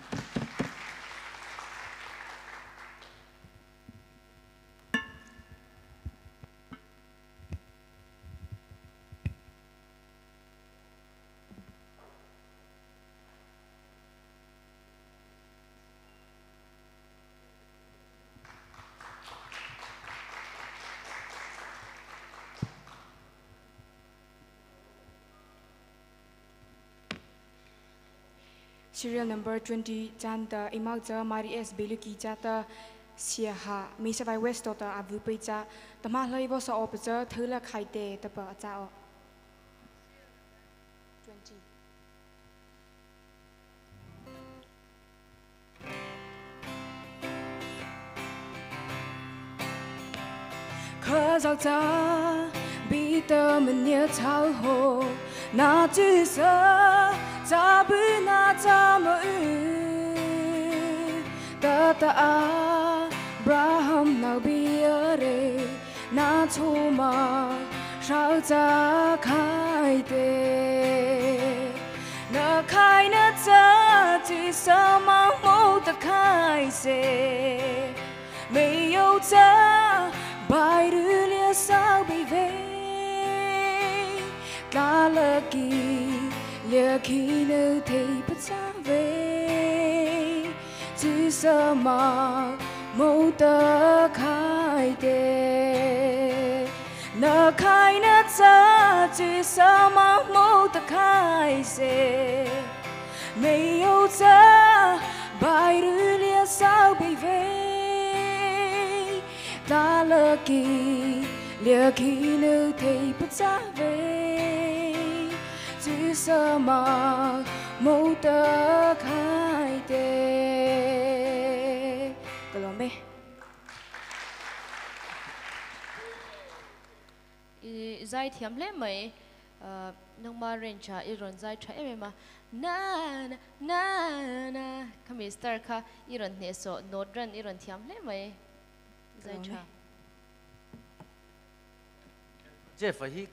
Serial number 20 chanta imak cha mari s beluki chata sia ha mi sa vai west tota avu pe cha tama hlai bo sa op cha thula khai te ta pa cha o 20 可造자 bị tơ mình nhớ thao hồ na chữ sơ Tabuna ta ta Abraham nau biare Na thoma sao cha khai te Na khai na cha Ti sa mang mô ta khai se Mây yêu cha Bài rư lia sao bi về Ca lơ kỳ 裂开了腿不扎位，只什么没得开的，那开那这只什么没得开些，没有这白日烈烧被飞。打了给 lìa khi nữ thấy bất giá Về chỉ sợ mà mâu tơ khai tê. Colombe i zai thiam le mai nang ma ren cha i ron zai tha em ma na na na na kami star kha i ron ne so not ran i ron thiam le mai zai tha Jeff hi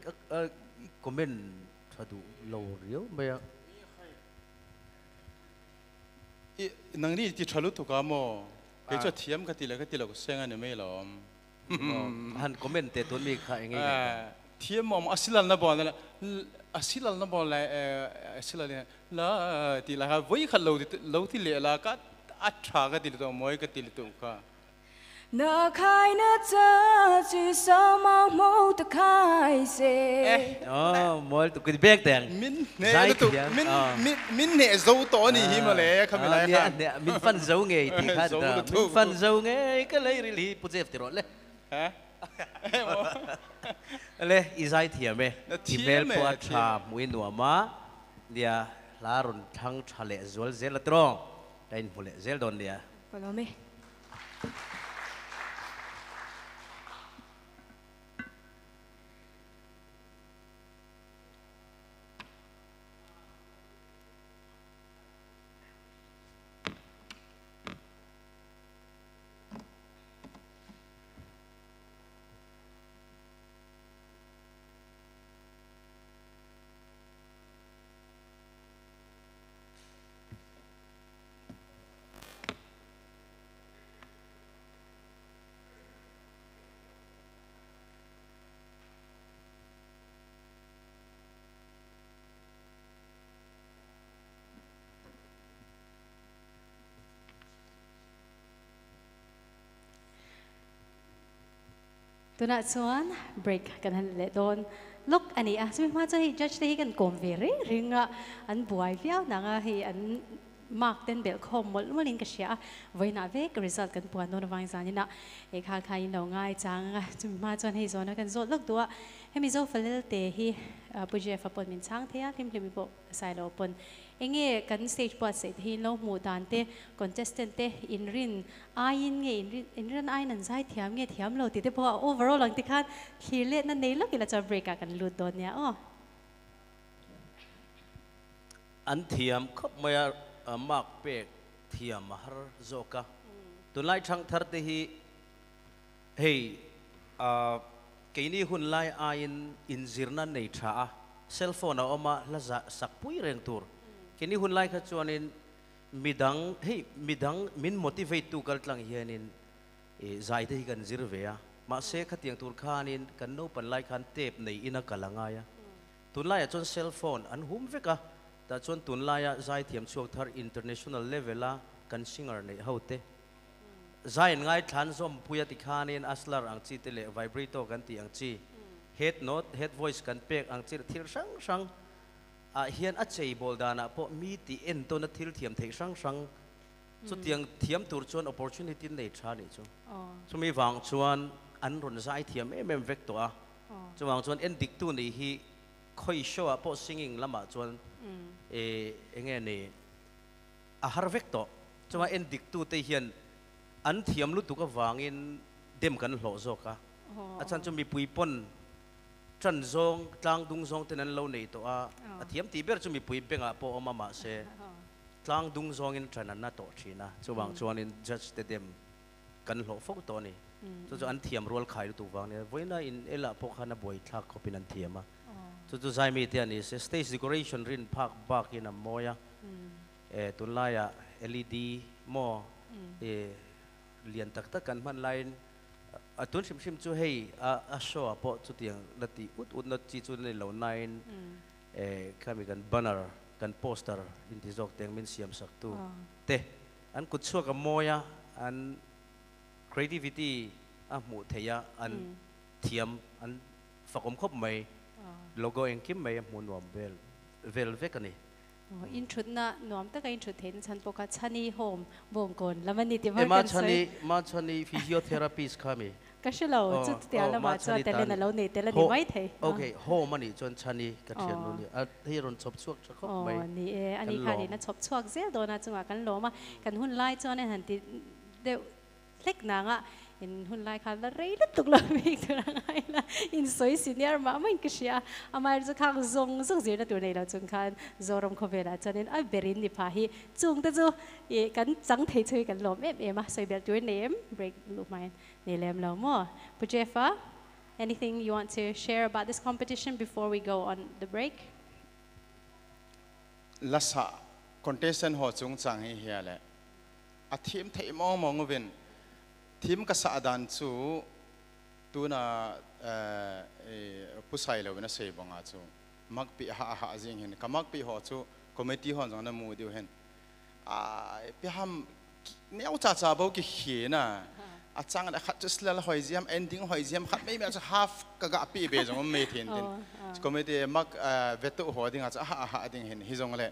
comment thadu lâu riu mày nang ni ti chalu tu ka mo ke cho thiam ka ti la ka ti la ko senga ne me lo han comment te ton mi kha ngai thiam mo asilal na bon la asilal na bon la asilal la ti la ha voi kha lo lo ti le la ka atha ka ti to moi ka ti tu ka na khai na cha chỉ sao mà mâu ta khai se ờ mỗi tụ cái bẹc đèn min nè tu min min min nè dấu to nè hi mà lẽ không phải nè nè min phân dấu nghề thì khác đó min phân dấu nghề cái lấy really bút dẹp thì rồi lẽ hả? Lẽ izai thiam me email po cha muin nuwa ma dia larun thang thale zol zel trong dain pule zel don dia Colombe tu na chuan break kan han le don look ani a sumi ma chu hi judge te hi kan kom ve ri ringa an buai viau nanga hi an mark ten bel khom mol molin ka sia voina ve ka result kan puan non wang zani na e kha kha in lo ngai chang sumi ma chuan hi zona kan zot lok tua hemi zo falel te hi puje fa pon min chang thea lim lim bo sai lo pon enge kan stage pa se hi lo mu dan te, contestant te in rin ain nge in rin in rin ai nan zai thiam nge, thiam lo ti te po overall lang ti khan khile na nei lo kila cha break a kan lut don ya o. An thiam khop maya mak pek thiam har zoka tunlai thang thar te hi hey a keini hun lai ain in zirna nei tha cell phone a oma la sak pui reng tur. Kini hun lai kha chuanin midang hei midang min motivate tu kal tlang hianin e zai te kan zir ve a ma se kha tiang tur khanin kan no pan lai khan tep nei ina kalanga ya tun lai chon cell phone an hum veka ta chon tun lai ya zai thiam chuak thar international level a kan singer nei haute zai ngai thlan zom puya ti khanin aslar ang chi te le vibrato kan ti ang chi head note head voice kan pek ang chi thil sang sang a hian a chei bol dana po mi ti en to na thil thiam thei sang sang chu tiang thiam tur chuan opportunity nei tha ni chu. Chu mi wang chuan an ron zai thiam em em vek to a. Chu wang chuan en dik tu ni hi khoi show a po singing lama chuan e enge ni. A har vek to. Chuan en dik tu te hian an thiam lu tu ka wangin dem kan hlo zo ka a chan chu mi pui pon chân zong tlang dung zong tên lâu này to à thiếm tí biết cho mình bùi bên à po ông mama sẽ tlang dung zong in chân anh to chi na cho bằng cho anh judge tên dem cần lộ phúc to này cho cho anh thiếm rồi khai tụ vàng này với na in ela po khăn na bồi thắc copy anh thiếm à cho cho zai mi tên này sẽ stage decoration rin park park in a moya eh tulaya LED mo eh lian tak tak kan man line ตุนชิมชิมจู่เฮ้ยอาโชัวพอจุดยังนัติอุดอุดนัดที่จุดในเหล่านายเอ่อข้ามีกันบันเนอร์กันโปสเตอร์อินทิจอกเตียงมินเสียมสักตัวเตอันกุดชัวกับมอยะอันครีเอทิฟิตี้อะมุทียอันเทียมอันฝักอมคบไม่โลโก้เองคิมไม่หมุนวอมเวลเวลเวกันนี่ อินชุดนะน้อมตะกินชุดเห็นฉันปกติชนีโฮมวงกลแล้วมันนี่ที่ว่ากันใช่มาชนีฟิสิโอเทอราปีสค่ะมีก็ใช่เราจุดเดียวแล้วมาจนีแต่เรนเราเนี่ยแต่เรนไม่เทโอเคโฮมันนี่จนชนีก็เทียนนู่นนี่ที่รุ่นชอบช่วงาไปอ๋อนี่เอออันนี้ค่ะนี่นะชอบช่วงเสียโดนนะจังหวะกันหมอะกันหุ่นไล่จ้อนในหันที่เด็กเล็กนางอะ *laughs* in hun lai khan la rei la tuk la mi tu la ngai la in soi senior ma ma in kishia amai zu khang zong zong zir la tu nei la chung khan zorom kho vela chanin a berin ni pha hi. Chung ta zu e kan chang thei chui kan lom em em a soi bel tu name break lu mai ne lem lo mo pujefa anything you want to share about this competition before we go on the break? Lasa contestant ho chung chang hi hi ale a à, thim thei mo mo ngwin ทีมกษัตริย์จูตัวน่ะผู้ชายเราเป็นเสบงอาจูมักปีหาหาจริงเห็นก็มักปีหัวจูคอมมิตี้หัวจังนั้นมูดิวเห็นอ่าพี่ฮัมเนี่ยจ่าจ่าบอกกี่เขียนอ่ะอาจารย์ขัดจุดเล่หอยเจียมเอนดิ้งหอยเจียมขัดไม่มีอาจจะ half กะกะปีเบจงไม่เห็นดิคอมมิตี้มักเวตุหัวดิ้งอาจจะหาหาดิ้งเห็นฮิจงเลย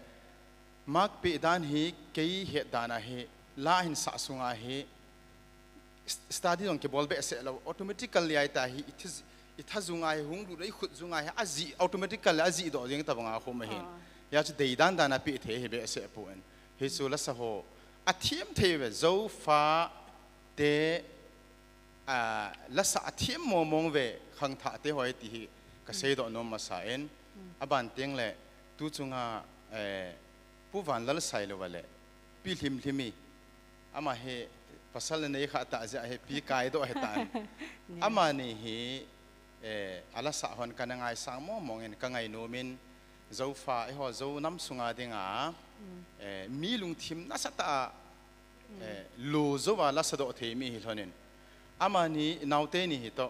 มักปีด้านฮีกี่เหตุดานะฮีลาหินสะสงอาฮี study dong ke bol be se lo automatically ai ta hi it is it has zungai hung du rei khut zungai azi automatically azi do jeng ta banga khom hin ya chu dei dan dan pi the he be se pu en. He su la sa ho. A thiam the ve zo fa te a la sa thiam mo mong ve khang tha te hoi ti hi ka se do no ma sa en. Aban teng le tu chunga e pu van lal sai lo wale pi lim limi ama he pasal nei kha ta ja he pi *laughs* kai do he tan *laughs* ama ni hi e ala sa hon kan ngai sang mo mong en ka ngai no min. Zo fa e ho zo nam sunga dinga e mi lung thim na sa ta e lo zo wa la sa do the mi hi lonin ama ni naute ni hi to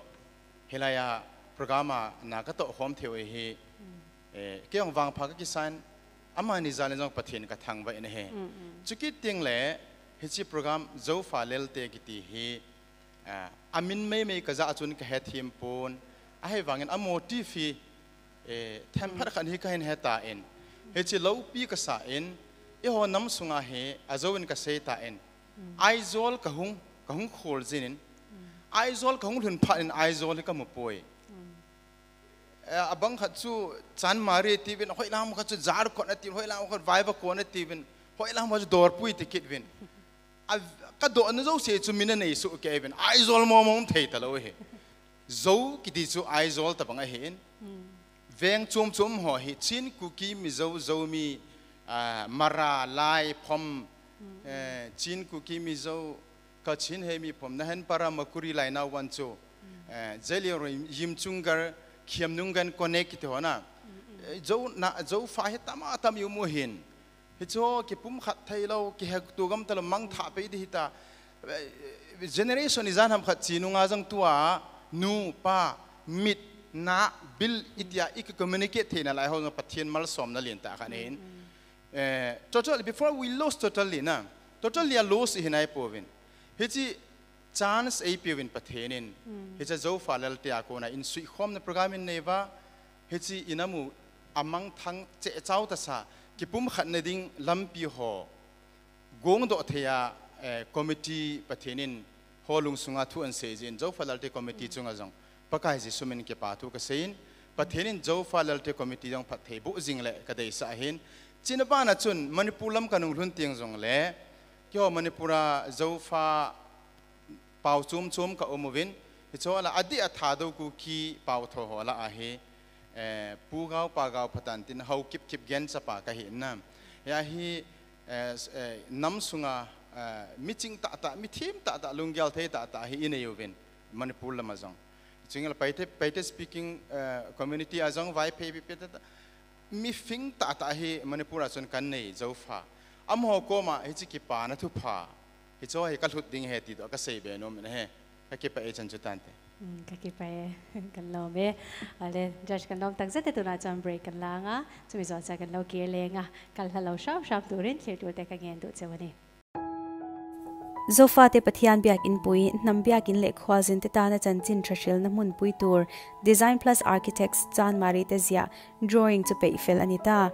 helaya programa na ka to hom theo hi. E kyong wang pha ka kisan ama ni zalen jong pathin ka thang ba ene he. Chukit ting le hichi program zo fa lel te kiti hi amin me me ka za chun ka he thim pon a he wangin a motive hi e them phar khan hi ka hin heta en hichi lo pi ka sa en e ho nam sunga he a zo in ka se ta en ai zol ka hung ka hung khol jinin ai zol ka hung hun pha en ai zol ka mo poi abang khat chu chan mari ti bin hoi lam khat chu jar ko na ti hoi lam khat vai ba ko na ti bin hoi lam ma dor pui ti kit bin ka do na zo se chu min nei su ke ben ai zol mo mong thei ta lo he zo ki ti chu ai zol ta banga hen veng chum chum ho hi chin ku ki mi zo zo mi mara lai phom chin ku ki mi zo ka chin he mi phom na hen para makuri lai na wan chu zeli ro yim chung chungar khiam nungan connect ti ho na zo na zo fa he tama tam yu mo hin ฮิจโฮกิปุ่มขัดไทยเราคิเฮกตัวกำตลมังถ้าไปดีฮิตาเจเนเรชันนี้จานทำขัดจีนุงอาจังตัวนูปามิดนาบิลอิดยาอีกคอมมิวนิเคทเทนอะไรเขาเนี่ยพัฒน์มาลสอมนั่นเองแต่ขันเองเอ่อ total before we lost totally นะ totally lost เห็นไอ้พวกวินฮิจิ chance ไอพวกวินพัฒน์เอนฮิจิจะเอาฟ้าเลลเตียกูนะ in สุขคอมในโปรแกรมนี้ว่าฮิจิอินามูอามังทังเจ้าเจ้าตั้ง khat na ding lampi ho. Gong do à committee pathenin holung sunga thu an se jin zo falalte committee chunga jong pakai ji sumin ke pa thu ka sein. Pathenin zo falalte committee jong pathe bu jing le ka dei sa hin. Chinapa na chun, manipur lam kanung hlun tiang jong le. Kyo manipura zo fa pau chum chum ka omovin cho là adi a tha do ku ki pau tho ho la a he. ปูเกาปาเกาพัตันตินเฮาคิบคิบเกนสปากะเห็นนะยาฮีน้ำสุงามิจิงตาตามิทีมตาตาลุงเกลเทตาตาฮีอินยูเวนมันพูดละมาจังจึงเราไปเทไปเทเปคกิ้งคอมมูนิตี้อาจังไว้เพย์พิเตมิฟิงตาตาฮีมันพูดอาจนกันนี่เจ้าฟ้าอำเภอโกมาฮิจิกิปานะทุพาฮิจ้อยกัลหุดดิ้งเฮติดอกเสเบนอมนะเฮกิปเอจันจุตันเต kakipae kanlo be ale judge kanlo tak zete tuna cham break langa chumi zo cha kanlo ke lenga ah. kal halo shap shap durin che tu te kangen du chewani zofa te pathian biak in pui nam biak in le khwazin te tana chan chin thrashil na mun pui tour design plus architects chan mari te zia. Drawing to pay fel anita.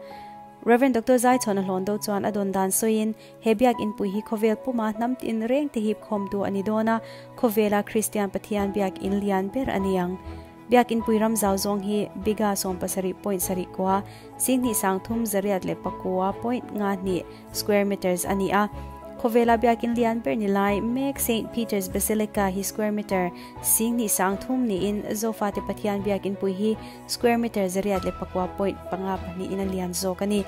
Reverend Dr. Zai chon hlon do chuan adon dan soin hebiak in pui hi khovel puma namt in reng te hip khom tu ani dona khovela Christian pathian biak in lian ber aniang biak in puiram zau zong hi biga som pasari point sari kwa sing ni sang thum zariat le pakwa point nga ni square meters ani a Kovela biakin lian per nilai mek St. Peter's Basilica hi square meter sing ni sang thum ni in zofa te pathian biakin pui hi square meter zariat le pakwa point panga pani in lian zo kani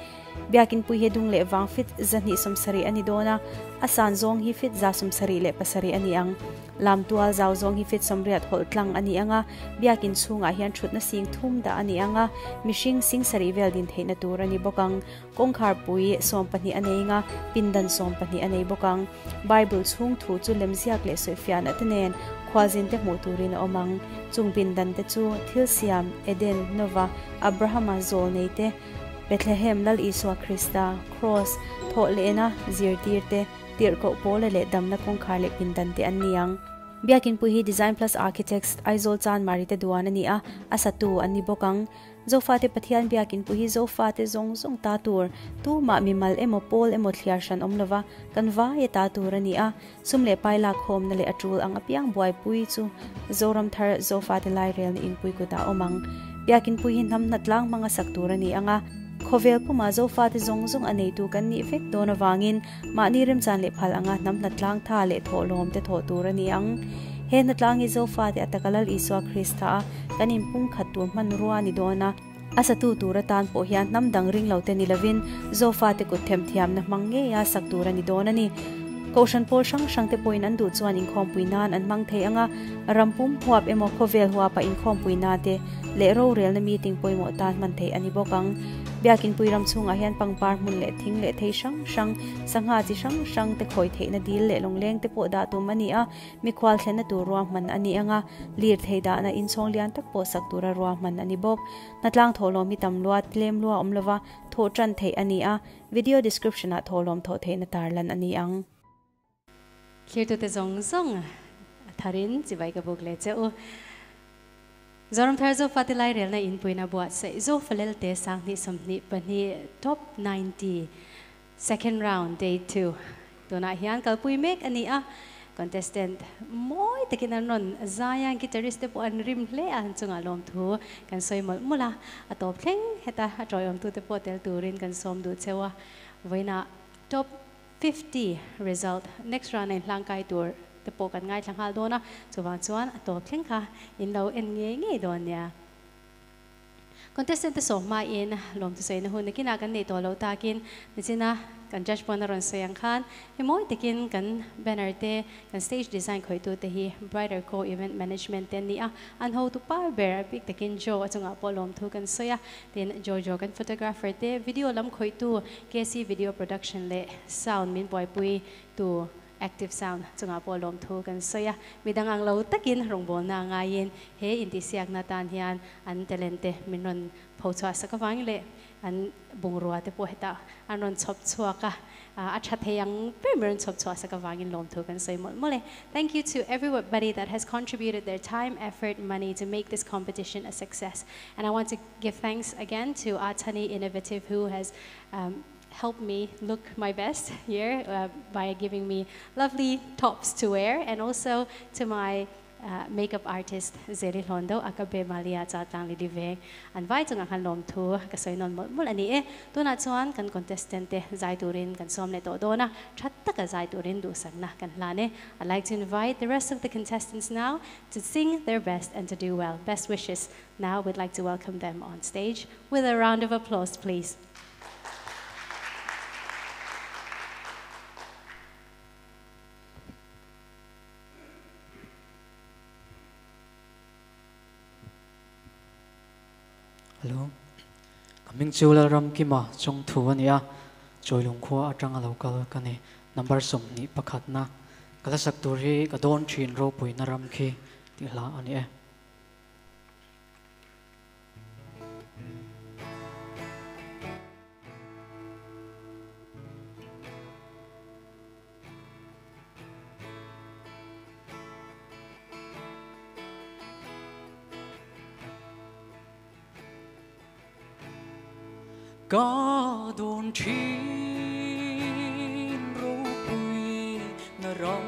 biakin pui hedung le wang fit zani som sari ani dona asan zong hi fit za som sari le pasari ani ang. Lam tual zau zong hi fit som riat hol tlang ani anga. Biakin chunga hian thut na sing thum da ani anga. Mishing sing sari vel din theina tur ani bokang. Kongkhar pui som pani anei nga. Pindan som pani anei bokang. Bible chung thu chu lemziak le sofian atanen khwazin te mu turin omang. Chung pindan te chu thil siam eden nova abrahama zol nei te. Bethlehem lal Iswa Krista cross tho lena zir tir te pole le dam na kong khar le an niang biakin pu hi design plus architects aizol chan mari te duan asatu ani bokang. Zofa te pathian biakin pu hi zofa te zong zong ta tur. Tu ma mi mal emo pol emo thliar shan omlova kanwa ye ta tur sumle paila khom na le atul ang apiang buai pui chu. Zoram thar zofa te lai rel in pui ku ta omang. Biakin pu hi nam natlang manga saktur ani anga khovel puma zo fa te zong zong anei tu kan ni fek don awangin ma ni rem chan le phal anga nam na tlang tha le tho lom te tho tur ani ang he na tlang i zo fa te atakalal iswa krista kanin pung khat tu man ruwa ni dona asa tu tura tan po hian nam dang ring lo te ni lovin zo fa te ku them thiam na mangne ya sak tura ni dona ni Koshan pol sang sang te poin an du chuan in khom puinan an mang thei anga rampum huap emo khovel huapa in khom puina te le ro rel na meeting poimo tan man thei ani bokang biakin puiram chunga hian pangpar mun le thing le thei sang sang sangha chi sang sang te khoi thei na dil le longleng te po da tu mani a mi khwal thlen na tu ruam man ani anga lir thei da na in chong lian tak po sak tura ruam man ani bok natlang tholo mi tam lua tlem lua omlova tho tran thei ani a video description a tholom tho thei na tarlan ani ang khir tu te zong zong tharin chi bai ka bok le che o zoram thar zo fatilai rel na in puina buat se zo falel te sang ni som ni pani top 90 second round day 2 to na hian kal pui mek ani a contestant moi takin anon zaya guitarist te po an rim hle an chunga lom thu kan soi mol mula atop thleng heta atroyom tu te po tel turin kan som du chewa voina top 50 result next round in langkai tour te po kan ngai thanghal dona chuwang chuan tổ thleng kha in lo en nge nge don nia contestant te so ma in lom tu sei na hun kina kan nei to lo takin ni china kan judge pon ron sayang khan. He moi kinh kan banner te kan stage design khoi tu te hi brighter co event management te ni a an ho tu pa ber big tekin jo achunga polom thu kan soya ten jo jo kan photographer te video lam khoi tu kc video production le sound min boy pui tu active sound. Chunga polom thu kan soya midang ang lo takin rongbol na nga he inti siak na tan hian an talente minon photwa sakawang le an bungrua te po heta anon chop chua ka acha theyang permanent chop chua sakawang in lom thu kan soi mol mole thank you to everybody that has contributed their time effort money to make this competition a success. And i want to give thanks again to Atani Innovative who has um, helped me look my best *laughs* here uh, by giving me lovely tops to wear and also to my uh, makeup artist Zeri Londo akabe Malia cha tang li dive an vai chunga khan lom thu ka soi non mol mol ani e. Tu na chuan kan contestant te zai turin kan som le to do na that ka zai turin du sang na kan i'd like to invite the rest of the contestants now to sing their best and to do well. Best wishes. Now we'd like to welcome them on stage with a round of applause please alo Hello. Kaming chula ram ki ma chong thu ania choi lung khwa atang alo kal kani number som ni pakhat na. Kala sak tur hi ka don thin ro pui na ram khi ti hla ani e. God on chin ropui na ram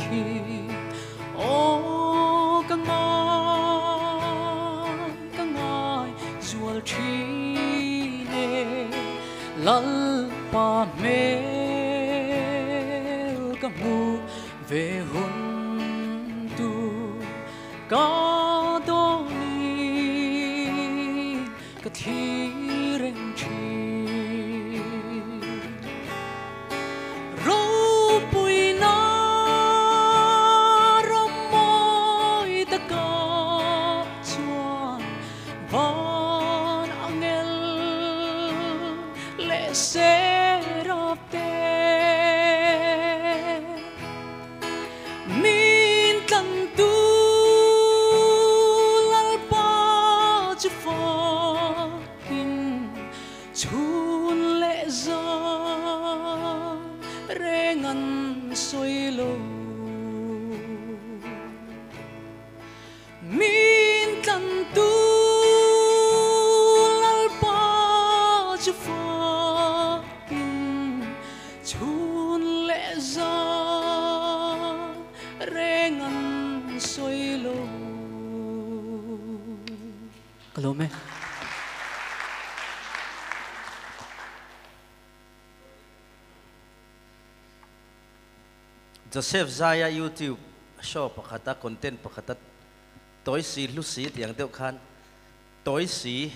ki o kangai zual chine lal pa mel kamu ve hun tu. God on กะที Joseph Zaya YouTube show pakata content pakata toy si lu si tiang deuh khan toy si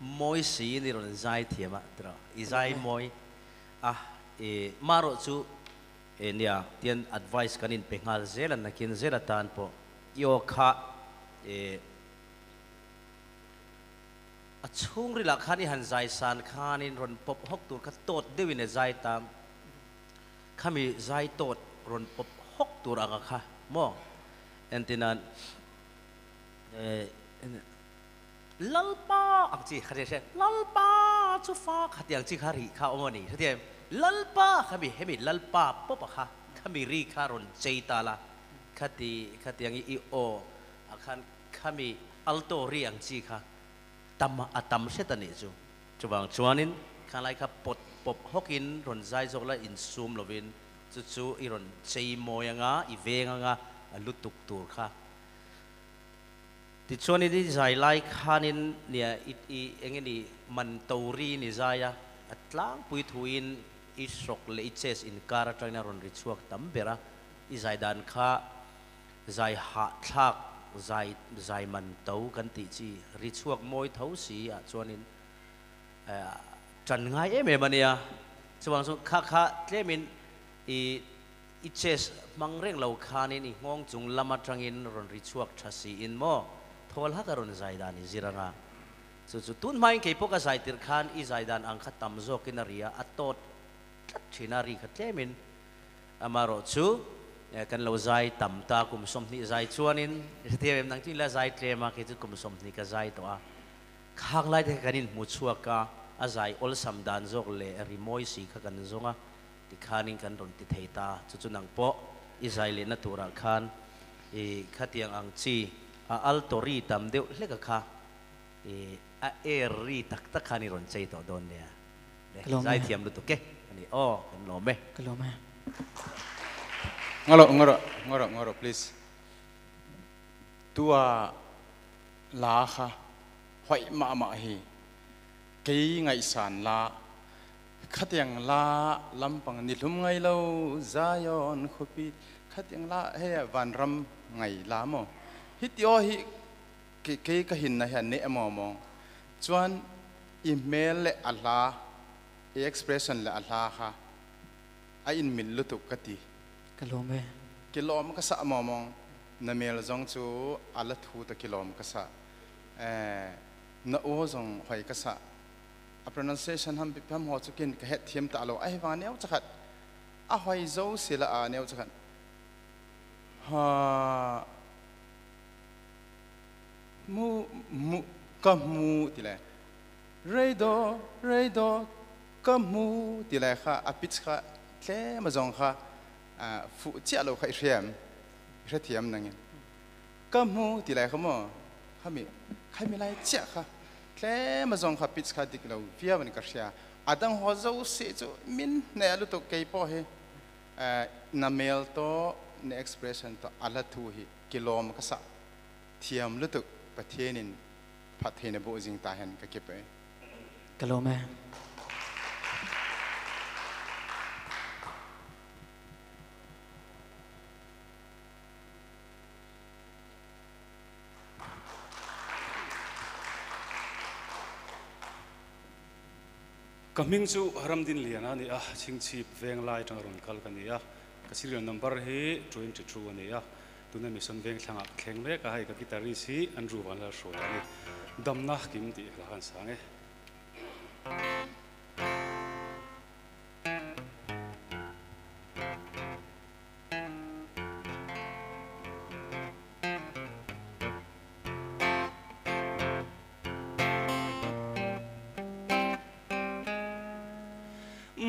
moi si ni ron zai thiama tra i zai moi ah e maro chu e nia tian advice kanin pengal zelan nakin zela tan po yo kha e a chung ri la khani han zai san khanin ron pop hok tur kha tot dewin e zai tam khami zai tot รนปบหกตัวรักค่ะมองเอ็นตินันเอลัลปาอังจีขัดเชลัลปาชูฟ้าขัดยังจีขารีข้าอมนี่ขัดเองลลปาขมิเฮมิลัลปาปบค่ะขมิรีคารนเจตาละขัดีขัดยังอีโออาคารขมิอัลโตรีอังจีค่ะตัมมาตัมเสตันนี่จูจวบังชวนินข้าไลค่ะปดปบหกินรนใจจกละอินซูมลวิน chu chu iron ron chei moyanga i venga nga lutuk tur kha ti chuanin di zai lai khanin nia à, i i engeni man tori ni zaya atlang à, pui thuin i sok le i ches in kara tangna ron ri chuak tam bera i zai dan kha zai ha thak zai zai man tau kan ti chi ri chuak moi thau si a chuanin chan à, ngai em em ania chuang chu kha kha tlemin i i ches mangreng lo khanin i ngong chung lama tangin ron ri chuak thasi in mo thol ha karon zaidani ziranga chu chu tun mai ke poka zai tir khan i zaidan ang kha tam zo kinaria atot tlat thina ri kha tlemin amaro chu kan lo zai tam ta kum som ni zai chuanin thiam nang tin la zai tlema ke chu kum som ni ka zai to a khang lai de kanin mu chuak ka a zai ol sam dan zok le ri moi si kha kan zonga ti khanin kan ron ti theita chu chu nang po i zai le na khan e khatiang ang chi a altori tam deu le ka. Kha e a eri tak tak khani ron chei to don ne zai thiam lu to ke? Ani o kan lo me Kalome. ngoro ngoro ngoro ngoro please. Tua la kha hoi ma ma hi. Cái ngày sản la khát tiếng la lâm bằng nít lum ngày lâu zion khopi khát tiếng la hay van ram ngày la mo. Hít yo hi cái cái cái hình này hình nè mò mò chuan email le ala expression le ala ha. Ai in min lutuk kati Kalome. kilom ka sa mo. Mong na mel zong chu ala thu ta kilom ka sa. Eh na o zong hoi ka sa a pronunciation ham pipam ho chukin ka het thiam ta lo. Ai wa neu chakhat? A hoi zo sila a neu chakhat? Ha. Mu mu, ka mu tile le. Re do re do, ka mu tile kha. A pitch kha, tle ma zong kha. À fu, chia lo khai xem re thiam nang ka mu tile lai khamo khami khami lai chia kha. مجھ پیس خا د پی کرسیا ادم ہوزو سیچو من نٹ کئی پو ہی نمیر تو ایکسپرسنٹ اال تھی کی لوگ سب تھی ہم لوٹک پی بن تا ہی کئی پو coming chu haram din liana ni a ching chingchi veng lai tang ron kal kan ya ka ah. serial number he 22 ani ya tuna mission veng thanga kheng le ka hai ka kitari si andru wala sho ani damna kim ti la han sange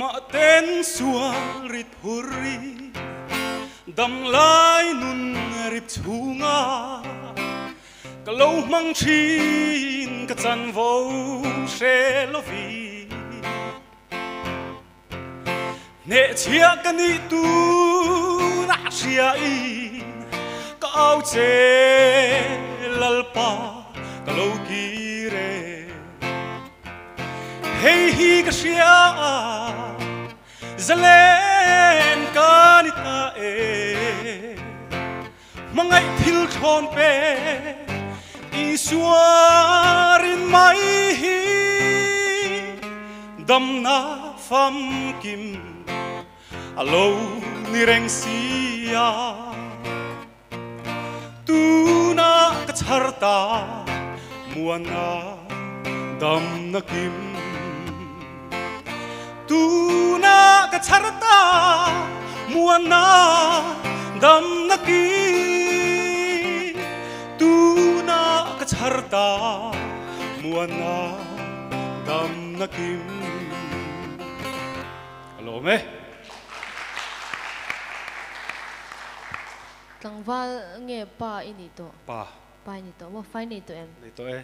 mà tên xua rít huri đầm lai nun rít chu nga cả lâu mang chín cả chân vô sẽ lo vi nè chia cái ni tu na chia in cả áo chê lal pa cả lâu kỳ re hey hi ka chia zalen kanita e. Mangai thil thon pe. Isuarin mai hi. Dam na fam kim. Alo ni reng sia. Tu na ta. Charta muana dam na kim. tuna ka charata muana dam naki tuna ka charata muana dam nakim alo me. Tang val nge pa ini to. Pa. Pa ini to. Wa fine ini to em. Ini to eh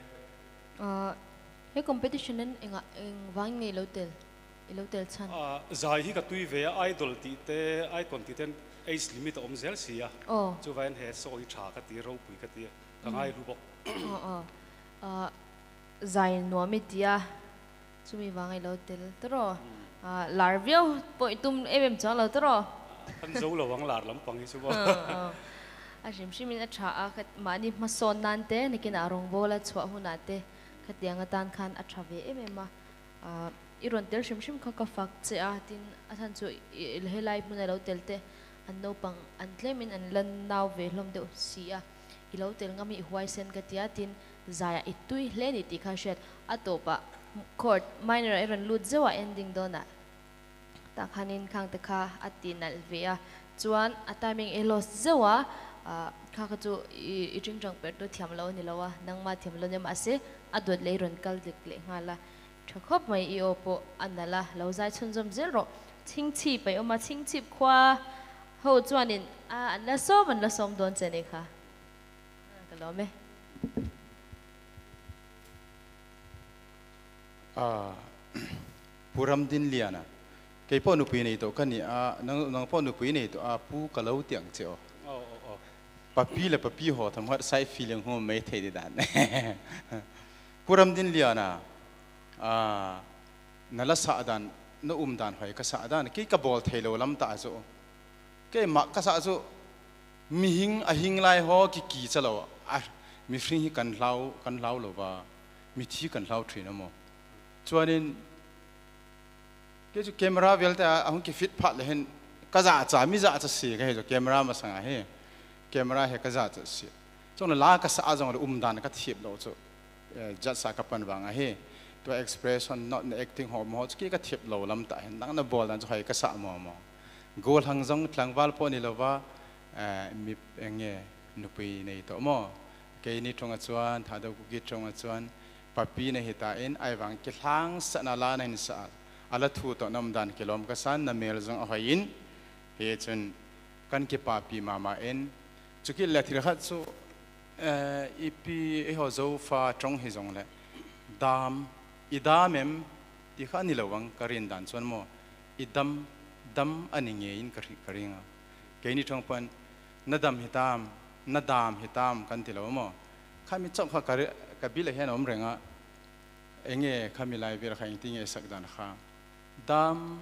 He competition en eng wang ni lotel Ilotel chan. a zai hi ka tui ve idol ti te icon ti ten age limit om zel sia Oh. chu van he so hi tha ka ti ro pui ka ti ka ngai lu bok oh. Uh, zai no mi tia. Chumi wang nge lotel. Tro. Uh, larvio po itum em chang lo tro. kan zo lo wang lar lam pang hi chu bo a shim shim in a tha a khat mani ma son nan te ni kin arong bola chwa huna te khat yang tan khan a tha ve em em a a iron tel shim shim khaka fak che a tin athan chu il helai mun lo tel te an no pang an tlemin an lan naw ve hlom de si a. Ilo tel ngami huai sen ka tia tin zaya itui hle ni ti kha shet a to pa court minor iron lut zewa ending dona ta khanin khang te kha atin al ve a. Chuan a timing e zewa a kha kha chu i jing jang per to thiam lo ni lawa nang ma thiam lo ne ma se a le ron kal dik le ngala ทคบไม่อีโอปอันนั้นละเราใจชนจมเจรชิงชีไปออกมาชิงชีพควาเขจวนินอ่าอันละส้มันละส้มโดนเจนี่ค่ะก็รู้ไหมอ่าผู้รำดินเลียนะเกี่ยวกับนุปีนี่ตัวกันนี่อ่านังนังพ่อนุปีนี่ตัวอาผู้กะเลาเตียงเจ้าปะพี่ละปะพี่หัวทำให้ใส่ฟิลิงหัวไม่เท่ดีดันผู้รำดินเลียนะ นั่นละสะดันนู่อุ้มดันหอยก็สะดันกี่กบอลเทโลลำตาจูก็มักก็สะจูมีหิงอหิงไล่หอกี่กี่จะเลวอะมีฟรีกันเล่ากันเล่าหรือว่ามีที่กันเล่าทีนั่นมั้เชวนินก็จูกล้องราเวลแต่อาหุ่นกี่ฟิตพัดเลยเห็นก็จะอาจจะมีจะอาจจะเสียก็เห็นจูกล้องมาสังให้กล้องราเฮก็จะอาจจะเสียจงนั้นลาก็สะอาดจงเราอุ้มดันก็เทียบเราจูจัดสักปันวางให้ ตามกันที่เราโมข้ามีจับข้ากริกบิลเห็นอมเรงอ่ะเองเงี้ยข้ามีลายเวลาข้าอิงติงเงี้ยสักดันข้าดำ ดำนักกิมดีไรครับมัน ดำนักกิมที่ละอัดดำมั้งอติมั้ง ดำดำนักกิม อ๋อฮะค่ะเอ่อไอ้นังเวงอินกระเสียมั้งแค่นี้ปนดำกันเตียอิติทราลุตุกลอม idam em ti kha ni lawang karin dan chon mo. Idam dam ani nge in kari karinga. Ke ni thong pan na dam hitam na dam hitam kan ti law mo. Kha mi chok kha kar ka bi le hen om renga. Enge kha mi lai bir kha ing ting e sak dan kha. Dam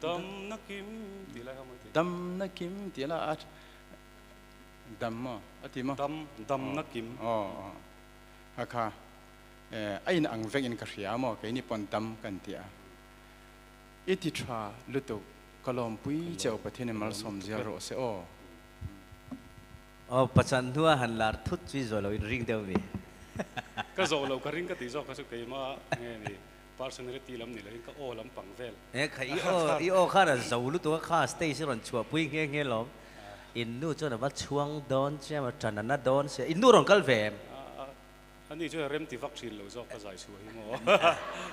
dam nakim ti dam nakim kim la at. Dam mo ati mo. Dam dam na kim oh ha oh, oh. kha. Eh, ain ang veng in ka hria mo ke ni pon tam kan tia. Iti tha lutu kalom pui cheu mà mal giờ rồi ro se o. O pachan thua han lar thut chi zo lo ring deu vi cái *laughs* zo lo cái ring ka ti zo ka su ke ma nge eh, ni personality lam ni cái ô o lam pang vel. Eh, e kha i o i o kha ra zo lu to stay si còn chua pui nghe nge lo ah. in nu cho nó bắt chuông don che ma chan na don sẽ in nu ron kal vem อันนี้ช่วยเริ่มตีวัคซีนเราโจก็ใจช่วยมั้ง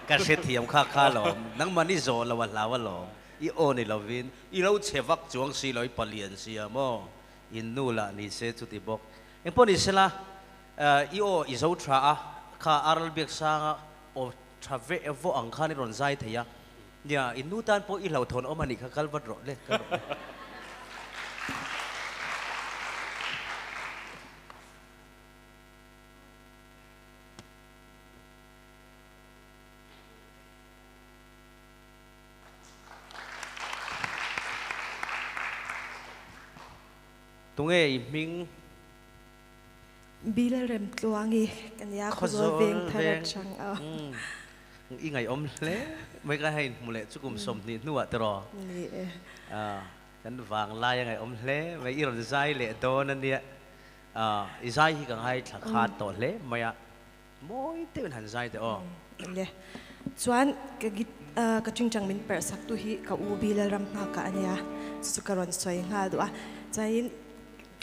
กเสถียมข้าข้าหลอมนังมันนี่โจละวันลาวหลอมอีโอนี่เราวินอีเราเชฟักจวงสีเราอีปลียนเสียมั้งอินนู่ละนี่เสจุติบอกเอ็งพอนี่เสละเอ่ออีโออีโจทราข้าอาร์ลเบียกสางโอทราเวเอฟอังคานี่รอนใจเทียเนี่ยอินนู่ตันพออีเหล่าทนอมันนี่ข้ากัลวัดรอเลย tunge i ming bile rem tluangi kan ya ko zo veng thara chang a i ngai om le mai ka hain mule chukum som ni nuwa tro ni a kan wang la ya ngai om le mai i ram zai le don an dia a i zai hi kang hai thakha to le maya moi te han zai te o le chuan ka git ka ching chang min per sak tu hi ka u bile ram na ka ania chu karon soi nga do a chain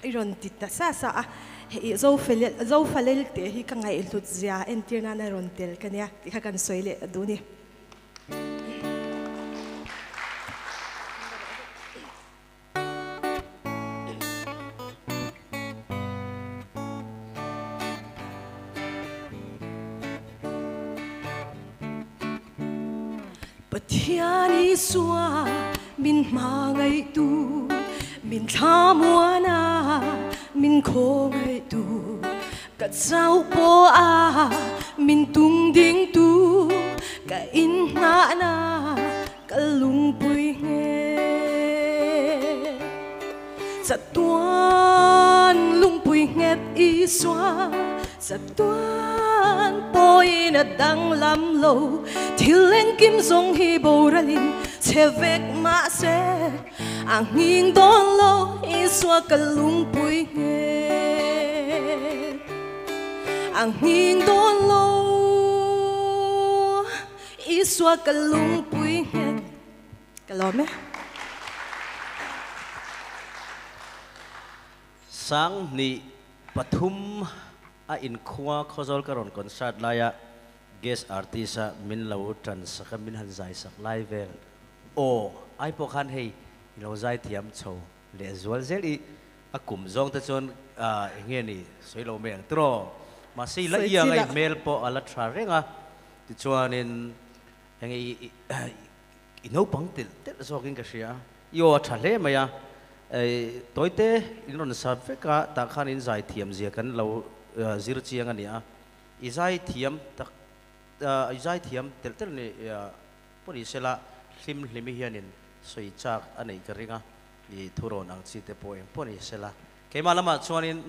iron tita sa sa ah, hi zo fel zo falel te, hi, ka ngai lut zia, en tir na na ron tel kania ti ka kan soile du ni. Pathiani xua min ma ngai tu min tha mua na min khô ngai tu. Cả sao po a min tung ding tu. Cả in na na, cả lung pui nghe. Sa tuan lung pui nghe y xóa. Sa tuan poi na dang lam lo thil lên kim song hi bo ra lin che vek ma se Ang hingdonlo iswa kalungpuy nget Ang hingdonlo iswa kalungpuy nget Kalome? Sang ni Pathum a in khua khozol karon concert laya guest artist min lawu tan sakamin hanzai sak live o ai pokhan hei lo zai thiam chho le zual zel i a kum zong ta chon a nge ni soi lo meng tro. Ma si la Soi ia chi ngai la. mel po ala tra renga ti chuan in heng i i no pang til tel zoking ka sia yo tha le maya ai tối tế in sa phê cả ta khan in giải thiểm gì kan lâu zir chiang ani a i giải thiểm ta i giải thiểm tel tel ni poni sela hlim hlim hian in soi chak anei ka ringa i thuron ang chi te poem poni sela ke malama chuan in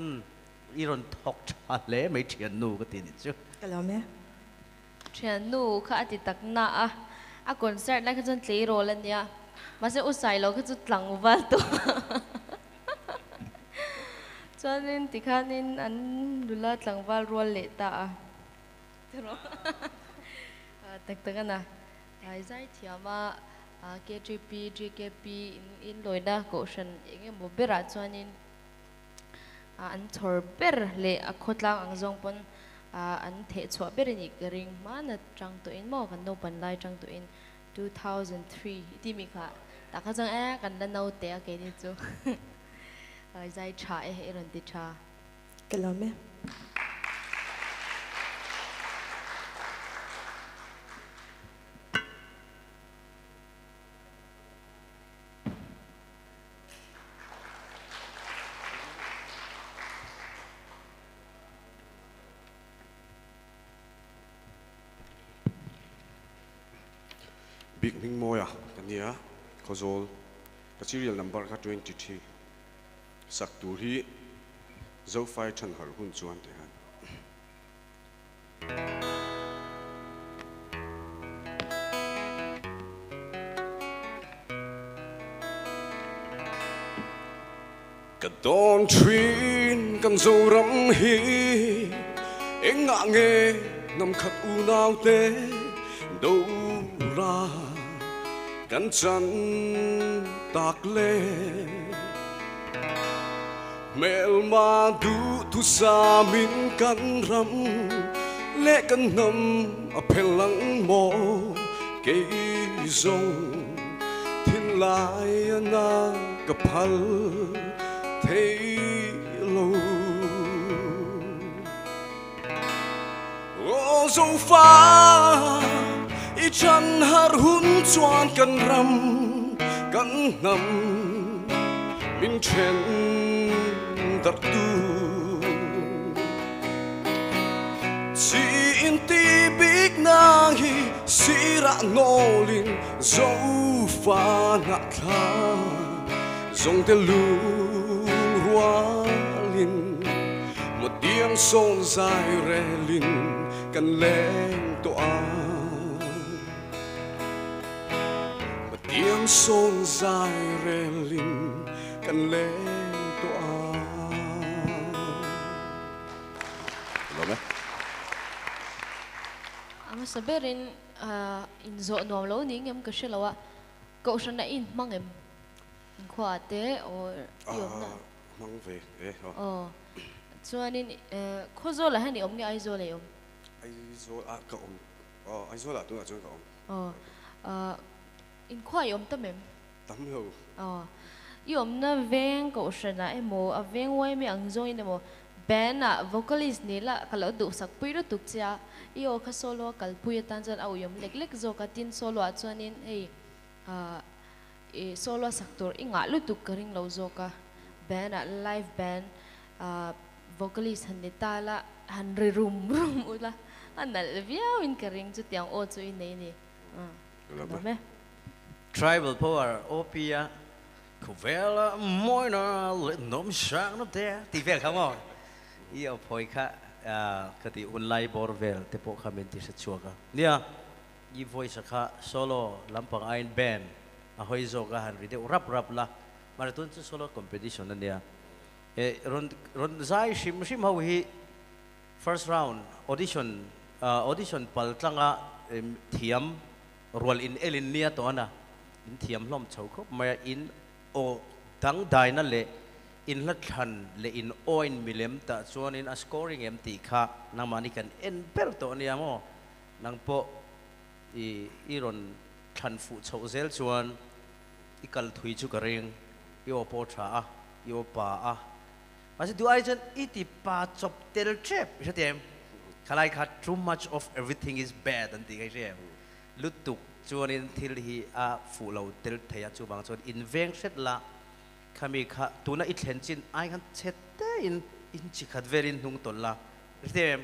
iron thok tha le mai thian nu ka tin chu cả lo me thian nu kha ati tak na a a concert lai kha chon tlei rol ania ma se usai lo kha chu tlang wal to chuanin tikhanin an lula tlangwal rual le ta a tero tak tak ana ai zai thiama KGP GKP in loi loina ko shan enge mo bera chuanin an thor ber le a khotlang ang zong pon an the chua ber ni ring mana trang to in mo kan no pan lai trang to in 2003 ti mi kha ta kha jang a kan da no te a ke ni chu ai zai cha e ron ti cha cả big ning moya kania khozol ka serial number ka 23 sak tur hi zo fai than har hun chuan te han don trin kan zo ram hi eng nga nghe nam khat u nau te đâu ra kan chan tak le mel ma du tu sa min kan ram lẽ kan nam a lăng mò cây rong thiên lai na ka phal thế lâu ô dâu phai chân har hun chuan kan ram kan nam min chen dar tu. Si in ti big na hi si rắc ngô lin dấu pha na tha dòng te lu hoa lin một tiếng son dài rè lin cần lên tỏa tiếng son dài rè linh cần lên tỏa Lo me? Ang sabirin in zo nuam lo ning em ka shelawa. Ko shan na in mang em. Khwa te or yom na. mang về ho Ờ. Chuanin kho zo la hani om nge ai zo le om. ai zo à cậu ờ ai zo là tôi là tôi cậu Ờ. Ờ in khwa yom ta mem. tắm lâu Ờ. Yom na veng ko shan na emo a veng wai mi ang zo in emo band na vocalist nila kalau du sak pui ro tuk cha io ka solo kal pui tan chan au yom lek lek zo ka tin solo a chuanin ei a e solo saktor inga lu tuk karing lo zo ka band a live band a vocalist han ni tala han ri rum rum ula anal viau in karing chu tiang o chu in nei ni a me Tribal Power, Opia, Covella, Moina, Nom Shang no te. Ti vel kamo. Ia poi uh, ka kati unlay borvel te po kami ti sa tsuaga. Nia, i voice ka solo lampang ain band. Ahoy zo gahan ride urap rap la. Maratun sa solo competition na niya. Eh, ron ron zai shim shim hawi first round audition uh, audition paltanga eh, thiam rol in elin niya to ana. In thiam hlom chau khop ma in o dang dai na le in la than le in oin milem ta chuan in a scoring em ti kha nang mani kan en per to nia mo nang po i i ron than fu chau zel chuan i kal thui chu ka ring i o po tha a i o pa a ma se du ai chen i ti pa chop tel trap sa tem khalai kha too much of everything is bad an ti kai จวนอินทิลฮีอาฟูเราเตลเทียจูบางจวนอินเวงเสร็จละขมีขะตัวนั้นอิทเห็นจินไอ้กันเช็ดเตอินอินจิขัดเวรินหุงตนละเรียม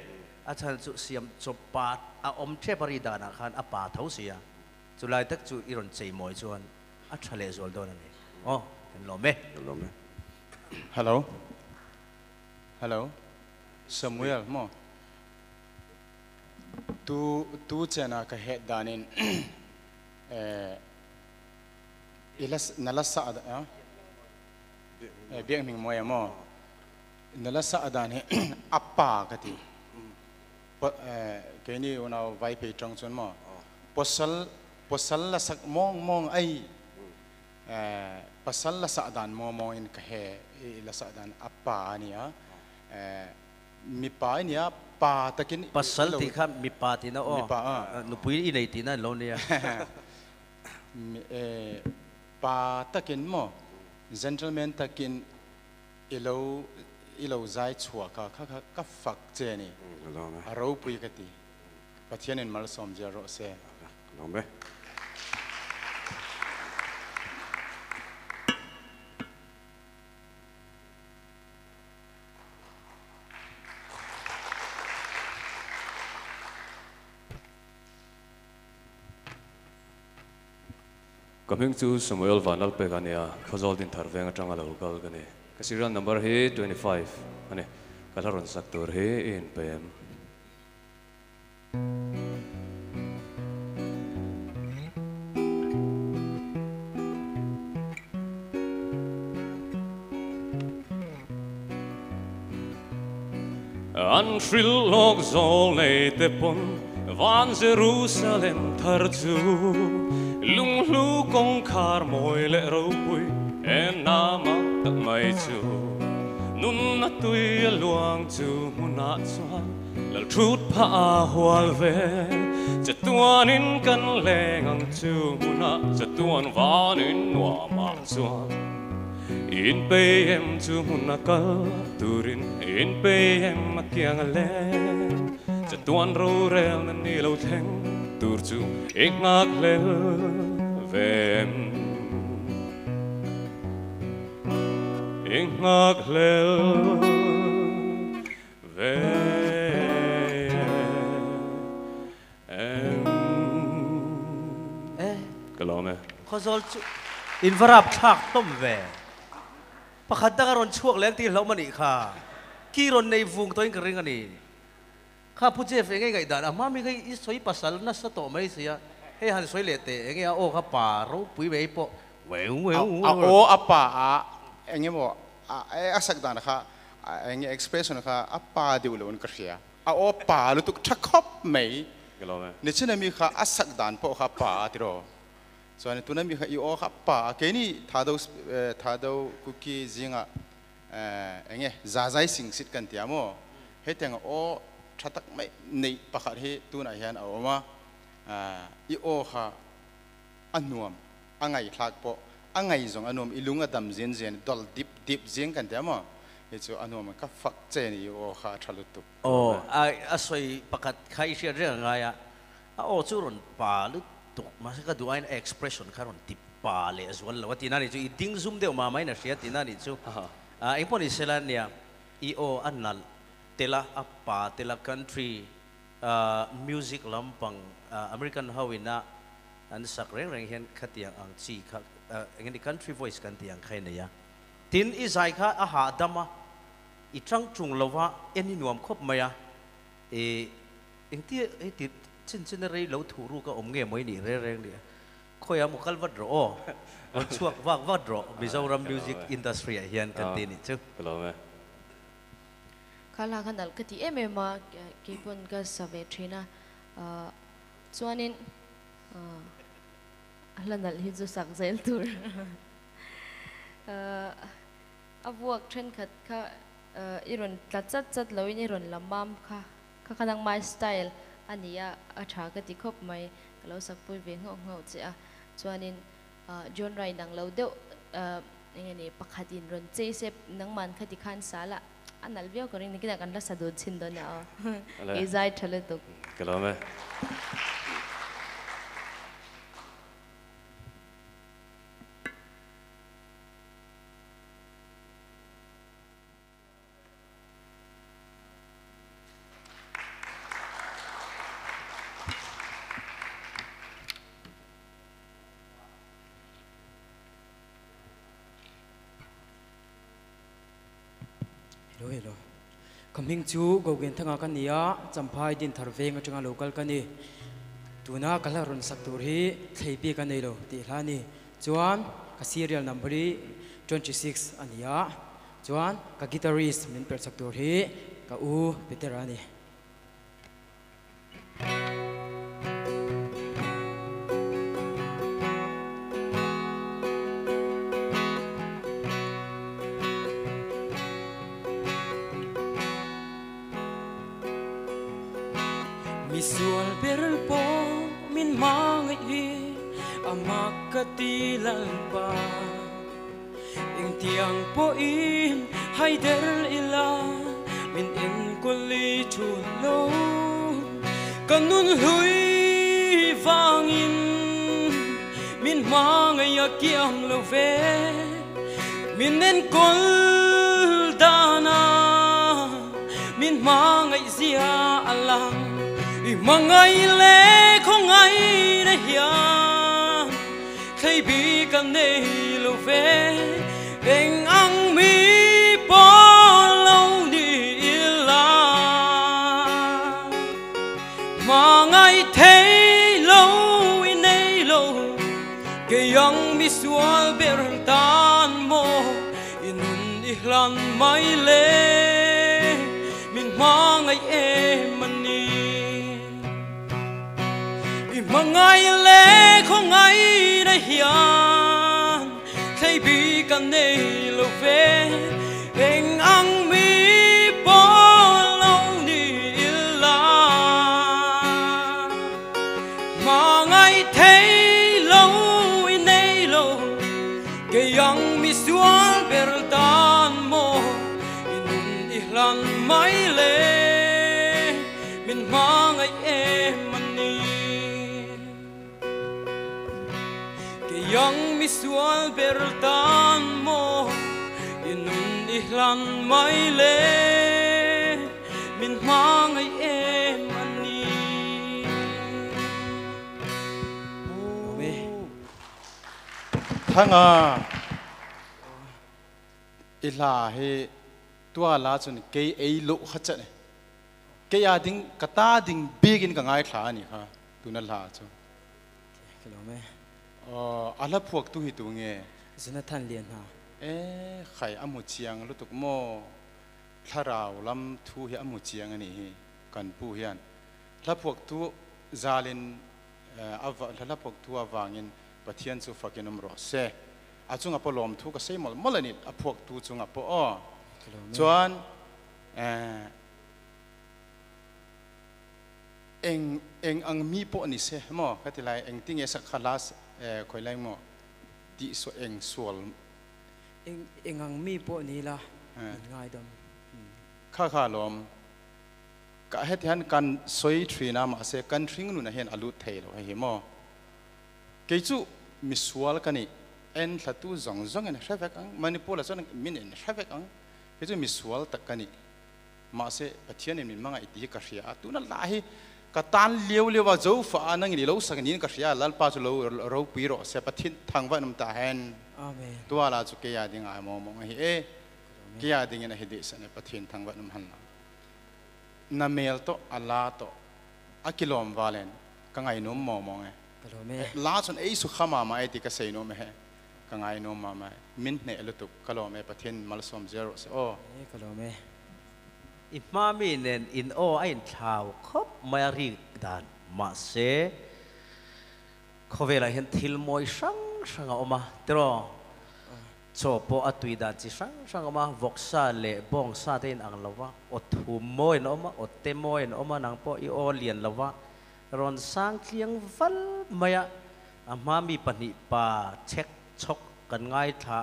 อาจารย์จุเสียมจบปาดอาอมเทปริดานาขันอาป่าเท้าเสียจุลาตักจูอิรอนใจมอยจวนอาทะเลจวนโดนนี่อ๋อเห็นลมไหมเห็นลมไหมฮัลโหลฮัลโหลสมุเอลมอ tu tu chena ka het danin nalasa ada. Eh biang ming moya mo. Nalasa ada ni *clears throat* apa kati. Eh kini una vai pe trong chun mo. Posal posal la sak mong mong ai eh pasal la sa dan mo mo in ka he la sa dan apa ni ya eh mi pa ni ya pa takin pasal ti kha mi pa ti na o Mi pa, ah. nu pui i nei ti na lo ne eh *laughs* pa takin mo gentleman takin ilo ilo zai chua ka ka ka ka fak che ni. Lo me. A ro pui ka ti. Pathianin mal som je ro se. Lo Coming to Samuel Vanal pe gani a khazal din tharvenga. Kasiran number he 25. Ane kalaron saktor he in PM. An tril log zol nei te van Jerusalem tarzu. lung lu kong khar moi le ro pui en na ma ta mai chu nun na tui luang chu muna chuan la trut pa hual ve จะตัวนินกันแรงอังชูมุนาจะตัวนินวานินนัวมาชวน In PM tumunakal turin In PM makiangalen Sa tuan rurel na nilaw teng durcu ik maak leven. Ik maak leven. Eh? Gelome. Kozol in verap chak tom ve. Pakadagaron chuak lek ti lo mani kha. Kiron nei vung toin kringa ni. ข้าพูดเจ้าเองไงด่ามาไม่เคยอิสวยปัสสาวะสตอไม่เสียเฮ้ฮันสวยเลตเองไงโอ้ข้าป่ารู้ปุ๋ยไปปะเว้ยเว้ยโอ้อาป่าเองบอกไอ้อาศักดานะคาเองเอ็กซ์เพรสนะคะอาป่าดิวเลวันก็เสียอาโอ้ป่รู้ตุกชักคบไหมนี่ฉันมีค่ะอาศักดานปะข้าป่าที่รอส่วนตัวนั้นมีค่ะอีโอ้ข้าป่าแค่นี้ท้าดูท้าดูคุกี้จิงอะเอ็งเจ้าใจสิงสิทธิ์กันที่อะมั้งเฮ้ยแต่งโอ้ ชัตักไม่ในปะขัดให้ตัวไหนเห็นเอาว่าอีโอฮะอันนวมอังไงคลากปออังไงจงอันนวมอีลุงอดมเจียนเจียนดอลดิบดิบเจียนกันเดียมั้งไอ้ชัวอันนวมก็ฟักเจนี่โอฮะทะลุตุโอ้ไอ้อาศัยปะขัดใครเชื่อเรื่องอะไรอะโอ้ชูรุนปาลุตุกมาสักดูไอ้เอ็กซ์เพรสชันคารุนติปาเลสวันละว่าที่นั่นจู่อีดิ้งซุ่มเดียวมาไม่น่ะเสียที่นั่นไอ้จู่อ่าไอ้พวกนี้เสแล้วเนี่ยอีโออันนั้น tela apa tela country uh, music lampang uh, american hawina an sak reng reng hian khatiang ang chi kha uh, ngi country voice kan tiang khai na ya tin i zai kha a ha dama i trăng trùng lova eni nuam khop maya e eng ti e ti chin chin rei lo thu ru ka om nge moi ni re reng ni khoi am kal wat ro o *laughs* chuak wak wat ro mizoram music industry hian kan ti ni chu ข้าลาขันดัลกติเอเมมาเกี่ยวก็สเวทรีนะชวนนี้นลันดัลฮิจุสักเซลตูร์อาวกเทรนขัดค่ะอีรุนตัดจัดจัดแล้วอีรุนลำมัมค่ะค่ะขันังไม้สไตล์อันนี้อาชากติคบไม่ล้วสักปุ่ยเวงงงเสียส่วนนี้จอนไรดังเราเดียวยังไงนี่ปักขัดินรุนเจเซ็ปนังมันขัดขันสาละ ఆ నలభై ఒక రెండుకి నాకు అంట్లో చదువు వచ్చిందో నా ఏజాయిట్ చలేదు కలవమే coming to go gen thanga kan nia champhai din tharveng atanga local kan ni tuna kala ron sak tur hi thleipi kan nei lo ti hlani chuan ka serial number hi 26 ania chuan ka guitarist min per sak tur hi ka u veterani ตัวลาจนเกยเอลุขจัดเกยาดิ่งกตาดิ่งบีกินกัง่ายลานี่ค่ะตัวนั่นลาจูกิโลเมตรอ๋ออัลพวกตัวหิตุงเงี้ยสุนัขท่นเรียนฮะเอ๊ะไข่อมุเชียงลุตุกโมทาราวลำทูเฮอมุเชียงอันนี้กันผู้เฮียนถ้าพวกตัวซาลินอาวถ้าพวกตัววางินปะเทียนสุฟักินอมรอเซอาจุงอปลอมทุกเกษมหมดมลนิดอพวกตัวจุงอปอ chuan à, eng eng ang mi po ni se mo ka ti lai eng ting e sa khalas à, khoi lai mo. Ti so eng sual eng eng ang mi po ni la à. ngai dam kha kha lom. Ka het han kan soi thri na ma se kan thring nu na hen alu thei lo hi mo. Ke chu mi sual ka ni en thatu zong zong en hrevek ang manipula chon min en hrevek ang cái mình misual tắc cái này mà sẽ bắt thiên em mình mang cái gì cả sria tu nó là hi cái tan liều liều và dấu phá năng đi lâu sang nín cả sria lal pa lâu lâu pi rồi sẽ bắt thiên thằng vợ nằm ta hen tu là chỗ cái gia đình ai mà mong hi. Ê cái gia đình này hết sẽ bắt thiên thằng vợ nằm hẳn na. Mel to Allah to. Akilom valen. Ka ngai nom mo mo nge. La chon ei su khama ma ai ti ka sei no me ka ngai no ma ma ne lu tu ka lo zero se o. E ka nen in o a in thau ri dan. Ma se, kho ve la moi sang sang o tro cho po atui dan chi sang sang ma vok le bong sa te in ang lawa o thu moi no ma o moi no nang po i o lian ron sang kliang val maya ama mi check chok kan ngai tha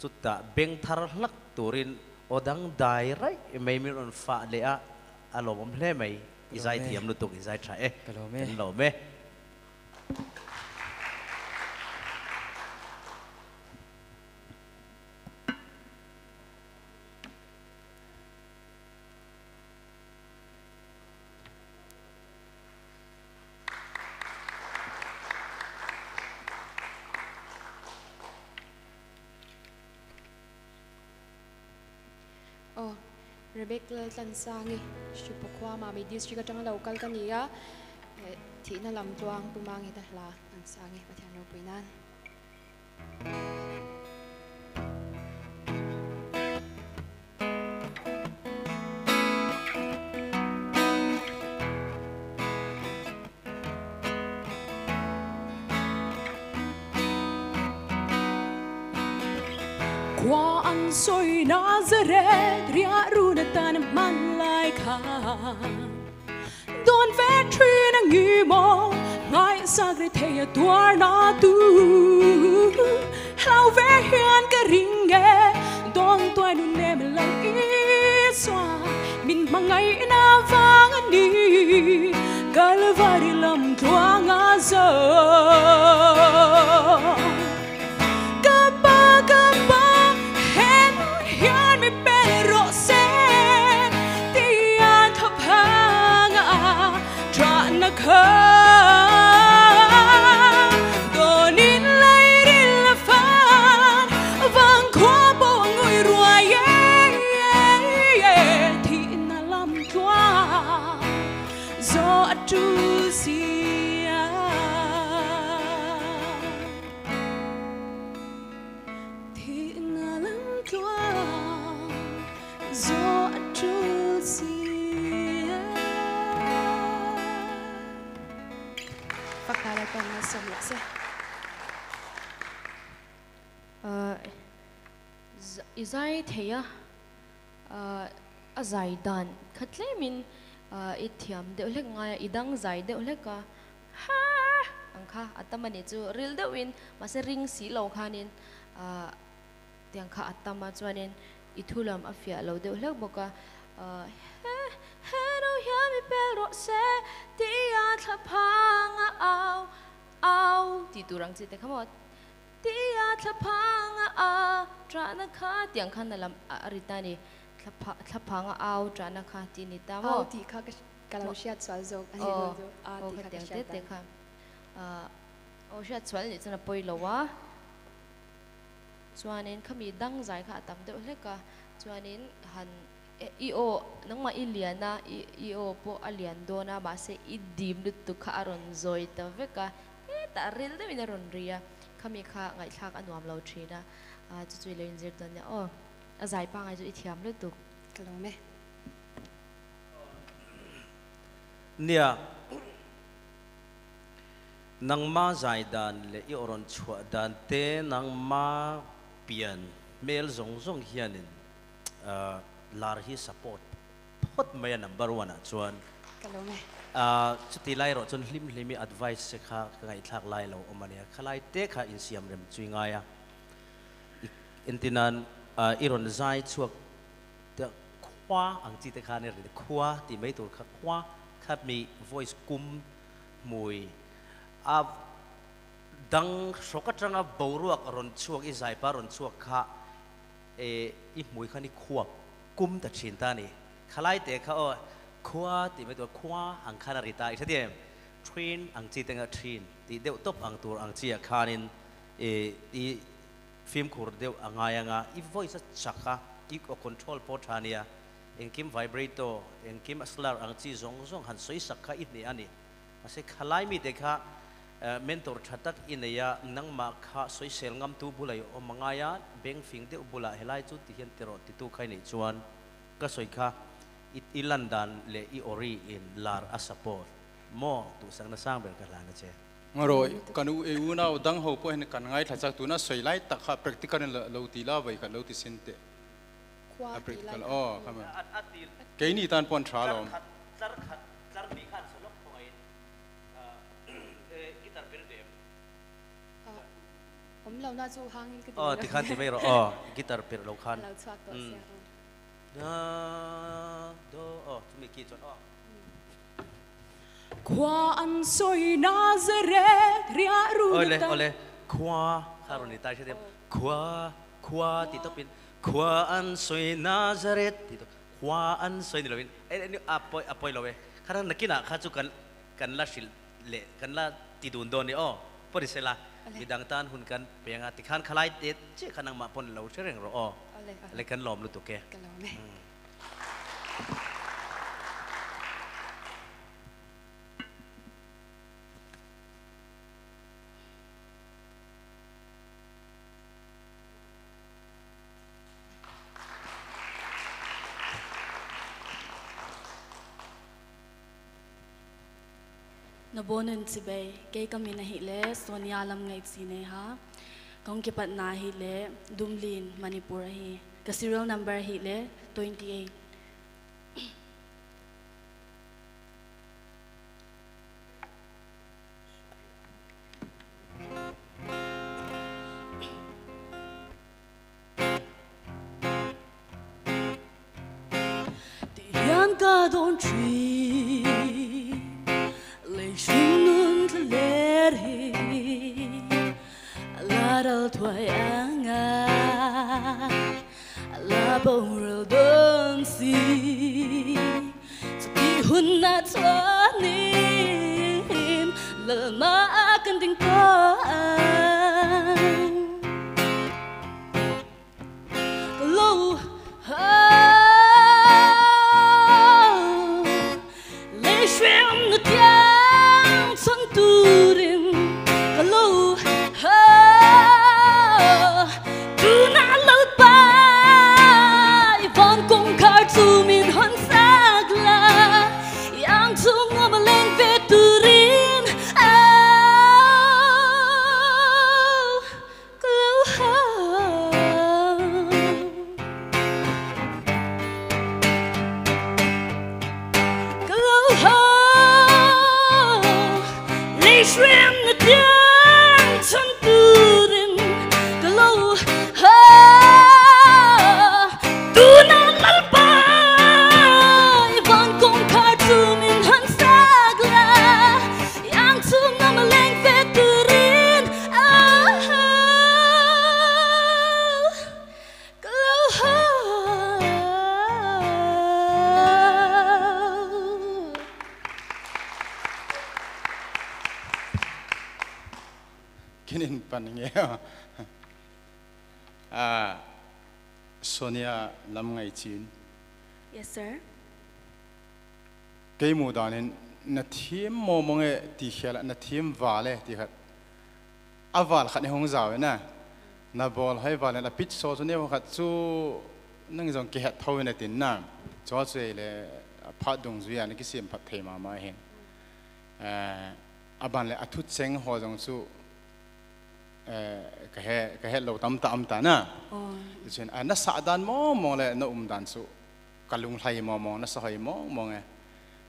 chuta beng thar lak turin odang dai rai mai mi ron fa le a alobom hle mai izai thiam lu tuk izai tha e kan lo me Rebecca Tansangi, Shupakwa Mami District Atang Local Kania, eh, Tina Lam Tuang Pumangi đi bắt Patiano Pinan. qua ăn qua man, soy Nazareth, riarunatan man laika. Don vetri ng imo, ngay sagreteya tuar na tu. Lao verhian karinge, don tuay lunem lang iswa. Min mangay inavangan ni, galvari lam tuang azo. Izai theya a zai dan khatle min ờ, i thiam de lek nga idang zai de ulek ka ha angkha atamani chu ril de win mase ring si lo khanin a tiang kha atama chuanin ithulam afia lo de lek boka he he no ya mi pel ro se ti a tha au au ti turang chi te khamot tia thlapanga a trana kha tiang khan na lam aritani thlapha thlapanga au trana kha ti ni ta mo Au ti kha ka kalau siat swal zok ani oh do a oh ti ka kha tiang ka te te kha a o sha chwal ni chana poi lowa chuanin khami dang zai kha tam de hleka chuanin han i o nang ma iliana i o po alian do na ba se i dim lu tu kha aron zoi ta veka e ta ril de min ron ria ขามีข้าไงข้กอันวมเราทีนะจะจุยเลยนจิตตอนเนี่ยโอ้อายปังไอจุยเทียมเลยตุกกลงไหมเนี่ยนังมาใจดันเลยอีอรอนชัวดันเตนังมาเปลี่ยนเมลสงสงเฮียนินลาร์ฮีสปอร์ตพอดไม่นัมเบอร์วันอะชวนกลังไหม ชุดที่ไล่รถจนลิมลิมิ advice เค่ะไงทักไล่เราออกมาเนี่ยขลายเตะค่ะอินเสียมเริ่มจุยง่ายอะอินทินันอีรอนใจชวกเตะคว้าอังจิตค่เนี่ยคว้าที่ไม่ตัวค่าคว้าค่ะมี voice กุมมวยอะดังสกัดจังอะบ่รัวกรอนชัวกอีใจปารอนชัวกค่เอออีมวยค่ะนี้ควบกุมตัดชินตานี่ขลายเตะค่ะออ khwa ti mai tur khwa ang khana ri ta i thadiem train ang chi tenga train ti deu top ang tur ang chi a khanin e i film khur deu angaya nga i voice chaka i ko control po thania en kim vibrato en kim aslar ang chi zong zong han soi sakha i ni ani ase khalai mi dekha mentor thatak inaya nang ma kha soi sel ngam tu bulai o mangaya beng fing de bula helai chu ti hian tero ti tu khai nei chuan ka soi kha i landan le i ori in lar a support mo tu sang na sang ber ka la na che ngaroi kanu e una dang ho po hen kan ngai thachak tu na soi lai tak kha practical lo ti la bai ka lo ti sin te kwa a ti practical lai oh kama ke ni tan pon tra lo tar khat tar mi khan so lok thoi e gitar per dem om lo na chu hang cái oh ti khan ti mai ro oh gitar per lo khan lo chuak to Mm. นาโดออทุเมกีจนออ Quan soy Nazareth, riarunita. Ole, ole. Qua, harunita siya tiyo. Qua, qua, tito pin. Quan soy Nazareth, tito. Quan soy nilawin. Eh, eh, apoy, apoy lawe. Karang nakina, kaso kan, kan la shil, le, kan la tidundo ni, oh. Pwede sila, midang tan hun kan, pengang atikhan kalay, tit, siya kanang mapon law, siya rin ro, oh. Alle, alle. Alle kan lom lu tuke. Kalome. Nabonan si bay, kay kami nahile, so niyalam ngay sine ha. Kung kipat na hile, dumlin, manipurahi. Kasi real number hile, 28. Thiêm mò mong nghe tì khela na thiêm vả lệ tì khát à vả khát hong giàu nè. Na bol hay vả na pitch so cho nên khát chú nâng dòng cái hạt thâu này tin nè cho chơi lệ phát động duy anh cái xiêm phát thề mà mà hen à à bạn lệ à thút sinh họ dòng chú cái hệ cái hệ lâu tâm tâm ta nè cho nên à nó sa đan mò mò lệ nó um đan chú. Kalung hay mò mò nó sa hay mò mò nghe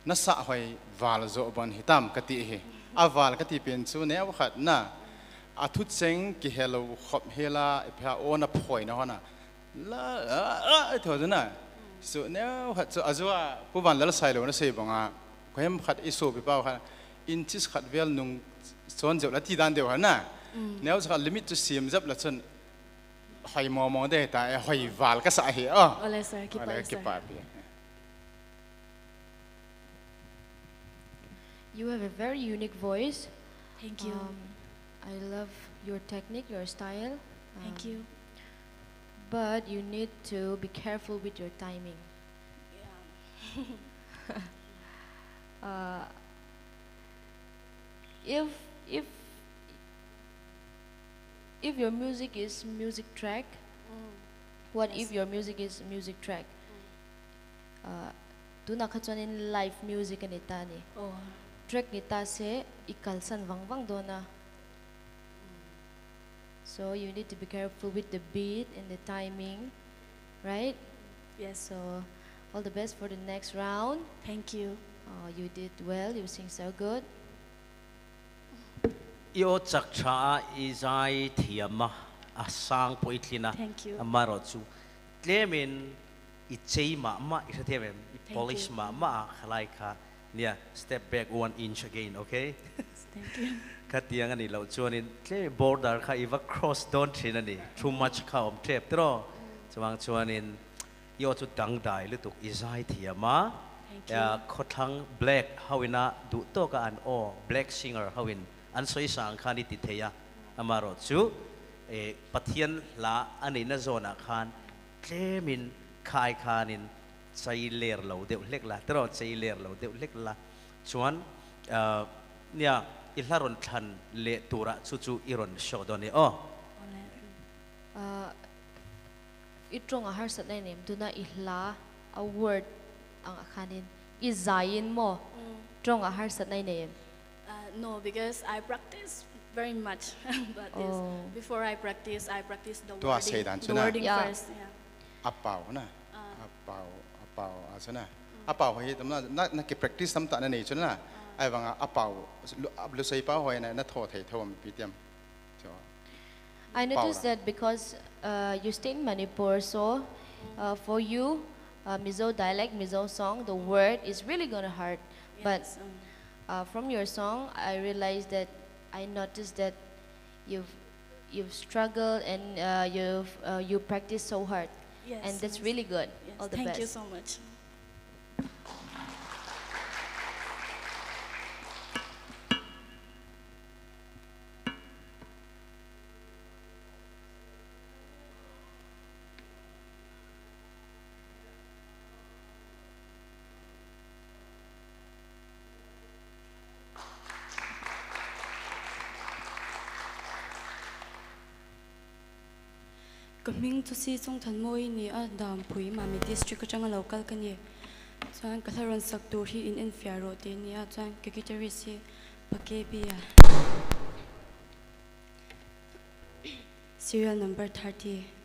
nó sa hay val zo ban hitam kati he a val kati pen chu ne wa khat na a thut seng ki hello khop hela pha ona phoi na hona la a tho na so ne khat so azwa pu ban la sai lo na sei banga khem khat iso bi pa khat in chis khat vel nung son jo la ti dan deu na ne khat limit to sim zap la chon hay mò mò de ta hay val ka sa he a Ole, sir. Keep Ole, up, keep sir. You have a very unique voice. Thank you. Um, I love your technique, your style. Thank Um, you. But you need to be careful with your timing. *laughs* uh, if if if your music is music track, what if your music is music track? Uh, tu nak in live music ni ta ni. Oh. Track ni ta se ikalsan wang wang do na. So you need to be careful with the beat and the timing, right? Yes. So all the best for the next round. Thank you. Oh, you did well. You sing so good. yo chak cha izai thiama a sang poitlina Thank you. amaro chu tlemin i chei ma ma i the them i Thank polish you. ma ma khalai kha nia step back one inch again okay Thank you. khatiang ani lo chuanin tle border kha iwa cross don thin ani too much kha om trep tro chuang chuanin yo chu dang dai lu tuk izai thiama Thank ya you. khothang black hawina du to ka an o black singer hawin an soi sang khani ti theya amaro chu e pathian la ani na zona khan tlemin khai khanin chai ler lo deuh hlek la tro chai ler lo deuh hlek la chuan nia ilaron than le tura chu chu iron shodoni o itrong ahar sat na nim tu na ihla a word ang akhanin izayin mo. Trong ahar sat nim. Uh, no, because I practice very much *laughs* about this. Oh. Before I practice, I practice the wording, the wording Yeah. first. Yeah. apau na apau apau. Asana apau hi tamna na na ki practice tam ta na nei chuna ai wanga apau. Lu sei pa hoi na na tho thei thom pitiam cho I noticed that because uh, you stay in Manipur, so uh, for you, uh, Mizo dialect, Mizo song, the word is really gonna hurt. But Yes, um, uh, from your song, I realized that I noticed that you've you've struggled and uh, you've uh, you practice so hard, Yes, and that's yes. really good. Yes, All the thank best. you so much. tu si song than moi ni a dam pui ma mi district ka changa local ka ni chuan ka tharon sak tur hi in enfia ro te ni a chuan ke kitari si pake bi a serial number 30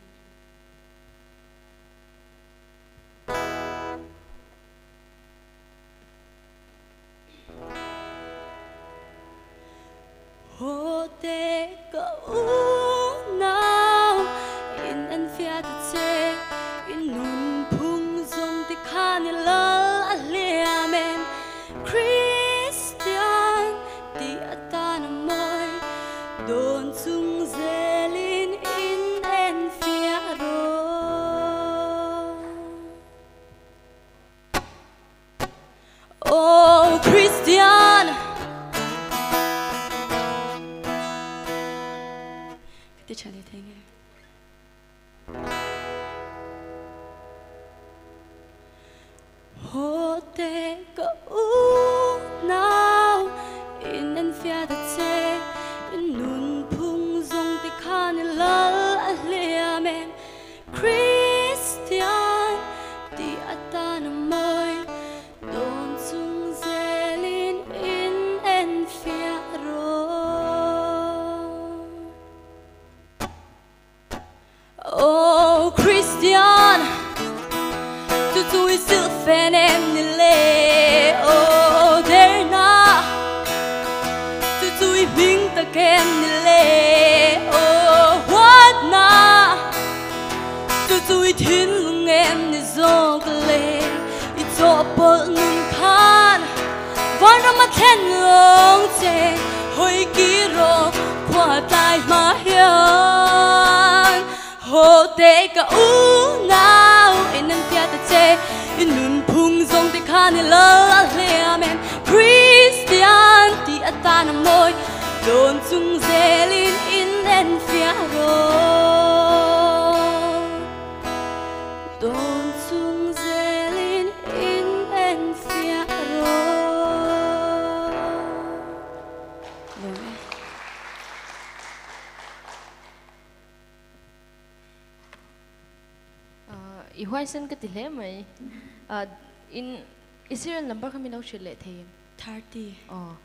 number kami lo chile the 30 oh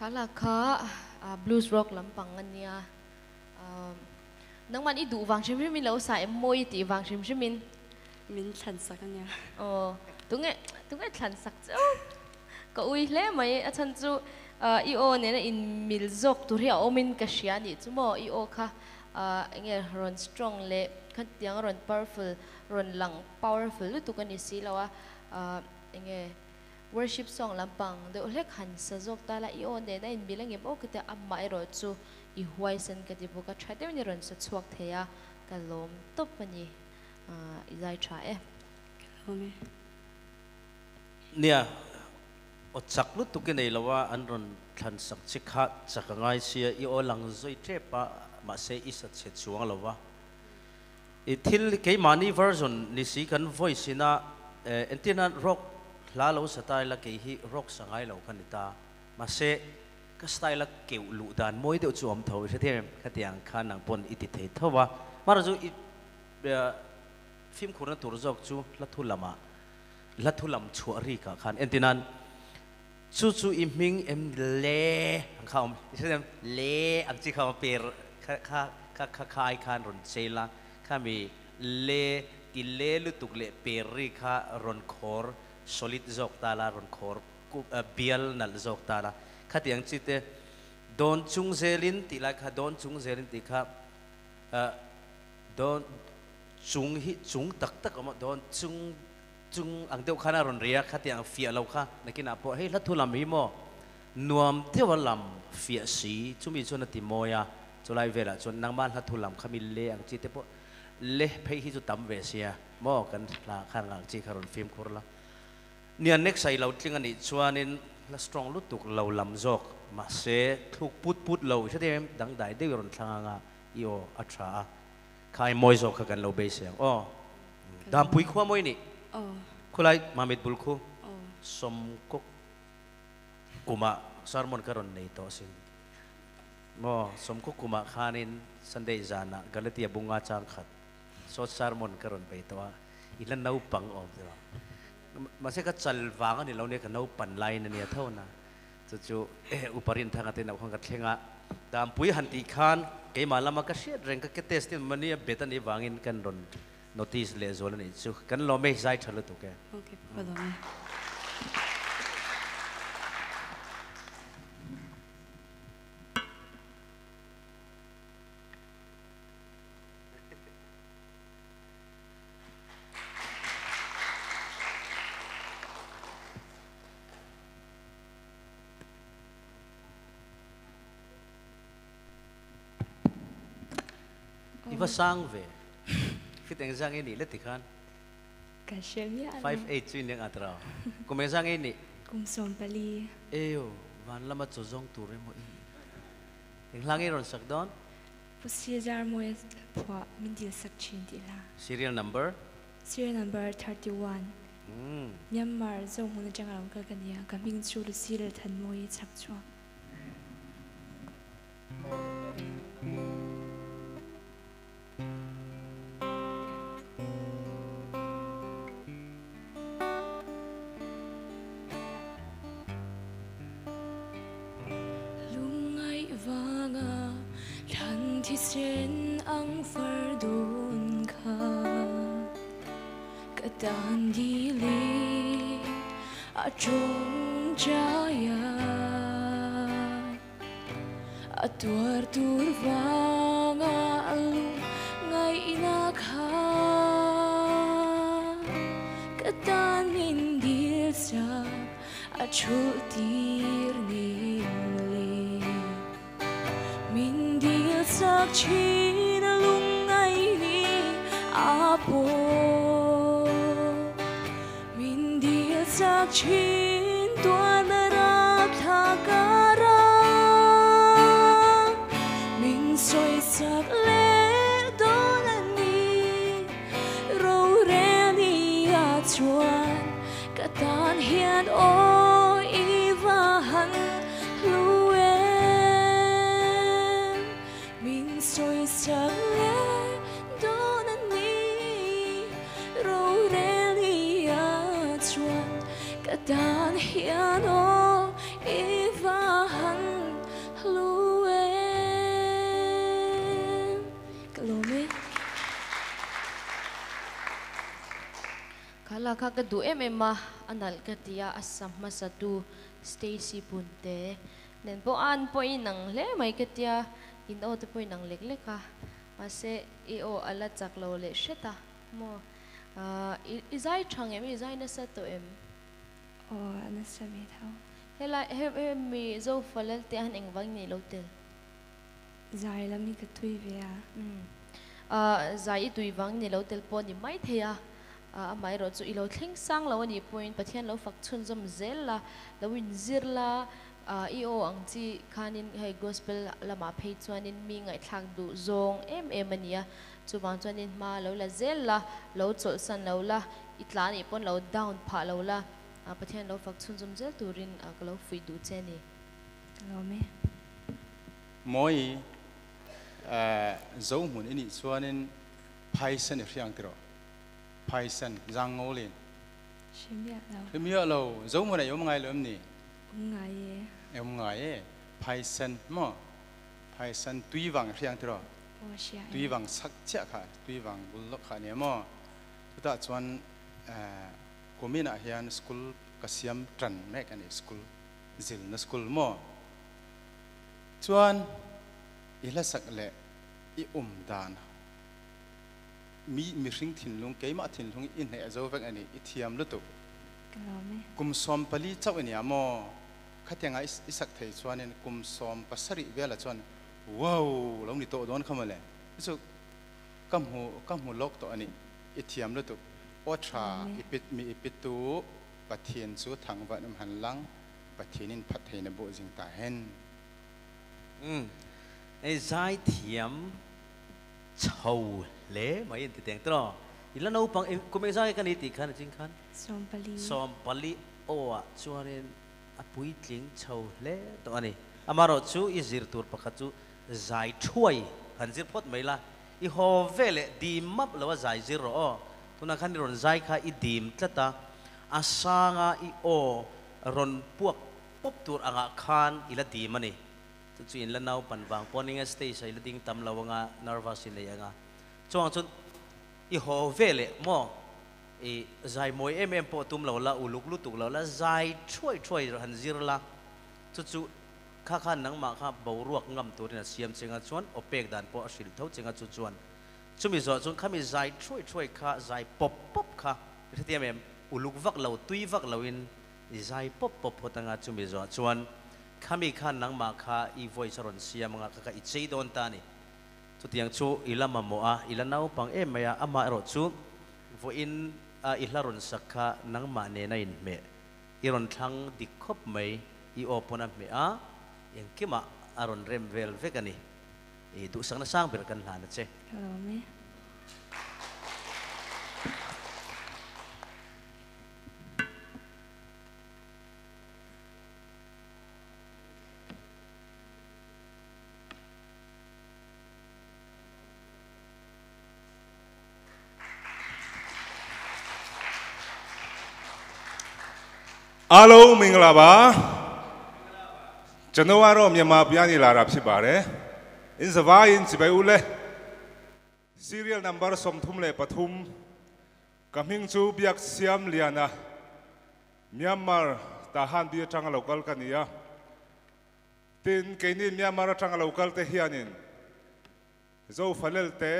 kala kha blues rock lampang ania nang man i du wang shim shim lo sa em moi ti wang shim shim min min than sak ania oh tunge tunge than sak chu ka ui hle mai a chan chu uh, i o ne na in mil zok tu ria omin ka shia ni chu mo i o kha. Uh, nge ron strong le khan tiang ron powerful ron lang powerful. Lu tu kan ni si lawa uh, nge worship song lampang de olek han sa zok ta la i o ne na in bilang em o kete amma i ro chu i huai san ka ti bu ka tha de ni ron sa chuak theya ka lom top pani uh, i zai tha e Ome. nia o chak lu tu ke nei lawa an ron than sak chi kha chak ngai sia i o lang zoi tre pa ma se i sa che chuang lawa i thil ke mani version ni si kan voice ina entina rock la lo style la ke hi rock sangai lo kan ta ma se ka style la ke lu dan moi de chu om tho se them kha tiang khan nang pon i ti thei thowa mar ju i phim khurna tur jok chu la thu lama la thu lam chu ri ka khan entinan chu chu i ming em le ang khom se em le ang chi khom per kha kha kha kha khai khan ron chela kha mi le ti le lu tuk le per ri kha ron khor solid jok ta la ron khor ku bial nal jok ta la kha tiang chi te don chung zelin ti la kha don chung zelin ti kha don chung hi chung tak tak ama don chung chung ang deuh khana ron ria khati ang fia lo kha nakina po hei la thu lam hi mo nuam tewa lam fia si chumi chona ti moya chulai vela chon nangman la thu lam khami le ang เละไปที่จุดต่ำเวเซียมอกันลาข้างหลังจีคารุนฟิล์มคุรละเนี่ยเน็กใส่เราจึงอันนี้ชวนนินละสตรองลุตุกเราลำจอกมาเสทุกพุทพุทเราใช่ไหมดังได้ได้รอนทางอะอีโออัตราใครมอยจอกกันเราเบเซียงอ๋อดามพุยขวามวยนี่คุณไรมาเม็ดบุลคูสมกุกกุมาสารมนการอนในตัวสินมอสมกุกกุมาขานินสันเดย์จานะกาลเที่บุงอาจางขัด so sermon karon pe to ilan nau pang om de ma se ka chal wang ni lo ka nau pan na ni tho na. Chu chu e uparin thanga te na khong ka thlenga dam pui han ti khan ke malama ka shet reng ka ke test mani, betan ni wangin kan ron, notice le zol ni chu kan lome me zai to ke okay, pardon iwa sang ve fit eng sang ini le tikhan Kashem ya 58 chin yang atra kumeng sang ini Kum som pali eyo van lama chozong tu re mo i Ing langi ron sak don. Pusijar moy phwa min dil sak chin di la. Serial number. Serial number 31. Hmm. Myanmar zo mun jang ram ka kania ka ming chu lu si le than moy chak chwa. Ka ka du em em ma anal ka tia asam masatu Stacy punte nen po an po inang le mai ka tia in o te po inang lek lek ka. Mase i o ala chak lo le sheta mo ah, izai chang em izai na sa to em. O na sa mi hela he he mi zo falal te han eng wang ni lo tel. Zai lam mi ka tui ve a a zai tui wang ni lo tel po ni mai theya a mai ro chu i lo thleng sang lo ani point pathian lo fak chun zom zel la lo in zir la a i o ang chi khanin hei gospel lama phei chuanin mi ngai thlang du zong em em ania chu wang chuanin ma lo la zel la lo chol san lo la i tla ni pon lo down pha lo la a pathian lo fak chun zom zel turin a lo fui du che ni Kalome moi eh zo mun ini chuanin phaisan i hriang tiro phaisan jang ngolin shimya lo lemia lo zo mun ai om ngai lom ni ngai ye em ngai e phaisan mo phaisan tui wang hriang tiro o sia tui wang sak cha kha tui wang bul lo kha ne mo ta chuan eh komina hian school kasiam tran mek ani school zil na school mo chuan i la sak le i um มีมีริงถิ่นลงเกยมาถิ่นลงอินเนอเจ้าเวงอันนี้อิทธิยมลุตุกุมสอมปลีเจ้าอันนี้มอขัดยังไงอิสักเทยชวนเนี่ยกุมสอมปัสสริเวลชวนว้าวเรานี่โตโดนเข้ามาเลยที่สุดกัมหูกัมหูลกตัวอันนี้อิทธิยมลุตุโอชาอิปิตมีอิปิตุปะเทียนชูทางวันมหันลังปะเทียนินพัดเทนบุจิงตาเห็นอืมไอ้ใจเทียมโชว le mai en titeng tro ila no pang kumesa ka ni ti khan jing khan sompali sompali owa chuarin apui tling chho le to ani amaro chu izir tur pakhat chu zai thuai hanjir phot mai la i ho vele di map lawa zai zero o tuna khan ron zai kha i dim tlata asanga i o ron puak pop tur anga khan ila di mani chu in la nau panwang poninga stage ila ding tam lawanga nervous in le anga ช่วงชุนอีโฮเวเลมออีใจมวยเอ็มเอ็มปอตุมเราละอุลุกลุตุเราละใจช่วยช่วยหันซีร์ละชุดชุดข้าข้านังมาข้าเบารวกงำตัวเนี่ยเสียมเชิงชวนอเปกดันปอสิลเท่าเชิงชุดชวนชุมิจอดชวนข้ามีใจช่วยช่วยข้าใจปบปบข้าที่เอ็มเอ็มอุลุกวักเราตุยวักเราอินใจปบปบพอตั้งชุมิจอดชวนข้ามีข้านังมาข้าอีโวยสรนเสียมงาข้าอีเจดอนตานี่ so tiang chu ilama mo a ilanaw pang e maya ama ro chu. Voin a ihlaron sakha nang mane na in me. Iron thang dikhop mai i opona me a? Yang kima aron rem vel vekani e du sang na sang ber kan hana che. Amen အားလုံးမင်္ဂလာပါကျွန်တော်ကတော့မြန်မာပြန်နေလာတာဖြစ်ပါတယ် in surviving စပယ်ဦးလဲ serial number စမ်ထုံလဲပထုံကမင်းစုပြက်ဆီယမ်လျာနာမြန်မာတာဟန်ဒီထန်လောကလကနီယာတင်ကိနီမြန်မာထန်လောကလတဟီယနင်ဇောဖလလတဲ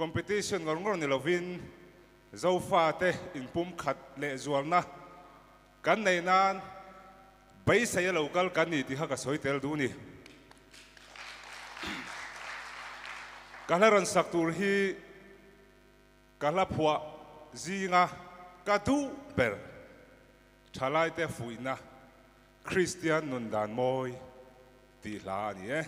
competition ငုံငုံနေလဝင်းဇောဖာတဲ in pum khat le zualna kan nei nan bai sai local kan ni ti ha ka soi tel du ni kalaran saktur hi kala phwa zinga ka tu ber thalai te fuina christian nun dan moi ti la ni eh?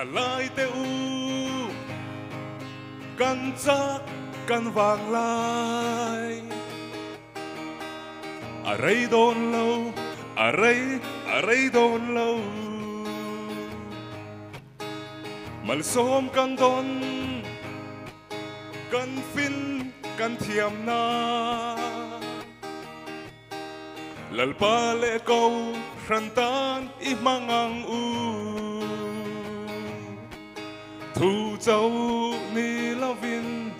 Thalai tê u. Căn giác căn vàng lai. À đây đồn lâu à đây à đây đồn lâu. Mal som căn đồn căn phin căn thiềm na. Lal pa le câu rantan i mangang u thu châu ni vin,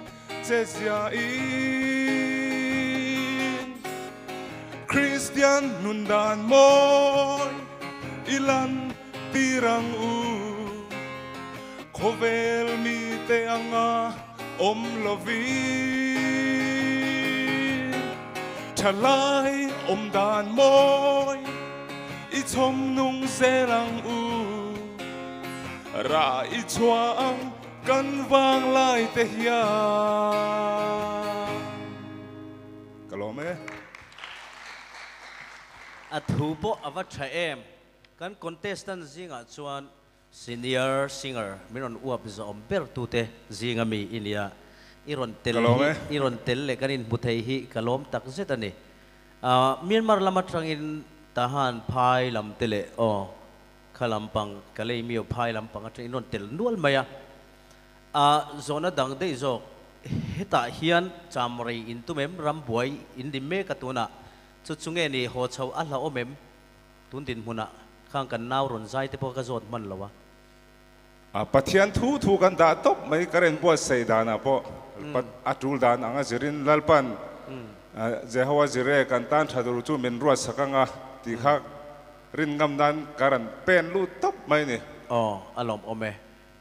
che sia in Christian nun dan moi, ilan tirang u. Khovel mi te anga, om lovin thalai om dan moi, i chom nung selang u ra i kan vang lai te hian kalome. A thu po awa tha em. Kan contestant zinga chuan senior singer. Miron uap zom ber tu te zinga mi inia iron tel iron tel le kanin buthei hi kalom tak zet ani. A myanmar lama tangin tahan phai lam tele o khalampang kalei mio phai lampang atang inon tel nual maya. A zona dang dei zo heta hian chamrei in tu mem ram buai in di me katuna. Chu chunge ni ho chho a la omem tun din huna. Khang kan naw ron zai te po ka zot man lawa. A pathian thu thu kan da top mai karen bo sei da na po. Pat atul dan anga zirin lalpan. A jehawa zire kan tan thadur chu min ruat sakanga. Ti รินกำนันการันเป็นรูตบไหมนี่อ๋ออารมณ์อมเอ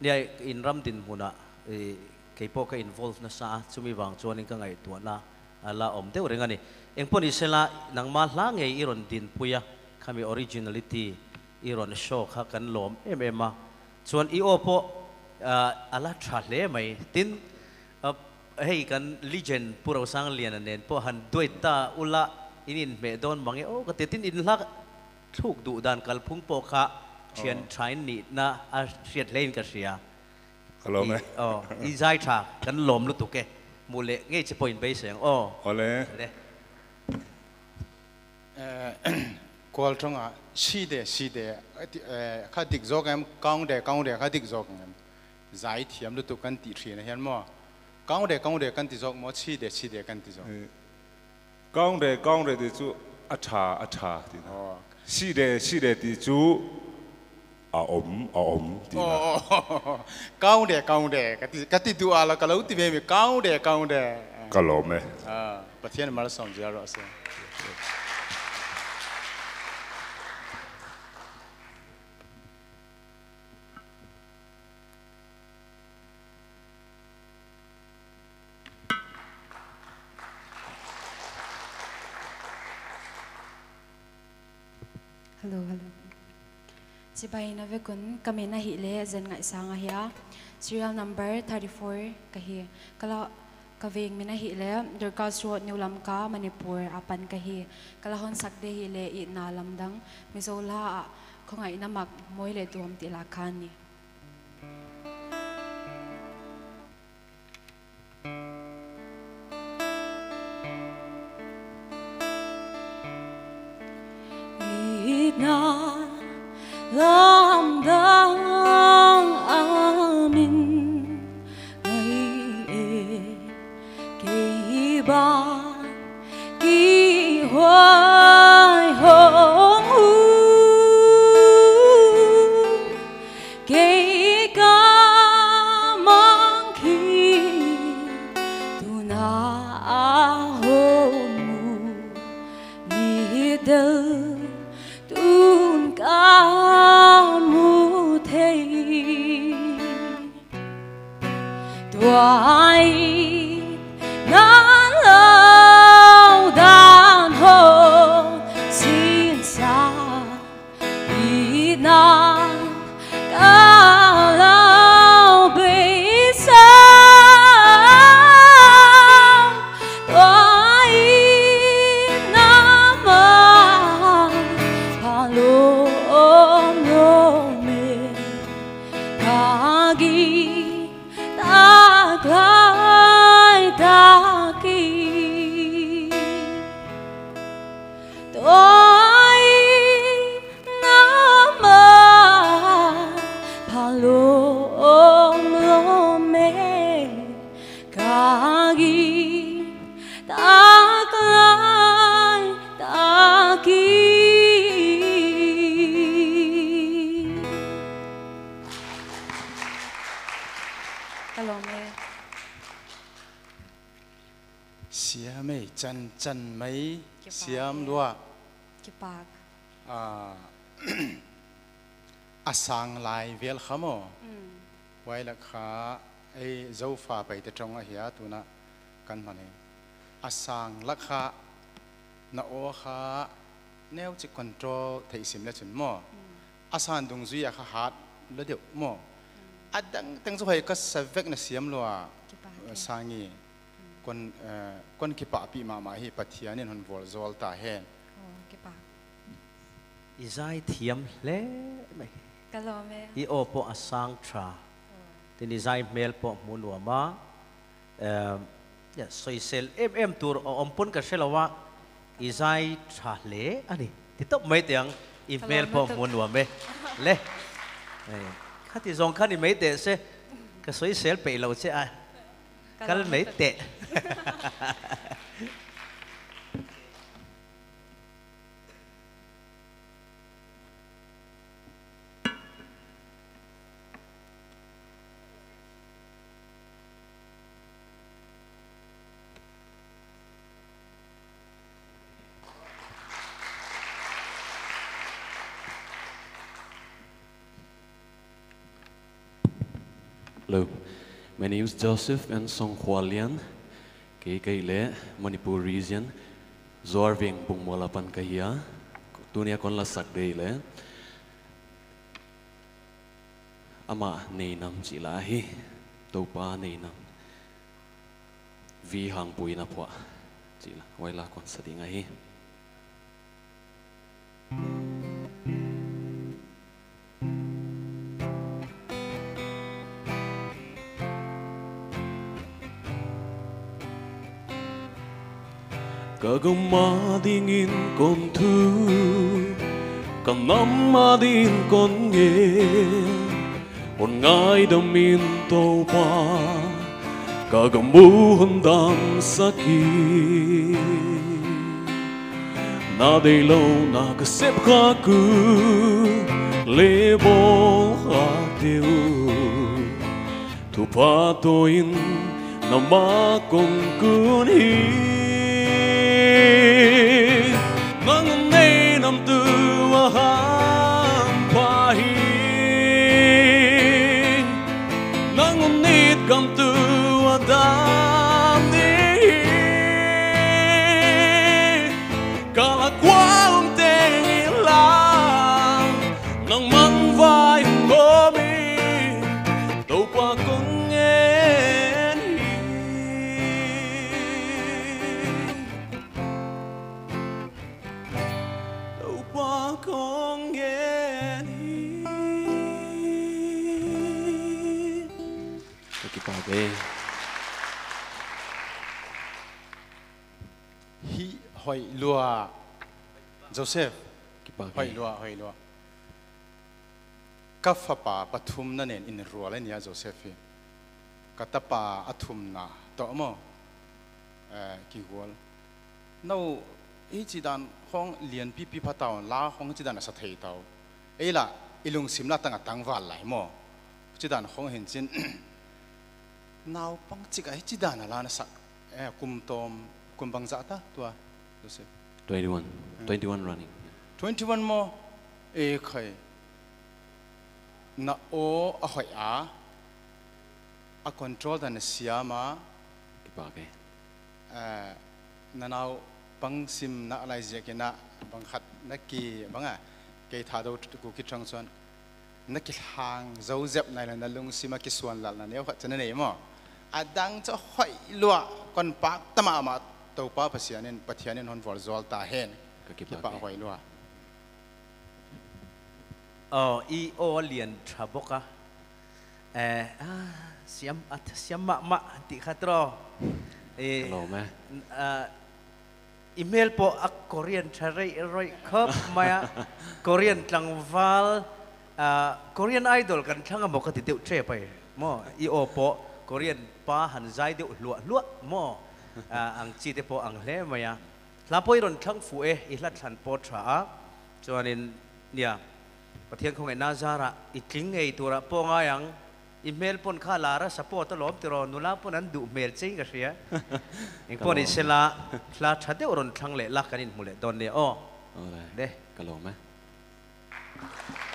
เนี่ยอินรัมตินหุนะเกี่อวกับอินวอลฟ์นะซาชุมีบางชวนนี่ก็ไงตัวนะลาอมเทอร์เรื่องนี่เองพอนี่เสลานังมาล้างไงอีรอนดินพุยะคำมีออริจินัลิตี้อรอนโชคกันหลอมเอ็มเอ็มมาส่วนอีโอโปอาลาทราเลไหมตินเฮ้ยกันลีเจนผู้เราสังเรียนนั่นเองพอหันด้วยตาอุลาอินินเมดอนบางเอโอ้ก็ติดตินอินลัก kha rin ngam dan karan pen lu top mai ni oh alom ome nia in ram din huna e ke po ka involve na sa chumi wang chuan in ka ngai tu na ala om te ring ani eng pon isela nang ma hla nge iron din puya khami originality iron show kha kan lom em em ma chuan i o po ah, ala tha hle mai tin ah, hei kan legend puro sang lian anen po han doita ula inin me don mangi o ka tin in hla thuk du dan kal phung po kha thian train ni na a riat lein ka ria kalome oh i zai tha kan lom lu tu ke mu le nge che point be seng oh ole le kwal chonga si de si de kha dik zok em kaung de kaung de kha dik zok em zai thiam lu tu kan ti thri na hian mo kaung de kaung de kan ti zok mo si de si de kan ti zok kaung de kaung de ti chu a tha a tha ti na si de si de ti chu a om a om na oh kaung de kaung de ka ti ka ti tu ala ka lo ti be mi kaung de kaung de kalome à. Bắt *laughs* thiên mà nó xong chưa rồi ลฮัลโหลสิบายนาเวคุณกะเมนะหิเลเซนงายสางะฮียา serial number 34กะฮีกะลกะเวงมินะหิเลดอร์กาสโรดนิวลัมกามณีปูร์อาปันกะฮีกะลาฮอนสักเดหิเลอินาลัมดังมิโซลาคงไอนามักมวยเลตวมติลาคานี thank you na lam dang amin ngày e kỳ ba kỳ why? จันไม่เสียมด้วยกี่ปากอาสังลายเวลขโมไว้ละขาไอ้เจ้าฟ้าไปแต่ตรงอาเหียตัวนะกันมาเนี่ยอาสังละขานาโอขาแนวจะควบคุมที่สิมและจนมออาสางดงจุยอาขาดแล้วเดี๋ยวมออดังตั้งสุภาพก็เสวกนะเสียมลัวสางงี้ con con ki pa pi ma ma hi pathia nen hon vol zol ta hen kipak izai thiam le mai Kalome. i o po asang tra. Tin izai mel po mun wa ma em ya soi sel em em tur o ompun ka selawa izai tra le ani ti top mai tiang email po mun wa me le khati zong khani mai te se ka soi sel pe lo che ai Kalau nete. My name is Joseph and Song Hua Lian, kay kay le Manipur region, Zorving Bung Walapan Kahia, tunia kon la sak day le. Ama nei nam chỉ lahi, tàu pa nei nam. Vi hang pui na pua, chỉ là quay la kon sa dinga hi. Kagum dingin kon thu Kam nam din kon nghe On ngai đam min tàu pa Kagum bu dam saki Na day lâu na ka sep ka ku Le bo Tu pa to in Na kong kun hi lua Joseph. Hoi lua hoi lua ka fa pa pathum na nen in rual ania Joseph hi ka ta pa athum na to mo eh ki gol nau i chi dan hong lian pi pi pha taw la hong chi dan sa thei taw ei la ilung sim la tanga tang wal lai mo chi dan hong hin chin nau pang chi ka chi dan la na sa eh kum tom kum bang za ta tua Joseph. 21. 21 running. 21 mo e khai na o a hoi a. A control dan siama. Ki ba ke. eh na nau bang sim na lai je ke na bang khat na ki bang a ke tha do ku ki chang chuan na ki hang zo zep nai la na lung sima ki suan lal na ne khat chana nei mo. A dang cho hoi lua kon pak tama ma ตัวป้าภาษาเนี่ยปะเทียนเนี่ยฮอนวอลซอลตาเห็นกี่ก็าปะหอยนัวอ๋ออีโอเลียนทราบกะเออเสียมอัดเสียมมะมะติขัตรอเออโลแม่อีเมลปออักกอเรียนทรีรรอยคับมากอเรียนตังวาลอ่ากอเรียนไอดอลกันทั้งหบดก็ติดเตะเทไปโมอีโอปอกอเรียนป้าหันใจเดือดลวดลวโม ลจริงกันเสียอีกปนอิสลาลาชัดเดอรนทั้งเละลักกันอินมุเลดอนเนอ Alright. เด้ Ka lo ma. Kamin hoy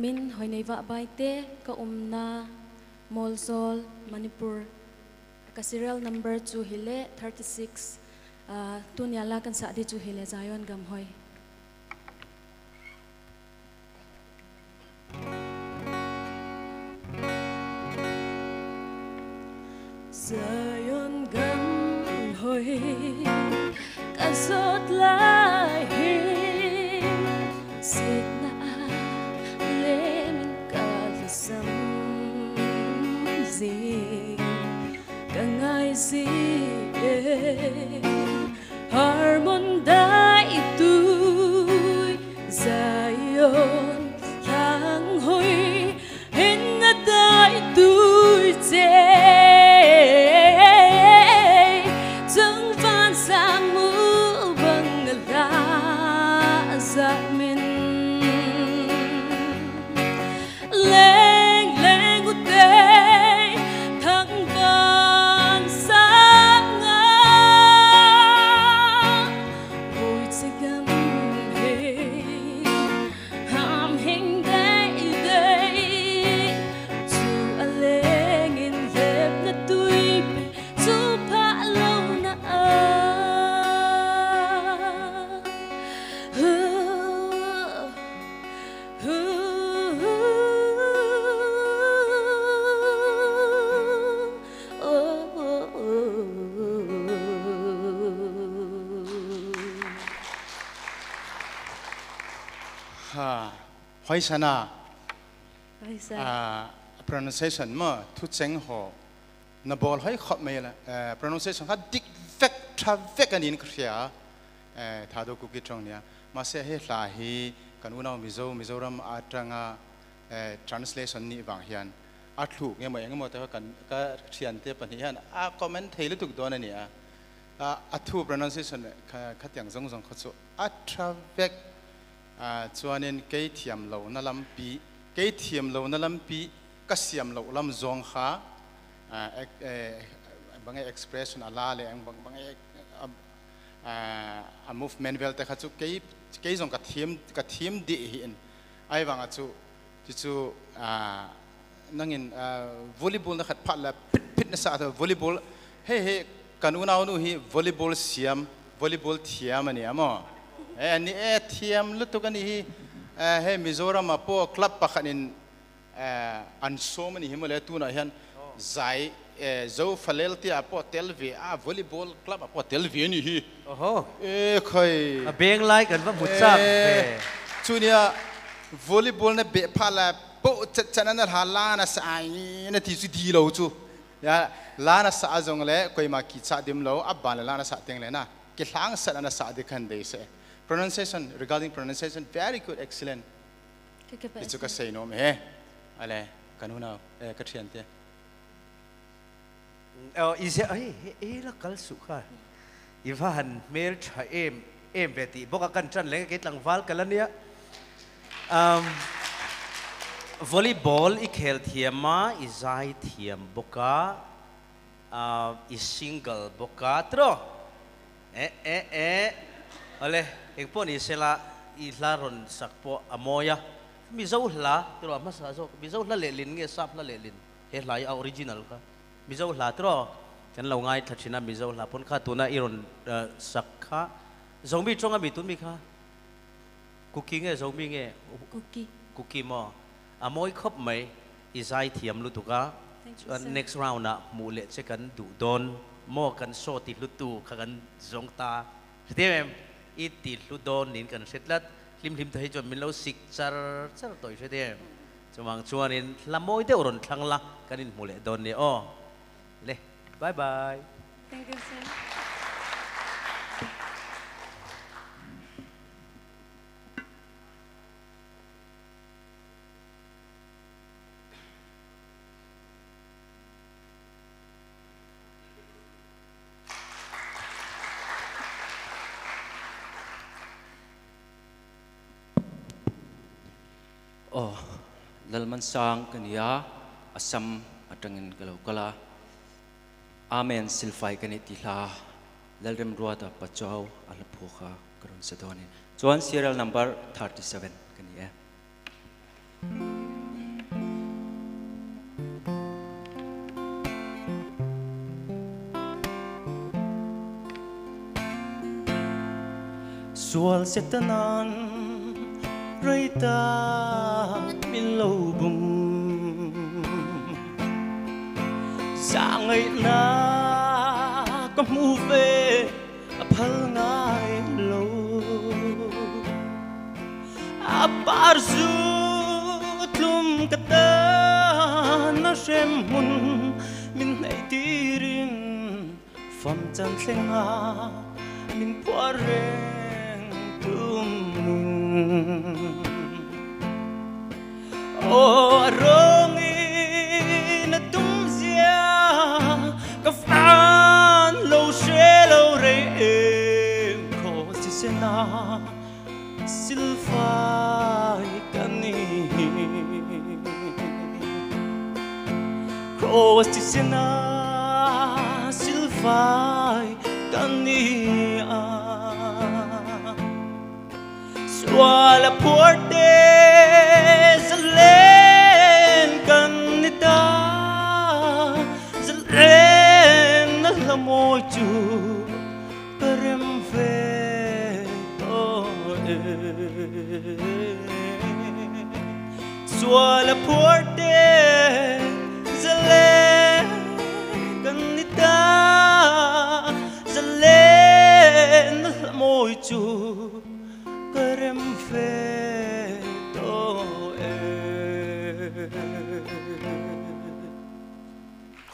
Nay va baite ka umna Molsol Manipur. Ka serial number 2 hile 36 uh, tunyala kan sa di chu hile zayon gam hoi. Zion gam hoi. 하이사나 아 pronunciation 뭐 투쟁호 나볼 하이 컵메일 pronunciation 하 딕펙 트라펙 아닌 그래야 다도 국기 정리야 마세 해 라히 kanuna mizo mizoram atanga translation ni wang hian atlu nge mo engmo ta kan ka thian te pani hian a comment theilu tuk don ani a athu pronunciation khatyang zong zong khachu atravek à cho nên cái thiềm lâu nó làm bí cái thiềm lâu nó làm bí cái thiểm lẩu lắm zong khá. À e, e, bằng expression là la lệ, bằng bằng à à movement vel ta khát chú. Cái cái dòng cái thiểm cái thiểm địa hiện. Ai bằng à chú? Chú à nangin à, volleyball na khat phat la pit pit na sa tho volleyball he he kanunau nu hi, volleyball siam volleyball thiam ani amo Eh, ni e thiam lutuk ani hi. Eh, He mizoram apo club pakhanin an som ani himale tuna hian. Zai zo falel ti apo telvi a volleyball club apo telvi ani hi. Oho. E khoi. A beng lai kan va mutsa chunia volleyball ne be phala po chana na hala na sai na ti su di lo chu. Ya lana sa azong le koima ki cha dim lo abban lana sa teng le na. Ki hlang sa na sa de khan de se. Pronunciation regarding pronunciation very good excellent. Itu ka say no me eh? ale kanuna ka thian te ờ ise ai e la kal su kha ivan mer tha em em beti. Boka kan chan le ke tlang wal kalania. Um volleyball i khel thiama i zai thiam boka uh, i single boka tro. E e e ale ek pon i sela i laron sakpo amoya. Mi zo hla tro ma sa zo mi zo hla le lin nge sap hla le lin. He lai a original ka. Mi zo hla tro kan lo ngai thachina mi zo hla pon kha tuna iron sakha. Zombie chonga mi tun mi kha. Cooking nge zombie nge. Cookie cookie mo. Mỗi khóc mấy ý giải thiểm lu tuka next round na mu lệ sẽ cần đủ don. Mo cần so tít lu tu cần zong ta. Thế em iti ludon nin kan setlat lim lim thai chon min lo sik char char toy se de chumang chuan in lamoi de uron thangla kanin mule don ni o le bye bye thank you sir lalman sang kania asam atangin kalau kala amen silfai kani tila lalrem ruata pachau alaphoka karon sadoni chuan serial number 37 kania sual setanan raita min ngày na có mu về phal ngai lâu a par zu tlum kata na shem hun min nei tirin fam chan thenga min puareng tlum Oh, fai you Croas ti sena sil fai cani Suala porte zalen canita zalen lamoju perim Sua la porte zalen kanita zalen la chu perem fe to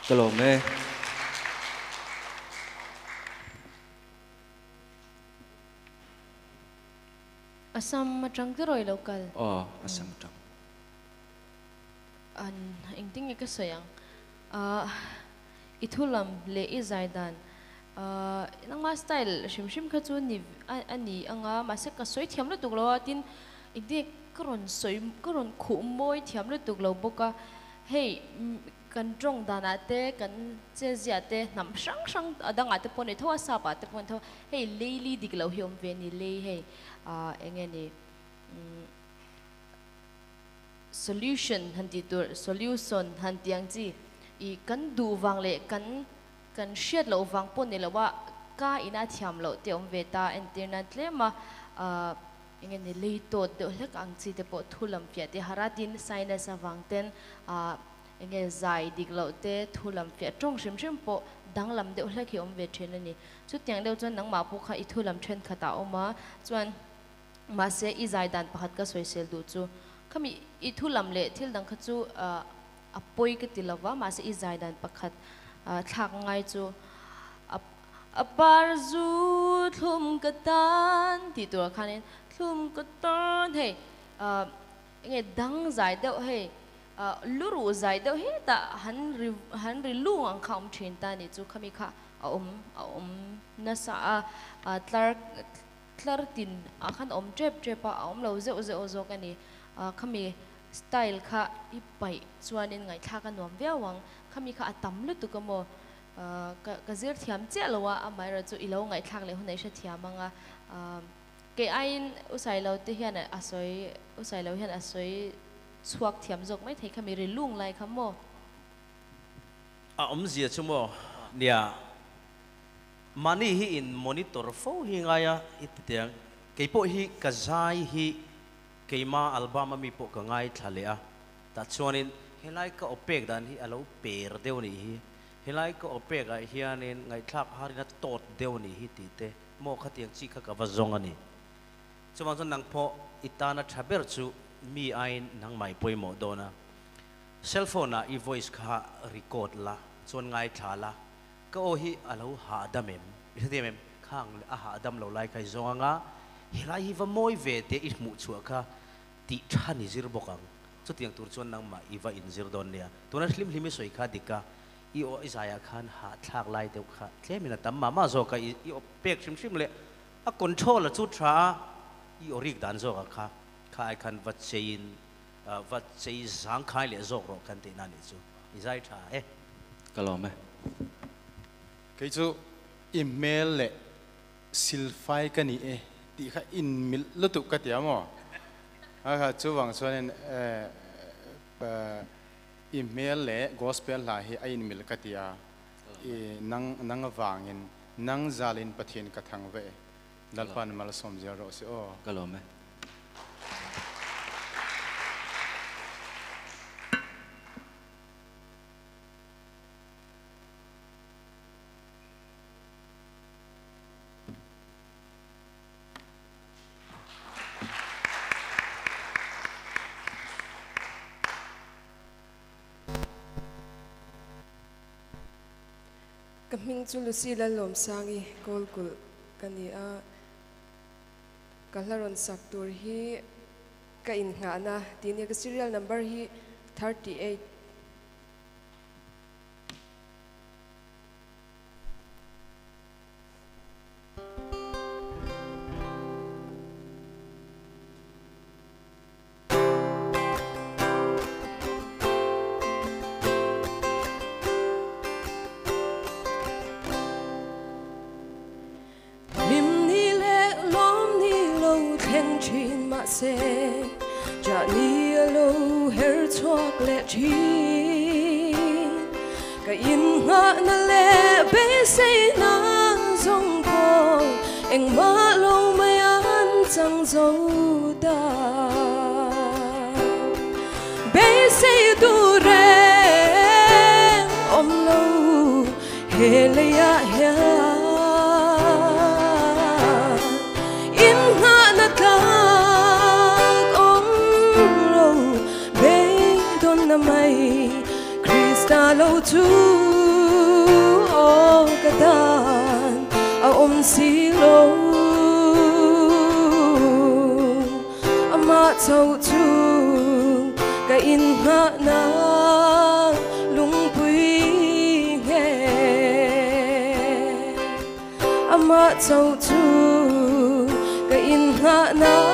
kalau Kalome. Asam macang tu roy local. oh asam tang An ingting ka sayang. Ah itulam le izaidan. Ah nang ma style shim shim ka chu ni ani anga masek ka soi thiam lu tuk lo tin ingti karon soi karon khu moi thiam lu tuk lo boka hey kan trong dana te kan che zia te nam sang sang adanga te pon e thawa sa pa te pon thawa hey leili dik lo hiom ve ni le hey Ờ, a engeni solution hanti ti solution hanti tiang chi? I kan du wang le kan kan shiat lo wang pon ni lawa ka ina thiam lo te om veta internet le ma ingen engeni lei to de lek ang chi te po thulam pya te haratin saina sa wang ten a ờ, enge zai dik lo te thulam pya tong sim sim po dang lam de lek hi om ve thena ni chu tiang deuh chuan nang ma pu kha i thulam then khata oma chuan ma se i zai dan pakhat ka soi sel lệ chu khami i thulam le thil dang kha chu a poi ka tilawa ma se i zai dan pakhat thak ngai chu apar zu thum ka tan ti tur khanin thum ka tan nghe nge dang zai deuh he luru zai deuh he ta han ri han ri lu ang kham thin ta ทลาร์ตินอาคันอมเจ็บเจ็บปะอมเราเจ้าเจ้ากันนี่อาขมีสไตล์ค่ะอีไปส่วนนี้ไงท่ากันนวมเวียวังขมีค่ะตั้มลุตุกโมกะเจียร์ที่มเจ้าละวะาอามายเราจะอีเราไงท่าเลยคนในเชที่ยมังอ่เกย์ไอ้อุสัยเราที่เห็นอะสวยอุสัยเราเห็นอะสวยสวกที่ยมจกไม่ถึงขมีเรื่องลุงไรขโมอาะอมเสียชั่วโมเนี่ย manihiin monitor fo hingaya ititiang kay po hi kazay hi kay ma albama mi po kangay thalea tatsuanin hilay ka opek dan hi alaw per deo ni hi. Hilay ka opek ay hianin ngay tlak hari na tot deo ni hi tite. Mo katiang chika kavazongan ni. Sumason nang po itana traber chu mi ain nang mai poi dona. Cellphone na i voice kha record la. Chon ngai thala. ก็โอฮีอาลูหาดำเอ็มอิสเดียมข้างอะหาดำเราไล่ใครจงอะเฮลัยฮิวมอยเวเตอิสมุชัวค่ะติชานิจิรบกังสุดที่ยังตัวชวนนังมาอีวาอินซิรดอนเนี่ยตัวนั้นลิมลิมิสวยค่ะดิค่ะอีโออิสายาคันหาทากไล่เด็กค่ะเจมินะตั้มมามาโซกะอีโอเป็กชิมชิมเลยอะคอนโทรลจุดช้าอีโอริกดันโซกะค่ะข้าไอคันวัดเชียนวัดเชียสังขายเลยโซกรกันตีนั่นเองจูอิสายช้าเอ๊ะก็ลองไหม cái chú email lệ silfai cái này e thì khai in mil lúc tụ cái tiệm mà à ha chú vàng cho nên email lệ gospel là hi in mil cái tiệm nang nang vàng in nang zalin pathian cái thằng vậy dalpan mal som rồi sẽ ô kalome kaming chu lucy la lom sangi kol kul kani a kalaron saktur hi ka in nga na. Tini ka serial number hi 38 se Johnny her talk let chi Ka in na le be se na ta lâu chú ô cả tan à ôm xí si à mà sau chú cái in nga na lung quý nghe ama chau chú cái in nga na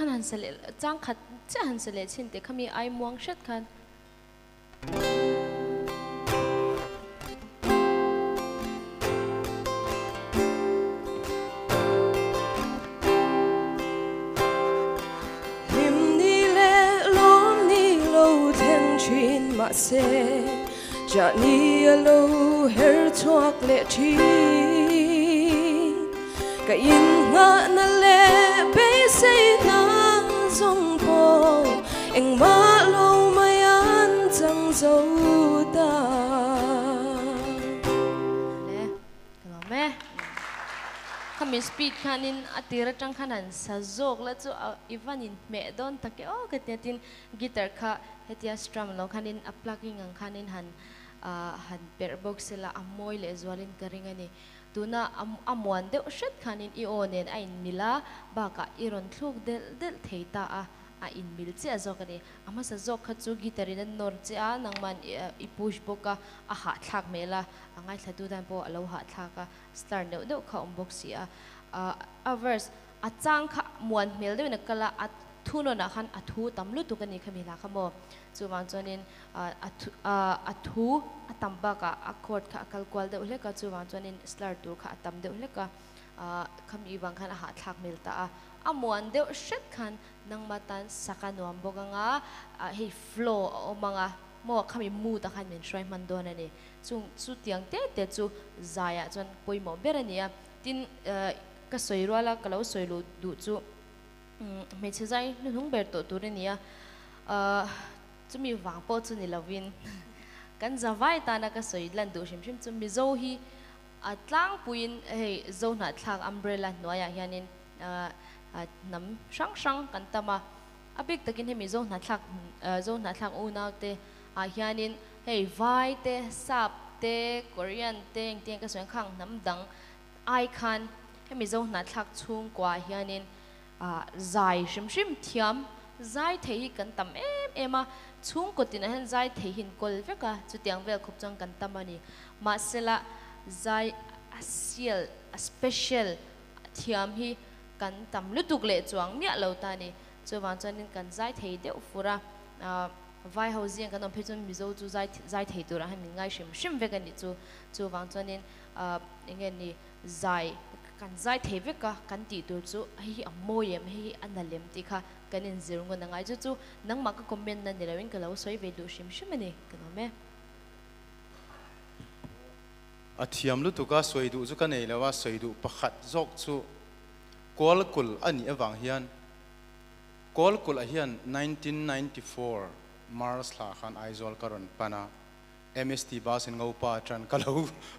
ขันหันสเสลจ้างขัดจะหันสเสลชินแต่ขามีไอมวงชัดขันมาเซจะนี่โลเฮร์ชวกเลชีก็ยินงานเลไปเซน่า sông cô em eng lâu lo ăn chẳng dấu ta me kami speed kanin atira tang kanan sa zog la chu ivanin me don take o katin guitar kha hetia strum lo kanin a plugging ang kanin han uh, han per box la amoy le zwalin karingani tuna amwan de shet kanin i onen ain mila baka iron thluk del del theita a a in mil che zo ka ni ama sa zo kha chu gitari na nor che a nang man i push boka a ha thak mela angai thadu dan po alo ha thaka star no do kha um box a a verse a chang kha muan mel de na kala ทุนนะคันอัทูตำลุตุกันนี่ขมิลาขโมจูมันจวนินอัทูอัตัมบักะอักอดค่ะกัลกวลเดอเล็กจูมันจวนินสลาร์ตูค่ะอัตัมเดือดเล็กขมีบางคันอาหารทักมิลตาอะามวนเดือเช็ดคันนังมาตันสักหนวมบอกงาเฮฟลออมังอาโมขมีมูตะคันเหมือนช่วยมันโดนนี่จุงสุดยังเตะเตะจูใจอะจนปุยหมอเบรนี่อะตินก็สวยรัวละก็แล้วสวยรูดูจู kalau soilu du nó không che zai nu này à chúng mình vắng bỏ wang po chu ni cái giờ vay ta cái số soilan du xem xem chúng mình zô hi atlang puin hei zô na thak umbrella noya à nắm sang à kan tama abik takin hemi zô na thak zô na thak u nào thế à hiện nên hei vai thế sap thế korean thế tiếng cái ka swen khang nam đằng, icon, khan zô na thak chung qua hiện nên À, dài sim sim thiam dài thể hiện cần tâm em em à. Chung có tin hen zai thei hin kol veka à. chu tiang vel khup chang kan tamani ma sela zai asial a special thiam hi cần tâm lúc tục lệ chuang mia lâu ta ni chu wan chuan in kan zai thei deuh fura à, vai cho mình kan chú dài dài chu zai zai thei tur han ngai sim shim ve kan chú. Chu chu wang chuan anh em này, dài kan zai thei ve ka kan ti tur chu hi amoyem hi analem ti kha kan in zir ngon ngai chu chu nang ma ka comment na ni lawin ka lo soi ve du shim shim ni kan me a thiam lu tu ka soi du chu ka nei lawa soi du pakhat zok chu kol kul ani awang hian kol kul a hian 1994 mars la khan aizol karon pana mst basin ngopa tran kalau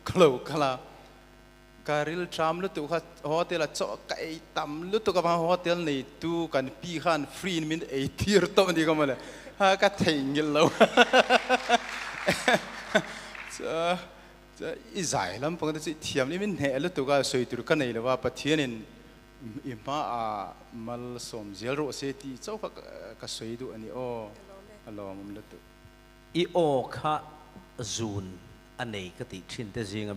kalau kala karil tram lu tu hotel a cho kai tam lu tu ka hotel nei tu kan pi khan free min e tir to ni ka mala ha ka thengil lo *laughs* cha cha izai lam pang chi thiam ni min he lu tu ka soi tur ka nei lo wa pathianin ima a mal som zel ro se ti cho ka ka soi du ani o alo mum lu tu. I o kha zun anei ka ti thin te jing a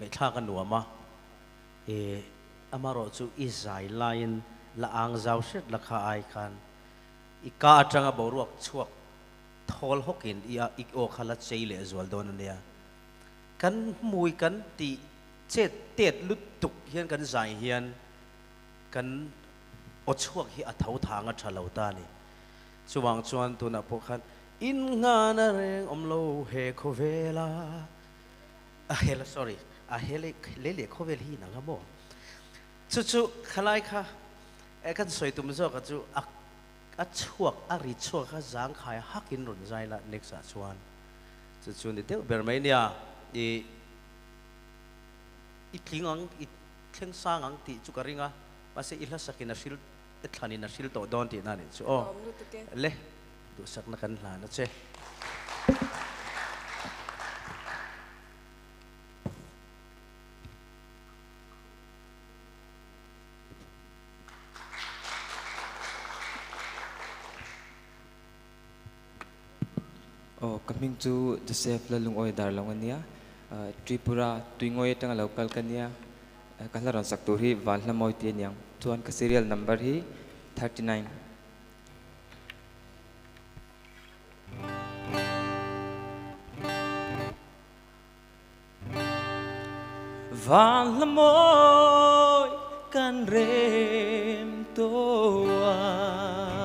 ไม่ท่ากันหนัวมะเออามารอจูอิสายไลน์ละอังเจ้าเสร็ละข้าไอคันอีกาจังบรวกชวกทอลฮกินอีกโอคลัดเชยเลจวลโดนเนียกันมวยกันตีเจ็ดเต็ดลุดตุกเฮียนกันใจเฮียนกันอดชวกฮีอัฐาทางอัฐเลาตานี่ชวังชวนตัวนับพวกขันอินงานเร่งอมโลเฮโคเวลาเฮล sorry a hele le le ko vel hi na nga mo chu chu khalai kha e kan soi tum zo ka chu a a chuak a ri chuak kha zang khai hakin run zai la next a chuan chu chu ni te bermania i itling ang itleng sang ang ti chu karinga pase ila sakin na sil etlani na sil to don ti na ni so oh le du sak na kan la na che coming to the sef la lungoi dar longania ah, tripura tuingoi tanga local kania ah, kalaran saktur hi walna moi ka serial number hi 39 Valamoy kan rem toan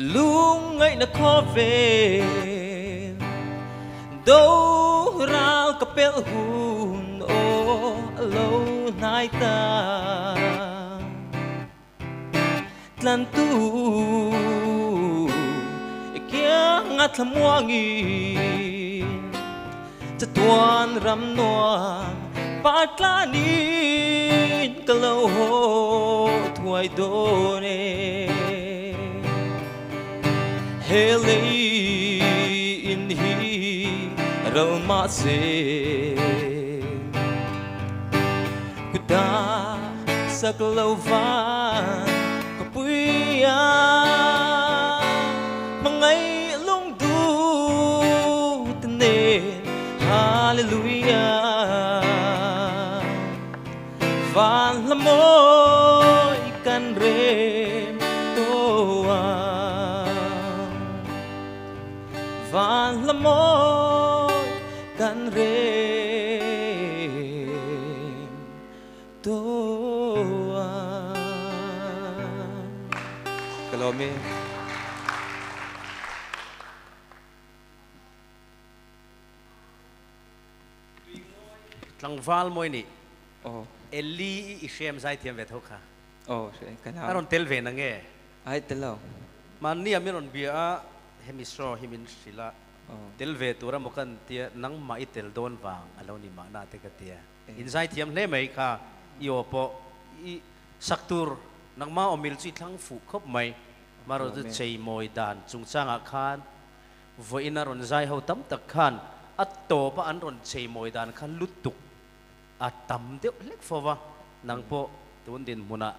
Lúc ấy nó khó về. Đâu rao cà bèo hùn ô lâu nai ta. Tlan tu Kia ngát là mua nghi Chà tuan ram hele inhi romase kuda saklovan val moi ni. Oh eli i shem zai thiam ve thoka oh cái nào aron tel ve na nge. Ai tel lo man ni amiron bia hemisro himin sila. Tel ve tura mokan tia nang mai tel don wang alo ni ma na te ka tia. In zai thiam hle mai kha io po i saktur nang ma omil chi thlang fu khop mai. Maro tu chei moi dan chung changa khan. Voina ron zai ho tam tak khan. At to pa an ron chei moi dan khan lutuk a atam deuh lek fowa nang po tun din muna.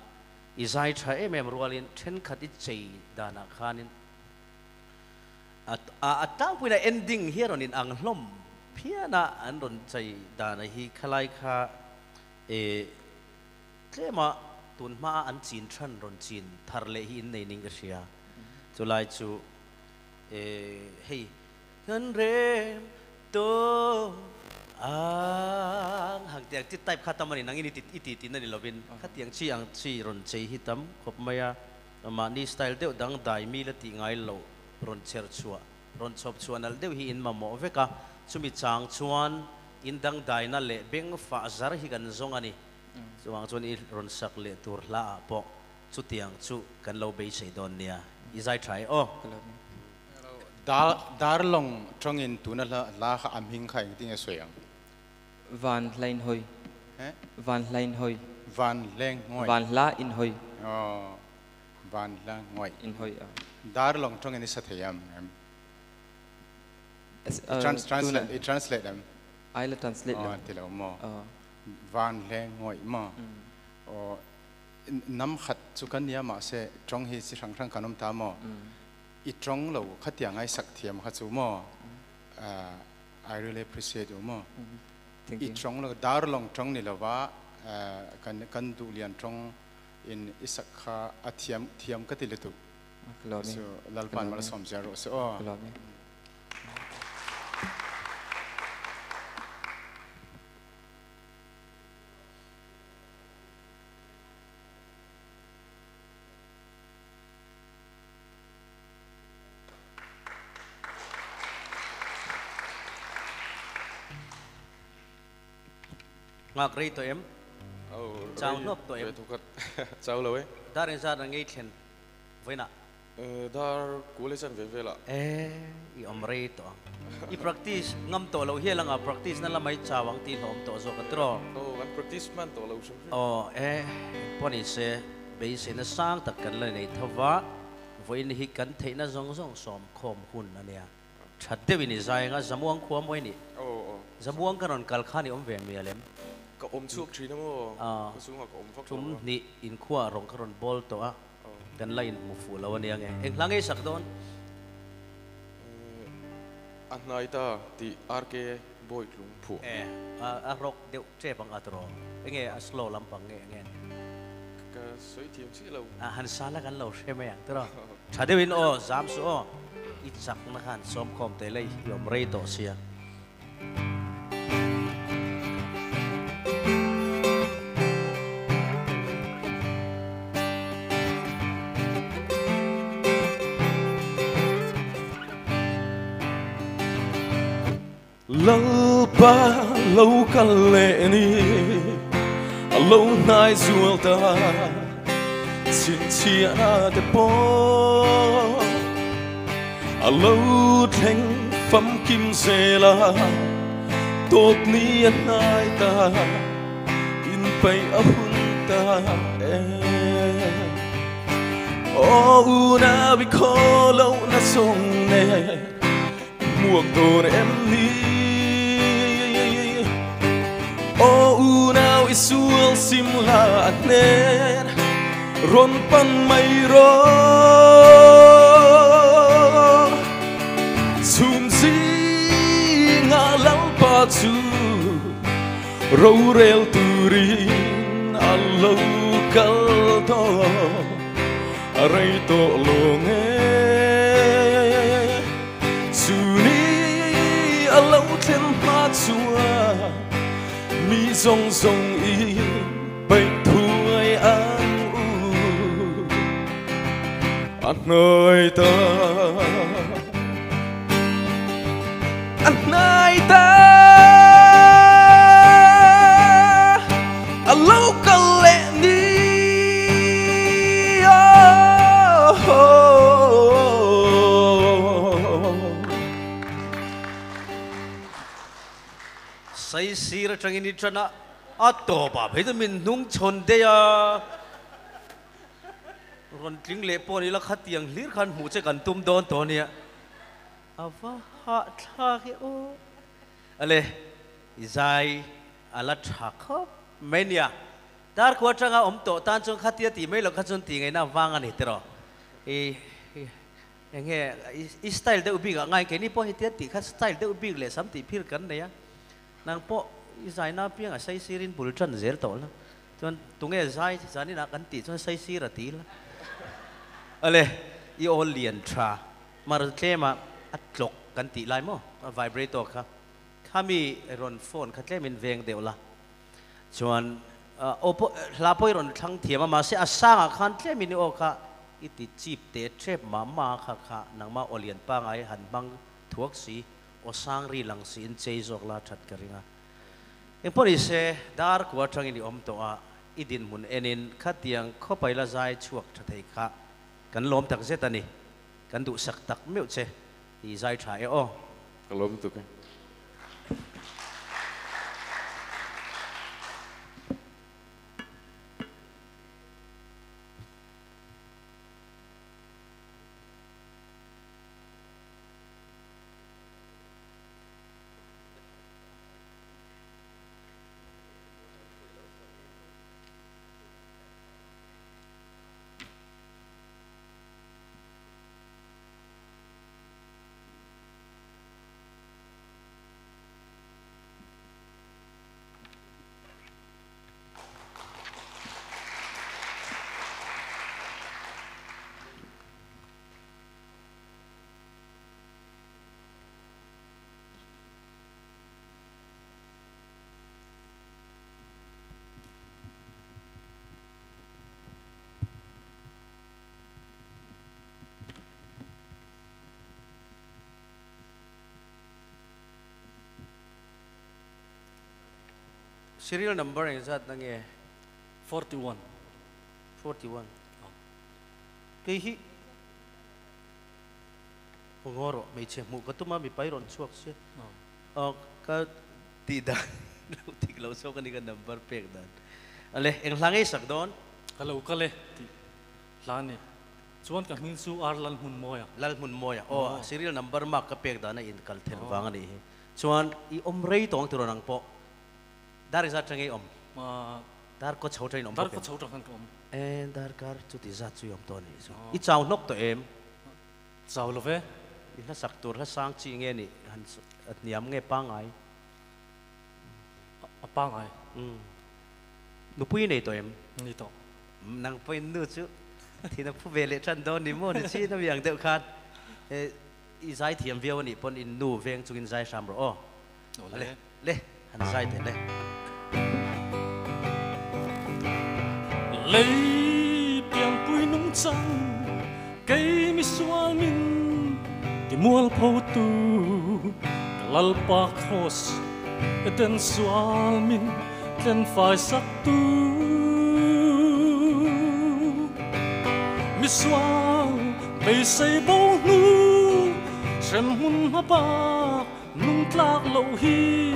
Izai tha em em rualin then khati chei dana khanin. At, a atang puina ending here on in ang hlom. Phiana an ron chei dana hi khalai kha. E tlema tun ma an chin than ron chin thar le hi in nei ning ria. Chulai chu e hei kan rem, to ang hang tiang ti type khatam ani nang ini tit iti tin ani lovin khatiang chi ang chi ron chei hitam khop maya ma ni style deuh dang dai mi la ti ngai lo ron cher chua ron chop chuan al deuh hi in ma mo veka chumi chang chuan in dang dai na le beng fa zar hi kan zong ani chuang chuan i ron sak le tur hla a po chu tiang chu kan lo be sei don nia izai try oh dar dar long trong in tu na la la kha am hing khai ting a soyang van line hoi. Eh van line hoi. Van leng ngoi van la in hoi. Oh van la ngoi in hoi à. Dar long trong in sa thayam em. Uh, trans translate it translate em. Ai là translate oh lo ti lo mo ờ. Van leng ngoi mo oh nam khat chu kan nia ma se trong hi chi rang rang kanom ta mo i trong lo khatiang ai sak thiam kha chu mo uh, I really appreciate you mo อีช่องเราดาร์ลงช่องนี่ละว่ากันกันดูเลียนช่องอินอิสักขะอัตยมเทียมก็ติดตุลลปันมาลสมเจรุสโอ ngak rei to em Oh, chào rei- nộp to em rei thu khat. Chào lâu ấy. darin sa na ngei thlen voina Ờ, dar cú lấy chân về về là. e i om rei to i practice ngam to lo hi langa practice na lamai chawang ti hlom to zo ka tro Oh, anh practice man to lâu xong. o e poni se be se na sang tak kan la nei thawa voin hi kan theina zong zong som khom hun ania that de wini zai nga zamuang khuam moi ni Oh, oh. zamuang karon kal khani om ve mi alem ก็อมชุกทรีนโมก็สูงกว่าอมฟอกชุมนี่อินขัวรองครอนบอลตัวกันไล่มุฟูแล้ววันนี้ไงเอ็งหลังไอ้สักโดนอันไหนตาที่อาร์เคบอยลุงผู้เอออารกเดี๋ยวเจ็บังอัตรอเอ็งไงสโลลำปังเงี้ยก็สวยทีมสิเราอะฮันซาละกันเราใช่ไหมอะตัวราชาเดวินโอสามสโออีสักนะครันซอมคอมเตะเลยยอมเรย์ต่อเสีย القلب لو قلقني لو نايز ولدا تنتي أدبو لو تنك فم كم زيلا تودني نايتا إن بي أهنتا أو نبي كولو نسوني หมวกโดนเอ็มนี้ O unaw sual sim at nen, ron pan may ro. Sum nga lang pa chu turin allo kal to. Aray to longe suni alaw ten pa chua mi zong y i bay thui ang u. Anh ơi ta anh ơi ta a local ระชังอินิชนะอัตโตปะเพื่อมินนุ่งชนเดียรอนทิ้งเล็บปนีละขัดเตียงลิ้นขันหูเจกันตุ้มโดนตัวเนี้ยอาวะฮะทากิโออะไรใจอะไรทักครับไม่เนี่ยตาขวาจังอาอมโตตานจงขัดเตียตีไม่ลรขัดจนตีไงน่าวางันเหตุรอเออย่งเงี้อิสไตล์เดอุบิกง่ายแค่นี้พอเฮียตีขัดสไตล์เดอุบิกเลยสัมติพิรกันเนี่ยนางโปอ อีสายน้าเพียงอะใส่ซีรินบุรุษนเซลตัวนะจนตรงเงี้ยใส่จานี่นักกันติจนใส่ซีรตีละอะไรอีโอเลียนทรามาเทมาอัดหลกกันติไลมั้งไวเบรตตัครับข้ามีรอนโฟนขัดเลมินเวงเดียวละชวนโอปลาปอยรอนทั้งเทียมมาเสียสร้างคันเลมินโอค่ะอิติจีบเตะเทปมามาค่ะค่ะนังมาโอเลียนป้าไงหันบังทวกสีโอสร้างรีหลังสีนเจยจอกลาชัดกระริงอะ se dar kwa tang ini om to a idin mun enin khatiang kho pai la zai chuak tha thei kha kan lom tak zet ani kan du sak tak meu che i zai tha e o kalom tu ke Serial number yang saat nange 41. 41. Oh. Kehi Pengoro, meja muka tu mami payron suak se Oh, ka tidak. Tiglaw so kan ikan number pek dan. Ale, yang langai sak don. Kalau ukale, lani. Suan ka minsu ar lal mun moya. Lal mun moya. Oh, oh. serial number mak ka pek dan nah, in kal tel oh. wangan ni. Suan i omrei tong tironang po. Dar is atang om. Dar ko chau train om dar ko chau tra kan om. En dar kar chu ti za chu yom to ni so i chau nok to em chau lo ve i na sak tur ha sang chi nge ni han at niam nge pa ngai a pa ngai um nu pui nei to em ni to nang pui nu chu thì nó phụ về lệ chân đó ni mo ni chi nó đeo khát i zai thiam viau ni pon in nu veng chung in zai sam ro o le. Le. Han zai te le lấy tiếng pui nung trăng, cây mi xoa min thì mual phô tu lal pa cross eten xoa min ten phải sắc tu. Mi xoa bây say bao nu sem hun ha ba nung tlak lo hi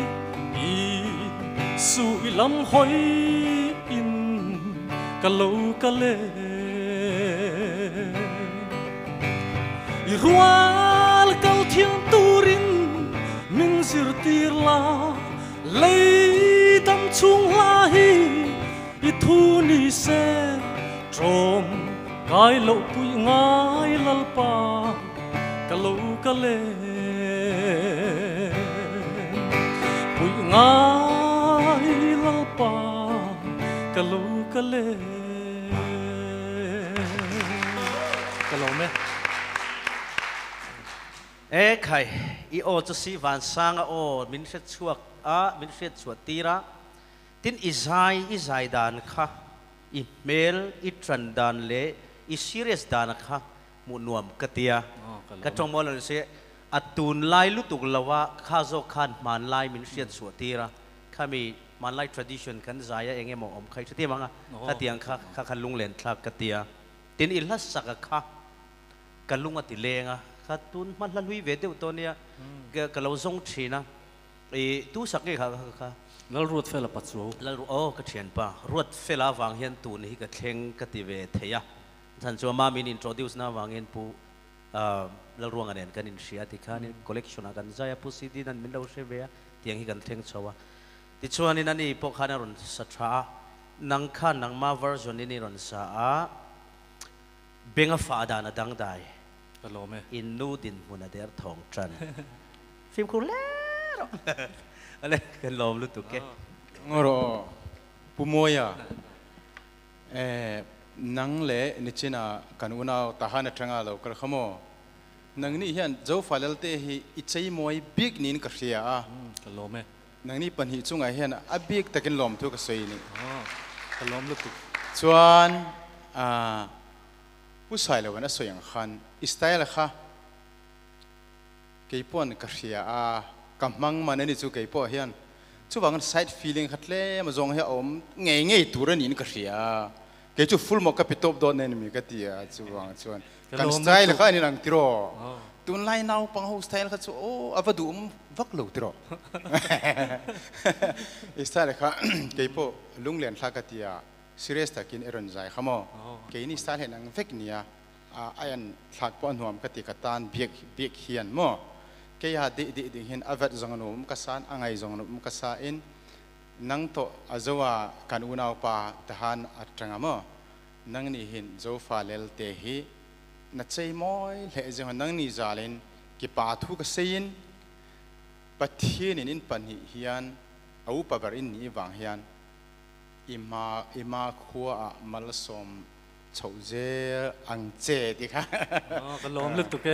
i su i lam hoi ka lo ka le i rual kal thiang turin min sir tir la lấy tam chung la hi i thu ni se trom Kai lộ pui ngai lalpa ka lo ka le bụi ngái lal pa ka lo ka le ka lo me ê khai i ô cho si van sang a ô min sẽ chuak a min sẽ chuat tira tin izai izai dan kha i mail i tran dan le i serious dan kha mu nuam katia ka trong mo lan se atun lai lu tuk lawa kha zo khan man lai min sẽ chuat tira kami man lai tradition kan zaya enge mo om khai chati manga Oh. ka tiang kha kha kha lung len thak katia tin i las saka kha กันลุงอติเลงอะขัดตุนมันลันวิเวเดียวตัวเนี้ยก็เราทรงชีนะไอ้ตู้สักเงี้ยค่ะค่ะแล้วรูดเฟลปัจจุบันแล้วโอ้ก็เชียนปะรูดเฟลวางเห็นตัวนี้ก็เชงกติเวเทียทันชัวมามินอินโทรดิวส์นะวางเห็นปูแล้วรวงกันเองกันอินเสียที่ข้านี่คอลเลกชันกันใจผู้สิดีนั้นมิเราเชเบียเตียงที่กันเชงชัวที่ชัวนี่นั่นนี่พวกข้านี่รุนสัตว์นังข้านังมาเวอร์ชันนี่รุนสาเบงฟ้าดานะดังได้ nu din muna der thong tran. Phim khu le ro. Ale kan lom lu tu ke. ngoro pumoya eh nang le ni china kanuna tahana tanga lo kar khamo nang ni hian zo falal te hi ichei moi big nin ka hria a ka lo me nang ni pan hi chunga hian a big takin lom thu ka sei ni ka lom lu tu chuan a pu sai lo na soyang khan. Style kha. Keipon ka hria a kamang manani chu keipo hian. Chu wang side feeling khatle ma zong he om. Ngei ngei turan in ka hria ke chu full mo ka pitop do nen mi ka tia chu wang chuan kan style kha ni nang tiro. Tun lai nau pang ho style kha chu o avadu um vak lo tiro. *laughs* *laughs* Style kha *clears throat* keipo lunglen thla ka tia serious takin eron zai. Khamo ke ni style he nang vek nia a ayan thak pon huam ka ti ka tan biek biek hian mo. Ke ya di di di hin avat zong no um ka san angai zong no um ka sa in nang to azawa kan unaw pa tahan atanga mo. Nang ni hin zo fa lel te hi na chei moi le je nang ni zalin ki pa thu ka sein pathian in pan hi hian au pa bar in ni wang hian อิมาอิมาขัวมาลสมเฉาเจอังเจดีค่ะก็ลอมลึกตุกเก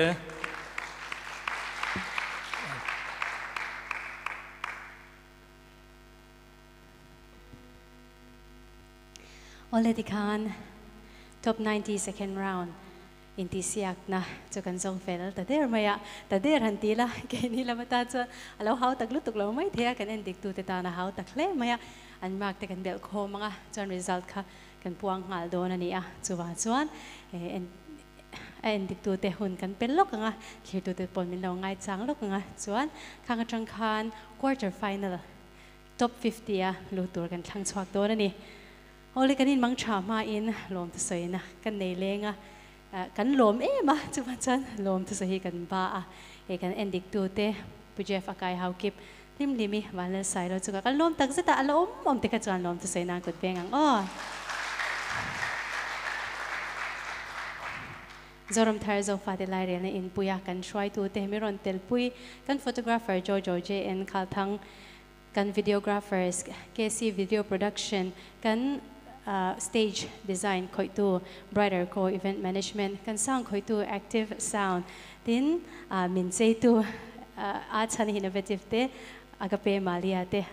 โอเลติคาน top 90 second round อินทิศซียกนะจะกันส่งเฟลแต่เดี๋ยวไม่อะแต่เดี๋ยวหันตีละแกนี่ละมาตาจะเราเฮาตักลุตุกเราไม่เทียกันเองดิกตูเตตานะเฮาตักเล่ไม่อะ an mak te kan bel kho manga chon result kha kan puang ngal do na ni a chuwa chuan en en dik tu te hun kan pel lok nga thir tu te pon min lo ngai chang lok nga chuan khang atang khan quarter final top 50 a lu tur kan thlang chuak do na ni Oli kanin mang chama in lom tu soi na kan nei lenga kan lom e ma chu ma chan lom tu soi kan ba a e kan endik tu te pujef akai hau kip lim limi wala sai lo chuka kan lom tak zata alom om te ka chuan lom tu soi na kut pengang o oh. zorom thar zo fa de lai rel in puya kan try tu te miron tel pui kan photographer jojo j n khal thang kan videographers KC video production. Kan uh, stage design khoi tu brighter co event management. Kan sound khoi tu active sound. Tin uh, min sei tu uh, a innovative te agape malia te.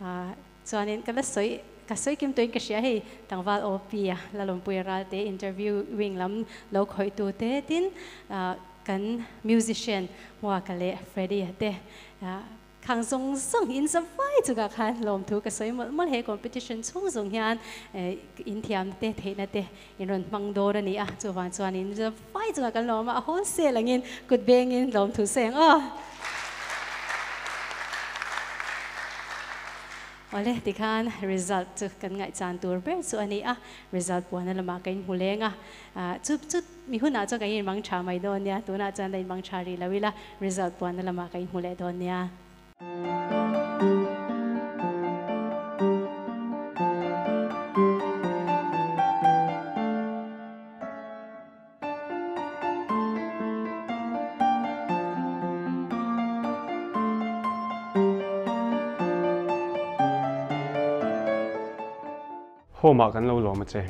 Ah, chuanin kala soi ka soi kim toin ka sia hei tangwal opia lalompui puera te, interview wing lam lo khoi tu te tin. Ah, kan musician wa kale freddy te. Ah, khang song song in sa vai chu ga khan, lom thu ka soi mal he competition chung zong hian eh, in thiam te, the na te. In ron mang do ra ni a, chu wan chuan in sa vai chu ga kan lom a whole selangin kut bengin lom thu seng. Oh Oleh tikan result tu kan ngai chan tur ber so ani a result puan la ma kain hulenga chup chup mi huna cho kain mang cha mai don ya tu na chan dai mang cha ri lawila result puan la ma kain hule don ya hô mà homa kan lo lo ma che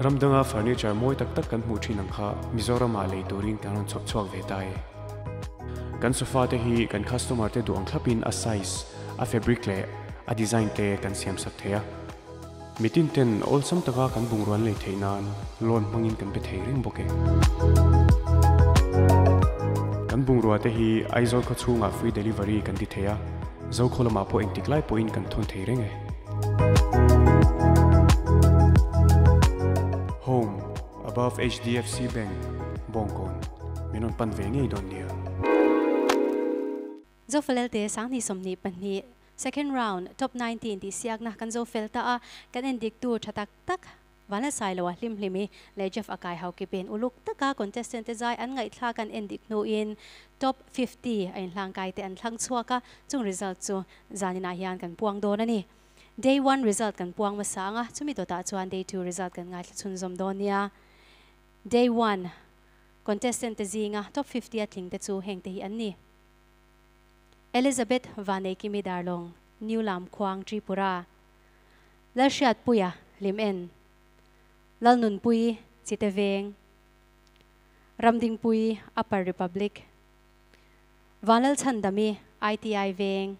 ramdanga furniture moi tak tak kan mu thin ang kha mizoram a le turin kan chok chok ve tai kan sofa te hi kan customer te du ang thlapin a size, a fabric le a design te kan siam sak thea mitin ten ol sam taka kan bungruan le theinan lon mangin kan pe thei ring boke kan bungrua te hi aizol kho chunga free delivery kan di thea zo kholama po engtiklai point kan thon thei renge Home above HDFC Bank, Bongkon. Minon panvengi don dia. Zo felel te sang ni som ni pan ni second round top 19 ti siak na kan zo fel ta a kan en dik tu thatak tak wana sai lo lim limi le jeff akai hau ki pen uluk taka contestant te zai an ngai thla kan en dik no in top 50 ain hlang kai te an thlang chuaka chung result chu zanina hian kan puang do na ni day one result kan puang masanga chumi to ta chuan day two result kan ngai chun zom donia day one contestant zinga top 50 atling te chu heng te hi anni Elizabeth vane kimi Darlong New Lam Kwang Tripura. Lashiat Puya Lim En. Lalnun Pui Chiteveng Ramding Pui Upper Republic. Vanal Chandami ITI Veng.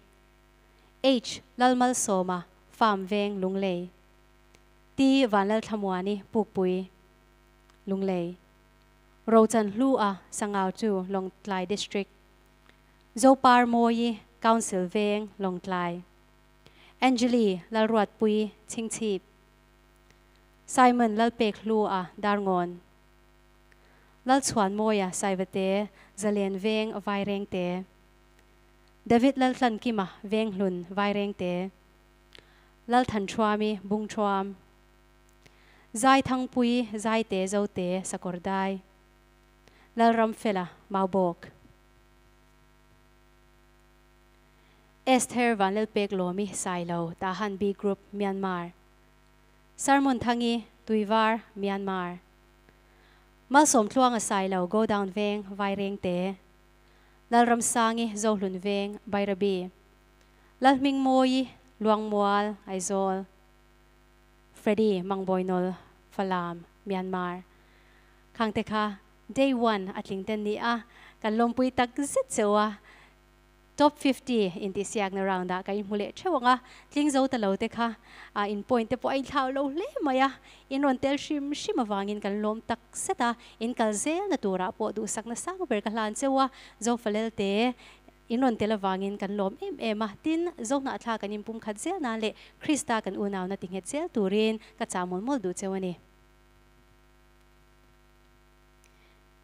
H Lalmal Soma. ฟาร์มเวงลุงเลยที่วันเลทมวานี่ปุกปุยลุงเลยเราจันลู่อะสังเอาจูลงไลดิสตริกโจปาร์โมยีกาวสิลเวงลงไลแองเจลีลรวดปุยชิงชีพไซมอนลลเปกลูอะดาร์งอนลลชวนโมอยะไซเวเตเจเลนเวงไวเรงเตดวิดลลสันกิมะเวงหลุนไวเรงเต ลัลทันทวามีบุงทวามใจทั้งปุยใจเตะเจ้าเตะสกอร์ได้ลัลรำเฟลามาบอกเอสเธอร์วันเลเป็กโลมีไซโลตาฮันบีกรุ๊ปเมียนมาร์ซาร์มอนทั้งีตุยวาร์เมียนมาร์มาสมทวงไซโลโกดาวน์เวงไวเรีงเตะลลรำสางีโจลุนเวงไบระบีลัลมิงโมย Luang Mual Aizol, Freddy Mangboinol Falam, Myanmar. Kang te kha, day 1 atling ten ni a kan lompui tak zet sewa top 50 in this yak na round da kai mule chewanga tling zo ta lo te kha, a in point te po ai thau lo le maya in ron tel shim shim awangin kan lom tak seta in kal zel na tura po du sak na sang ber ka hlan chewa zo falel te อินนนเตลวางินกันลมเอ็มเอ็มตินจงนัทากันยิมพุ่มขัดเสียนาเลคริสตากันอุนาวนัติงเฮเซลตูรินกัจามอนมอลดูเจวันี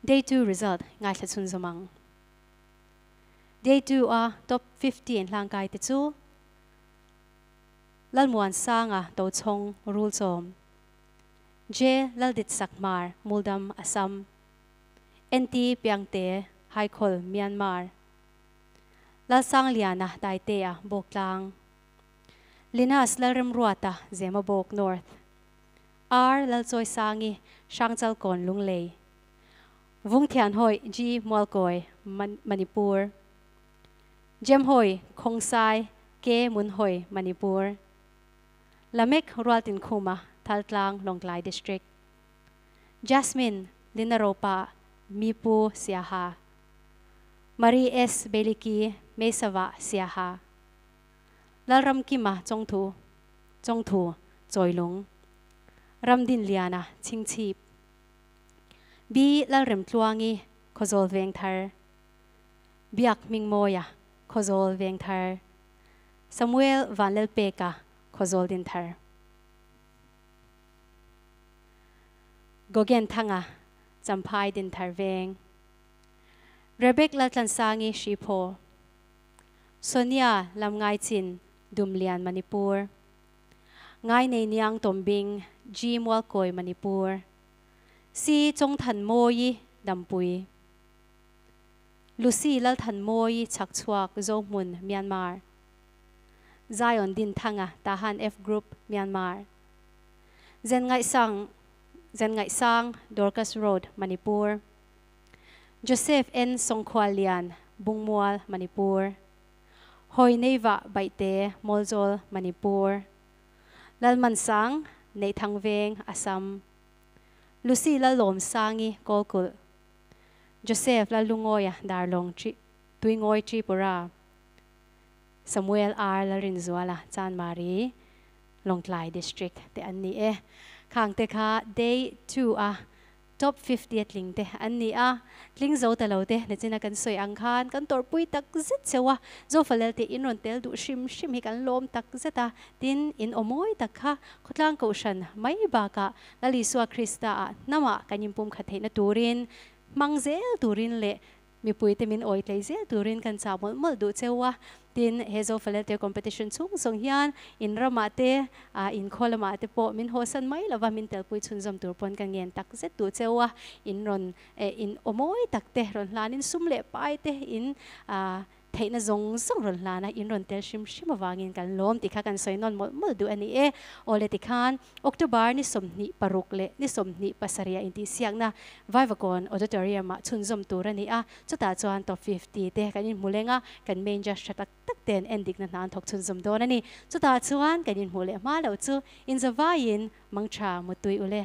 Day 2 result งายสุนสมัง Day 2 a top 15ลังกายติจูลลมวนสร้างอะโตชงรูลซอมเจลลดิดสักมาร์มูลดัมอัสซัมเอ็นทีเปียงเต้ไฮคอลเมียนมาร์ lal sang liana dai te a boklang linas lal rem ruata zema bok north r lal choi sangi shangchal kon lunglei vung thian hoi ji molkoi manipur Jem Hoi, Khong Sai, Ke Mun Hoi, Manipur. Lamek Rualtin Kuma, Taltlang, Longlai District. Jasmine, Linaropa, Mipu, Siaha. Marie S. Beliki, เมสวะเสียหาและรำกิมาจงทูจงทูจอยลงรำดินเลียนะชิงชีพบีและเริมตัวงี้ขจลเวงทาร์บียกมิงโมยะขจลเวงทาร์สมุเอลวันเลปเปกะขจลดินทาร์กเกนทังะจำพายดินทาร์เวงเรเบกและทันซางีชีโพ sonia lam ngai chin dum lian manipur ngai nei niang tombing jim wal koi manipur si chong than moi dam pui lucy lal than moi chak chuak zo mun myanmar zion din thanga tahan f group myanmar zen ngai sang zen ngai sang dorcas road manipur joseph n songkhwalian bungmual manipur hoi neiva baite moljol manipur. Lal man sang nei thangveng assam. Lucy la lom sangi kolkul joseph la lungoya darlong chi tuingoi chi pura. Samuel r. La rinzuala chan mari longtlai district te anni e. Khang te kha day 2 a top 50 ling te, an ni a. Ling zo ta lo te ne china kan soi ang khan, kan tor pui tak zet sewa. Zo falel te in ron tel du shim shim hi kan lom tak zeta tin in omoi tak kha khotlang ko shan, mai ba ka. Lali suwa krista a, nama kan impum kha theina turin. Mangzel turin le mi pui te min oi tlei zel turin kan sa mol mol du chewa tin hezo falete competition chung song hian in rama te a in kholama te po min hosan mai lawa min tel pui chun zam tur pon ka ngen tak zet tu chewa in ron in omoi tak te ron lanin sumle pai te in a เทนจงส่งรนลานะอินรนเตลชิมชิมวางินกันล้มติค่ากันซอยนนท์มดดูอันนี้เอโอเลติคานออกตุบาร์นี่สมนิปรุกเลนี่สมนิปัสเริยาอินที่เสียงนะไว้วกอนออเดอร์เรียมาชุนจอมตัวนี่อะจุดตาจวนต่อ50เตะกันยินมูเลงอะกันเมนจัสตักตักเตนเอนดิกนั่นน่นทุกชุนจอมตัวนี่จุดตาจวนกันยินมูเลมาแล้วจูอินจะว่ายินมังชามุดตุยอุเล